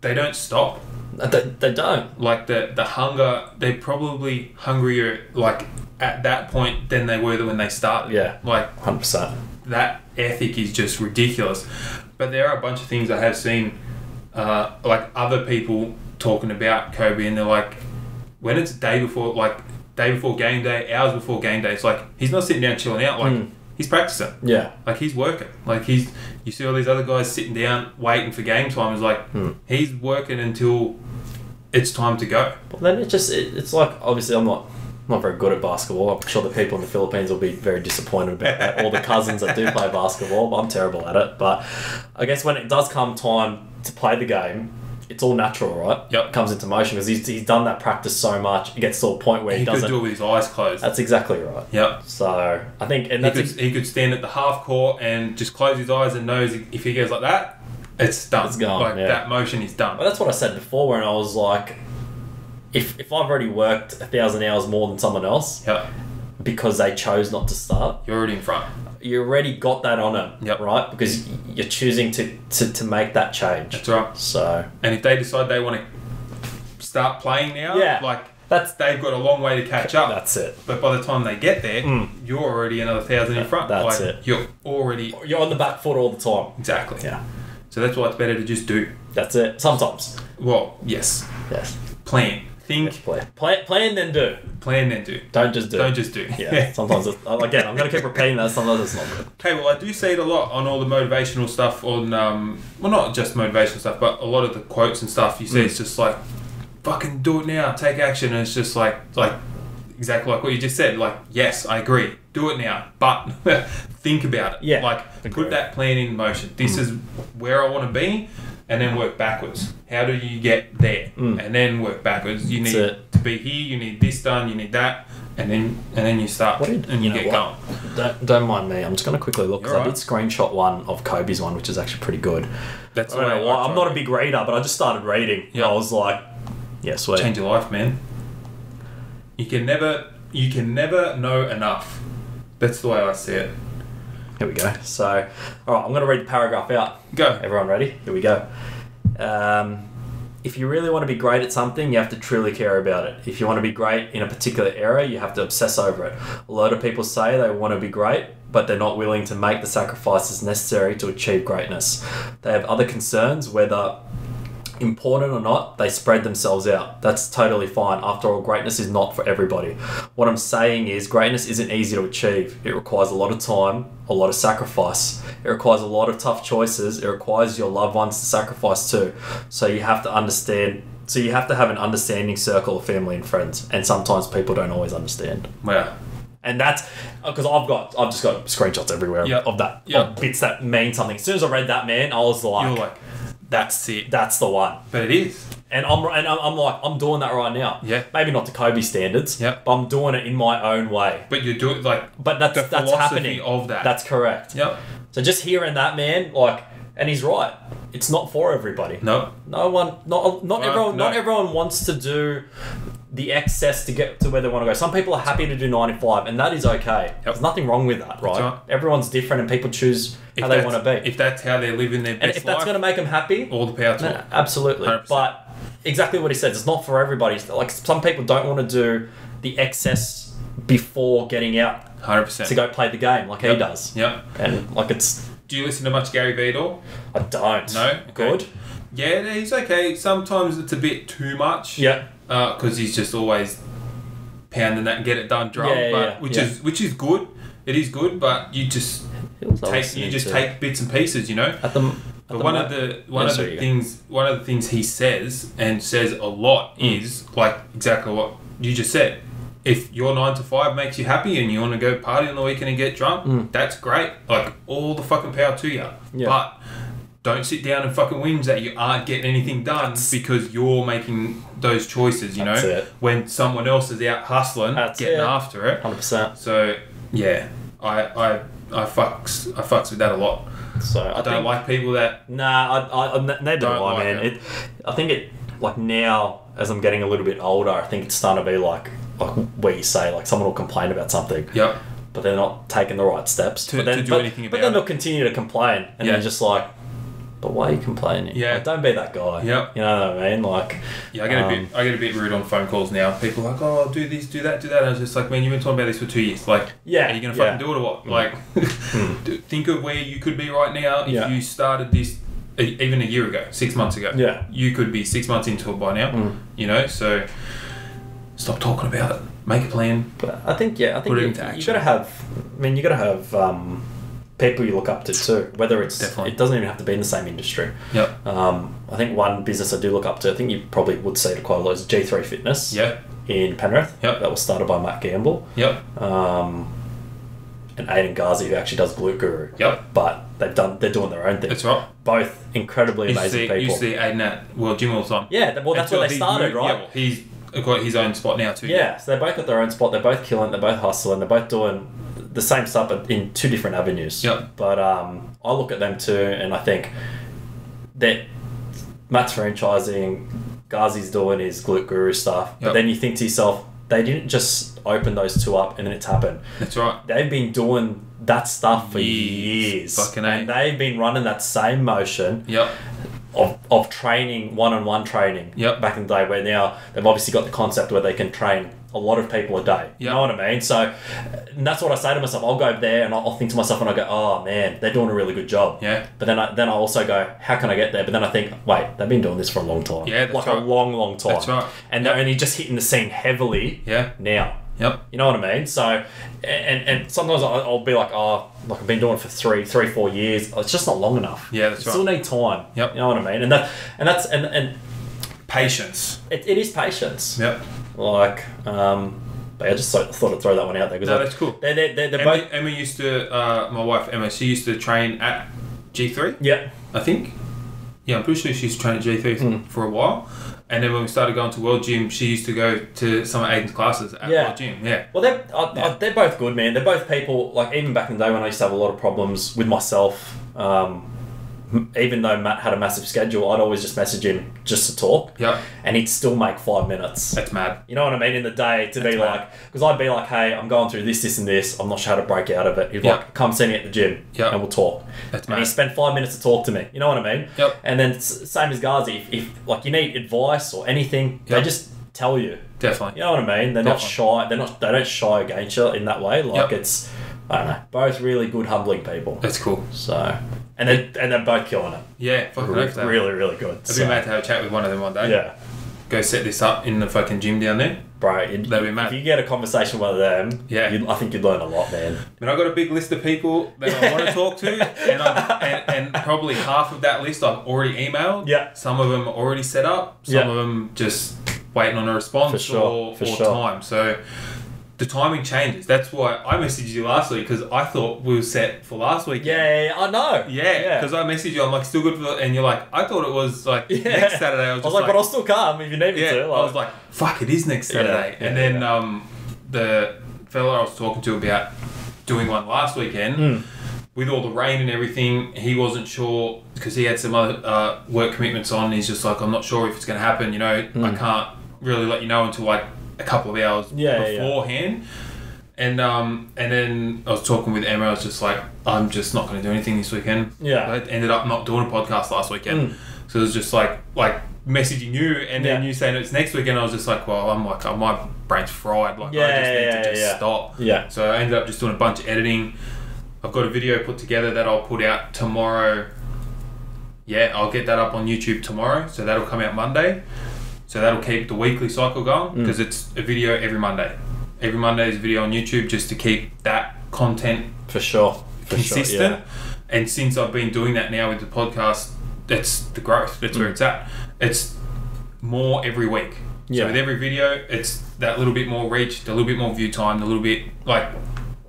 they don't stop. They, they don't. Like the the hunger, they're probably hungrier like at that point than they were when they started. Yeah. Like 100%. that ethic is just ridiculous. But there are a bunch of things I have seen, uh, like other people talking about Kobe, and they're like, when it's day before, like day before game day, hours before game day, it's like he's not sitting down chilling out, like Mm. He's practicing, Yeah. like he's working, like he's. You see all these other guys sitting down waiting for game time. It's like Hmm. he's working until it's time to go. But then it just, it, it's like, obviously, I'm not. I'm not very good at basketball. I'm sure the people in the Philippines will be very disappointed about that. *laughs* All the cousins that do play basketball, I'm terrible at it. But I guess when it does come time to play the game, it's all natural, right? Yep. Comes into motion because he's, he's done that practice so much. It gets to a point where he, He could doesn't. do it with his eyes closed. That's exactly right. Yep. So I think, and He could, ex- he could stand at the half court and just close his eyes and knows if he goes like that, it's done. It's gone, Like yeah. that motion is done. Well, that's what I said before when I was like, if, if I've already worked a thousand hours more than someone else Yep. because they chose not to start, You're already in front. You already got that on them, Yep. right? Because you're choosing to, to, to make that change. That's right. So And if they decide they want to start playing now, Yeah. like that's they've got a long way to catch up. that's it. but by the time they get there, Mm. you're already another thousand in front. That's like, it. You're already You're on the back foot all the time. exactly. Yeah, So that's why it's better to just do. that's it. Sometimes, Well, yes. yes. Plan. Think. Plan, plan, plan then do. Plan then do. Don't just do. Don't just do. Yeah. Sometimes it's, *laughs* again, I'm gonna keep repeating that. Sometimes it's not good. Okay, well, I do see it a lot on all the motivational stuff on, um, well, not just motivational stuff, but a lot of the quotes and stuff. You see, Mm. it's just like, fucking do it now, take action. And it's just like, like exactly like what you just said. Like, yes, I agree, do it now, but *laughs* think about it. Yeah, like agree. put that plan in motion. This is where I want to be, and then work backwards. How do you get there? Mm. And then work backwards. You need to be here. You need this done. You need that. And then and then you start What did- and you, you know get what? going. Don't, don't mind me. I'm just gonna quickly look because You're I did screenshot one of Kobe's one, which is actually pretty good. That's I don't the way know why. I I'm try not a big reader, but I just started reading. Yeah. I was like, yeah, sweet. change your life, man. You can never you can never know enough. That's the way I see it. Here we go. So, all right, I'm going to read the paragraph out. Go. Everyone ready? Here we go. Um, if you really want to be great at something, you have to truly care about it. If you want to be great in a particular area, you have to obsess over it. A lot of people say they want to be great, but they're not willing to make the sacrifices necessary to achieve greatness. They have other concerns, whether important or not, they spread themselves out. That's totally fine. After all, greatness is not for everybody. What I'm saying is, greatness isn't easy to achieve. It requires a lot of time, a lot of sacrifice. It requires a lot of tough choices. It requires your loved ones to sacrifice too. So you have to understand. So you have to have an understanding circle of family and friends, and sometimes people don't always understand. Yeah And that's uh, because I've got, I've just got screenshots everywhere Yep. of that, Yep. of bits that mean something. As soon as I read that, man, I was like, like, that's it. that's the one. But it is. And I'm and I'm, I'm like I'm doing that right now. Yeah. Maybe not to Kobe standards. Yeah. But I'm doing it in my own way. But you do it like But that's the that's happening. of that. That's correct. Yep. So just hearing that man, like, and he's right. It's not for everybody. No. No one, not not Well, everyone, no. not everyone wants to do the excess to get to where they want to go. Some people are happy to do ninety five, and that is okay. There's nothing wrong with that, right? right. Everyone's different, and people choose how If they want to be. If that's how they're living their and best if that's life, going to make them happy, all the power to it. absolutely. 100%. But exactly what he says, it's not for everybody. Like some people don't want to do the excess before getting out Hundred percent. to go play the game like he does. Yep. And like it's Do you listen to much Gary Vee at all? I don't. No? Okay. Good. Yeah, he's okay. Sometimes it's a bit too much. Yeah. Because he's just always pounding that and get it done drunk, Yeah, yeah, but yeah, which yeah. is which is good. It is good, but you just Who was I take you just to? take bits and pieces, you know. at the. At But the one mo- of the one Yeah, of the you go. things one of the things he says and says a lot Mm. is like exactly what you just said. If your nine to five makes you happy and you want to go party on the weekend and get drunk, Mm. that's great. Like all the fucking power to you. Yeah. But don't sit down and fucking whinge that you aren't getting anything done because you're making those choices. You That's know, it. when someone else is out hustling, That's getting it. after it. Hundred percent. So yeah, I I I fucks I fucks with that a lot. So I, I don't think, like people that Nah, I, I, neither do Don't I, like man. it. It. I think it like now as I'm getting a little bit older, I think it's starting to be like like where you say like someone will complain about something, yep. but they're not taking the right steps To- but then, to do but, anything But then they'll continue to complain, and Yeah. they're just like, "But why are you complaining? Yeah. Like, don't be that guy. Yep. You know what I mean? Like, Yeah, I get a Um, bit. I get a bit rude on phone calls now. People are like, "Oh, do this, do that, do that." And I was just like, "Man, you've been talking about this for two years. Like, Yeah, are you gonna yeah. fucking do it or what? Like, *laughs* *laughs* think of where you could be right now if Yeah. you started this even a year ago, six months ago. Yeah. you could be six months into it by now. Mm. You know, so stop talking about it. Make a plan. But I think yeah, I think you, you gotta have. I mean, you gotta have um, people you look up to too. Whether it's Definitely. it doesn't even have to be in the same industry. Yep. Um, I think one business I do look up to. I think you probably would say to quite a lot. Is G three Fitness. Yeah. In Penrith. Yep. That was started by Matt Gamble. Yep. Um, and Aiden Ghazi, who actually does Glute Guru. Yep. But they've done. They're doing their own thing. That's right. Both incredibly You amazing see, people. you see Aiden at World Gym all the time. yeah. Well, that's Until where they started, moved- right? Yeah, well, he's got his own spot now too. Yeah, so they both got their own spot. They're both killing. They're both hustling. They're both doing the same stuff, but in two different avenues. Yep. But um, I look at them too, and I think that Matt's franchising, Ghazi's doing his glute guru stuff. But then you think to yourself, they didn't just open those two up and then it's happened. That's right. They've been doing that stuff for Years. years. Fucking and they've been running that same motion Yep. of, of training one-on-one training Yep. back in the day where now they've obviously got the concept where they can train a lot of people a day you know what I mean so and that's what I say to myself I'll go there and I'll, think to myself and I go oh man they're doing a really good job Yeah. but then I, then I also go how can I get there but then I think wait they've been doing this for a long time Yeah, like right. a long long time That's right. and they're only just hitting the scene heavily Yeah. now Yep. you know what I mean? So, and and sometimes I'll, be like, oh, like I've been doing it for three, three, four years. Oh, it's just not long enough. Yeah, that's you Still need time. Yep. You know what I mean? And that, and that's, and and Patience. it, it is patience. Yep. Like, um, but I just thought, thought I'd throw that one out there because No, that's cool. They're they're, they're, they're Emma, both. Emma used to, uh, my wife Emma, she used to train at G3, Yeah. I think. Yeah, I'm pretty sure she used to train at G3 Hmm. for a while. And then when we started going to World Gym, she used to go to some of Aiden's classes at Yeah. World Gym. Yeah. Well, they're I. I, they're both good, man. They're both people. Like even back in the day when I used to have a lot of problems with myself. Um, even though Matt had a massive schedule, I'd always just message him just to talk, Yep. and he'd still make five minutes. That's mad. You know what I mean? In the day to be That's like, because I'd be like, hey, I'm going through this, this, and this. I'm not sure how to break out of it. He'd Yeah. like, come see me at the gym, Yeah. and we'll talk. That's mad. and he spent five minutes to talk to me. You know what I mean? Yep. And then same as Ghazi, if, if like you need advice or anything, they just tell you. Definitely. You know what I mean? They're not shy. They're not. They don't shy against you in that way. Like Yep. it's, I don't know, both really good, humbling people. That's cool. So, and they and they're both killing it. Yeah, fucking Really, hope that. really, really good. I'd So, be mad to have a chat with one of them one day. yeah, Go set this up in the fucking gym down there. bro. You, That'd be mad. If you get a conversation with one of them, Yeah. you'd, I think you'd learn a lot, man. I mean, I've got a big list of people that I want to talk to, and, and, and probably half of that list I've already emailed. Yeah. Some of them are already set up. Some Yeah. of them just waiting on a response For sure, or, for or sure. time. So the timing changes. That's why I messaged you last week because I thought we were set for last week. Yeah, yeah, yeah, I know. Yeah, because I messaged you. I'm like, still good for, and you're like, I thought it was like *laughs* Yeah. next Saturday. I was I was like, but I'll still come if you need me yeah, to. I was like, fuck, it is next Saturday. yeah, and then yeah. um, the fella I was talking to about doing one last weekend, Mm. with all the rain and everything, he wasn't sure because he had some other uh, work commitments on. He's just like, I'm not sure if it's going to happen. You know, I can't really let you know until like a couple of hours. Yeah, yeah, yeah. beforehand. And um, and then I was talking with Emma. I was just like, I'm just not going to do anything this weekend. Yeah. I ended up not doing a podcast last weekend. Mm. So it was just like like messaging you and then Yeah. you saying it's next weekend. I was just like, well, I'm like, oh, my brain's fried. Like I Yeah, just need yeah, to just yeah. stop. Yeah. So I ended up just doing a bunch of editing. I've got a video put together that I'll put out tomorrow. Yeah, I'll get that up on YouTube tomorrow. So that'll come out Monday. So that'll keep the weekly cycle going Mm. because it's a video every Monday. every Monday there's a video on YouTube just to keep that content For sure. For consistent. Sure, And since I've been doing that now with the podcast, that's the growth. That's where Mm. it's at. It's more every week. Yeah. So with every video, it's that little bit more reach, a little bit more view time, a little bit like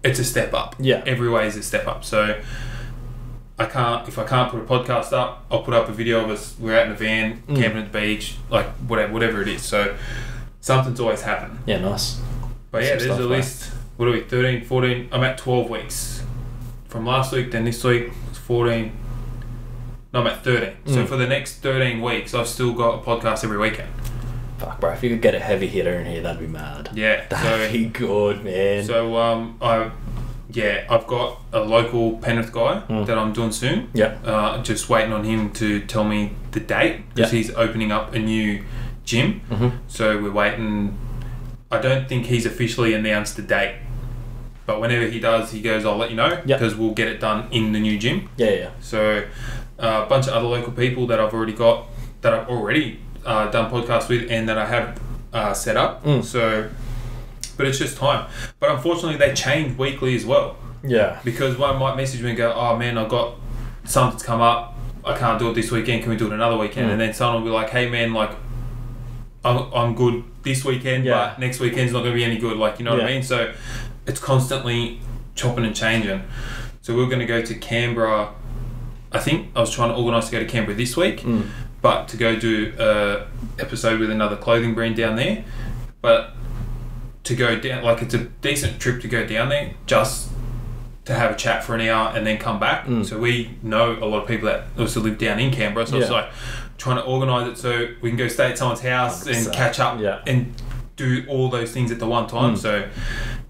it's a step up. Yeah. Every way is a step up. So I can't if I can't put a podcast up, I'll put up a video of us. We're out in a van, Mm. camping at the beach, like whatever, whatever it is. So something's always happened. Yeah, nice. But yeah, Some there's stuff, mate. least what are we 13, 14? I'm at 12 weeks from last week. Then this week it's 14. No, I'm at 13. So Mm. for the next 13 weeks, I've still got a podcast every weekend. Fuck, bro. If you could get a heavy hitter in here, that'd be mad. Yeah. That'd So be good, man. so um I yeah I've got a local Penrith guy Mm. that I'm doing soon. yeah. Uh, just waiting on him to tell me the date because Yeah. he's opening up a new gym. hmm So we're waiting. I don't think he's officially announced the date, but whenever he does, he goes, "I'll let you know," because we'll get it done in the new gym. Yeah, yeah. So uh, a bunch of other local people that I've already got that I've already uh, done podcasts with and that I have uh, set up. Mm. So, but it's just time. But unfortunately, they change weekly as well Yeah. because one might message me and go, "Oh man, I've got something's come up. I can't do it this weekend. Can we do it another weekend?" Mm. And then someone will be like, "Hey man, like, I'm, I'm good this weekend, Yeah. but next weekend's not going to be any good." Like, you know what I mean? So it's constantly chopping and changing. So we're going to go to Canberra. I think I was trying to organise to go to Canberra this week, Mm. but to go do a episode with another clothing brand down there. But to go down, like it's a decent trip to go down there just to have a chat for an hour and then come back. Mm. So we know a lot of people that also live down in Canberra. So it's like trying to organise it so we can go stay at someone's house and 100%. catch up Yeah. and do all those things at the one time. Mm. So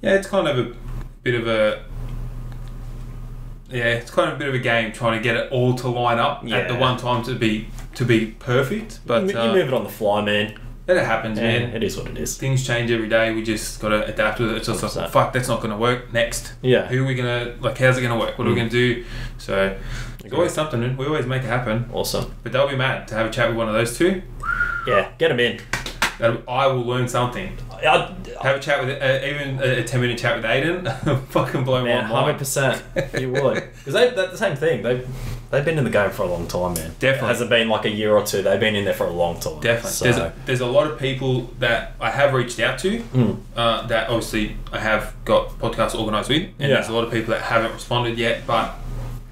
yeah, it's kind of a bit of a yeah, it's kind of a bit of a game trying to get it all to line up at the one time to be to be perfect. But you, you uh, move it on the fly, man. It happens, Yeah, man. it is what it is. Things change every day. We just gotta adapt with it. It's just like, 100%. fuck, that's not gonna work. Next, Yeah. who are we gonna like? How's it gonna work? What are we Mm. gonna do? So there's always something. We always make it happen. Awesome. But they'll be mad to have a chat with one of those two. Yeah, get them in. I will learn something. I, Have a chat with uh, even a, a ten minute chat with Aiden. *laughs* fucking blow man, my hundred mind. percent. You would, *laughs* because they they're the same thing. They they've been in the game for a long time, man. Definitely. It hasn't been like a year or two. They've been in there for a long time. Definitely. So, There's, a, there's a lot of people that I have reached out to mm, uh, that obviously I have got podcasts organised with, and Yeah. there's a lot of people that haven't responded yet, but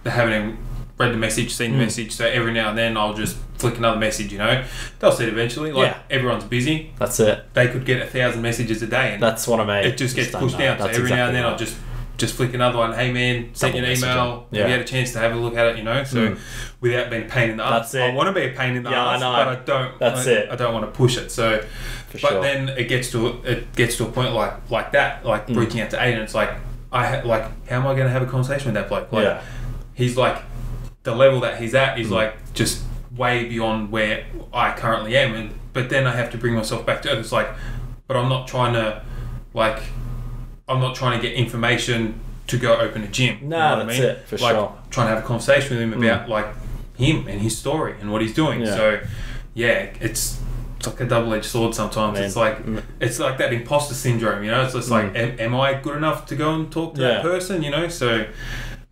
they haven't even read the message, seen the Mm. message. So every now and then I'll just flick another message. You know, they'll see it eventually. Like Yeah. everyone's busy, that's it. they could get a thousand messages a day, and That's what I mean. it just gets don't pushed down. So every now and exactly then I'll just just flick another one. Hey man, send you an email. Yeah. you had a chance to have a look at it? You know, so Mm. without being a pain in the ass. I want to be a pain in the Yeah, ass, but I don't. That's I, it. I don't want to push it. So, For but sure. then it gets to it gets to a point like like that, like Mm. reaching out to Aiden. It's like I ha- like how am I going to have a conversation with that bloke? Like yeah, he's like the level that he's at is Mm. like just way beyond where I currently am, and but then I have to bring myself back to earth. It's like, but I'm not trying to like I'm not trying to get information to go open a gym. you Nah, know what I that's mean? it, for like, sure. Trying to have a conversation with him Mm. about like him and his story and what he's doing. Yeah. So yeah, it's it's like a double edged sword sometimes. Man. It's like Mm. it's like that imposter syndrome, you know. It's just like, am, am I good enough to go and talk to that person, you know? So,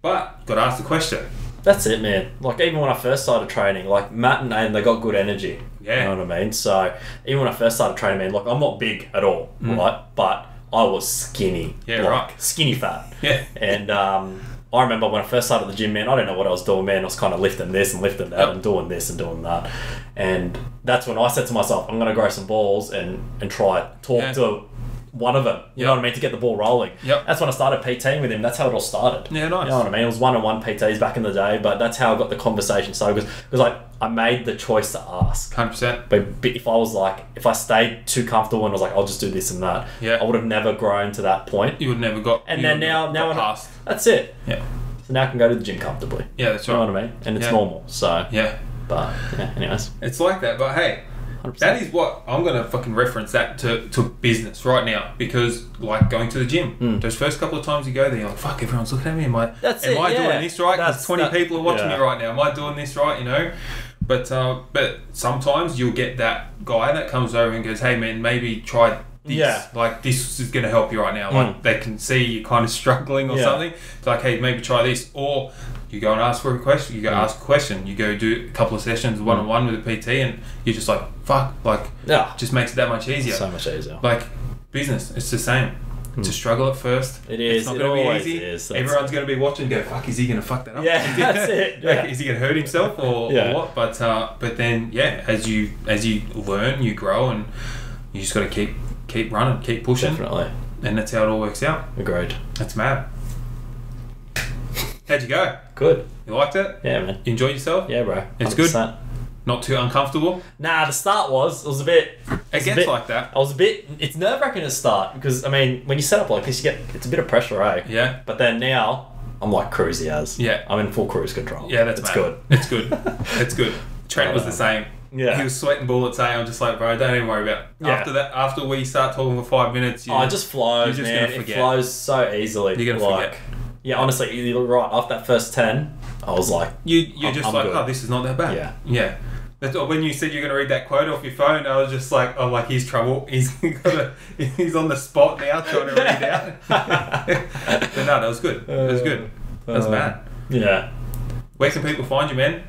but got to ask the question. that's it, man. Like even when I first started training, like Matt and Aiden, they got good energy. Yeah. You know what I mean? So even when I first started training, man, like I'm not big at all, Mm. right? But I was skinny. Yeah, like, right. Skinny fat. Yeah. And um, I remember when I first started the gym, man, I don't know what I was doing, man. I was kind of lifting this and lifting that Yep. and doing this and doing that. And that's when I said to myself, I'm going to grow some balls and, and try talk Yeah. to one of them. You know what I mean? To get the ball rolling. Yep. That's when I started PTing with him. That's how it all started. Yeah, nice. You know what I mean? It was one on one PTs back in the day, but that's how I got the conversation started. Because like I made the choice to ask. Hundred percent. But, if I was like, if I stayed too comfortable and was like, I'll just do this and that, Yeah. I would have never grown to that point. You would never got. And then now, now when I, past. that's it. Yeah. So now I can go to the gym comfortably. Yeah, that's right. You know what I mean? And it's Yeah. normal. So, Yeah, but yeah, anyways, it's like that. But hey, 100%. that is what I'm gonna fucking reference that to, to business right now because like going to the gym, Mm. those first couple of times you go there, you're like, fuck, everyone's looking at me. Am I? That's am it, I yeah. doing this right? Because twenty that- people are watching yeah. me right now. Am I doing this right? You know. But uh, but sometimes you'll get that guy that comes over and goes, hey man, maybe try this. Yeah. Like this is going to help you right now. Like Mm. they can see you're kind of struggling or Yeah. something. It's like, hey, maybe try this. Or you go and ask for a question. You go Mm. ask a question. You go do a couple of sessions one on one with a PT, and you're just like, fuck, like Yeah. just makes it that much easier. So much easier. like business, it's the same. It's a struggle at first. It It's not it going to be easy. is, Everyone's going to be watching. and Go, fuck, is he going to fuck that up? Yeah, *laughs* that's it, like, is he going to hurt himself or, Yeah. or what? But uh, but then yeah, as you as you learn, you grow, and you just got to keep keep running, keep pushing, Definitely. and that's how it all works out. Agreed. That's mad. How'd you go? Good. You liked it? Yeah, man. You enjoyed yourself? Yeah, bro. It's good. 100%. Not too uncomfortable? Nah, the start was, it was a bit. It gets bit- like that. I was a bit. It's nerve wracking to start because I mean, when you set up like this, you get it's a bit of pressure, eh? Yeah. But then now, I'm like cruisy as. Yeah. I'm in full cruise control. Yeah, that's it's good. It's good. *laughs* it's good. Trent was the same. Yeah. He was sweating bullets. Eh? I'm just like, bro, don't even worry about. It. Yeah. After that, after we start talking for five minutes, you, Oh, it just flows, man. It flows so easily. You're gonna like, forget. Yeah, honestly, you're right. After that first ten, I was like, you you're I'm- just I'm like, good. oh, this is not that bad. Yeah. yeah. That's, when you said you're gonna read that quote off your phone, I was just like, oh, like he's trouble. He's *laughs* got he's on the spot now trying to read out. *laughs* but no, that was good. That was good. That was Uh, mad. yeah, Where can people find you, man?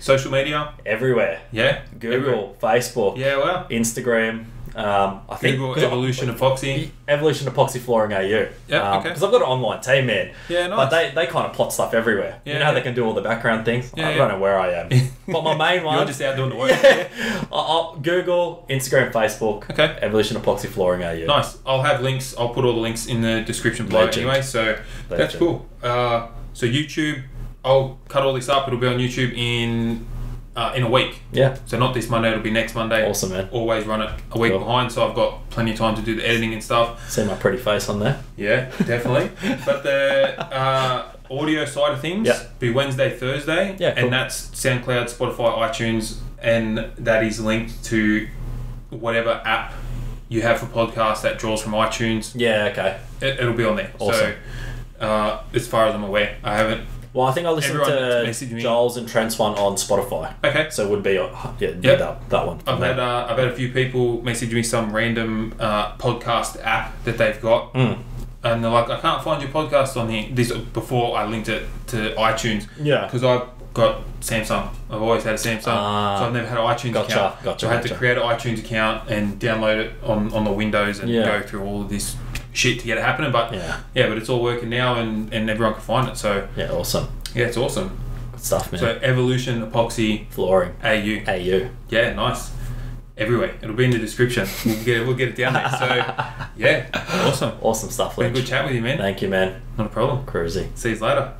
Social media? everywhere. Yeah. Google, Facebook, Yeah. Well. Instagram. Um, I think Google I- Evolution Epoxy. Evolution Epoxy Flooring AU. Yeah, okay. Because I've got an online team, man. Yeah, nice. But they, they kind of plot stuff everywhere. Yeah, you know how yeah. they can do all the background things? Yeah, I yeah. don't know where I am. *laughs* but my main one. You're just out doing the work. *laughs* Yeah. I'll, Google, Instagram, Facebook. Okay. Evolution Epoxy Flooring AU. Nice. I'll have links. I'll put all the links in the description below Legend. anyway. So that's cool. Uh, so YouTube, I'll cut all this up. It'll be on YouTube in uh, in a week. Yeah. So not this Monday. It'll be next Monday. Awesome, man. Always run it a week Cool. behind, so I've got plenty of time to do the editing and stuff. See my pretty face on there. Yeah, definitely. *laughs* but the uh, audio side of things Yeah. be Wednesday, Thursday, Yeah, cool. and that's SoundCloud, Spotify, iTunes, and that is linked to whatever app you have for podcasts that draws from iTunes. Yeah, okay. It, it'll be on there. Awesome. So, uh, as far as I'm aware, I haven't. Well, I think I listened Everyone to me- Joel's and Trent's one on Spotify. Okay. So it would be, uh, yeah, Yep. that, that one. I've had uh, I've had a few people message me some random uh, podcast app that they've got, Mm. and they're like, "I can't find your podcast on here." This before I linked it to iTunes. Yeah. because I've got Samsung. I've always had a Samsung, Ah. so I've never had an iTunes Gotcha, account. gotcha, so I had gotcha. to create an iTunes account and download it on, on the Windows and Yeah. go through all of this shit to get it happening. But Yeah. yeah, but it's all working now, and, and everyone can find it. So Yeah, awesome. yeah, it's awesome. Good stuff, man. So Evolution Epoxy Flooring. AU. AU. Yeah, nice. Everywhere. It'll be in the description. *laughs* We'll get it. We'll get it down there. So yeah, *laughs* awesome. Awesome stuff, Been a good chat with you, man. Thank you, man. Not a problem. Cruisy. See you later.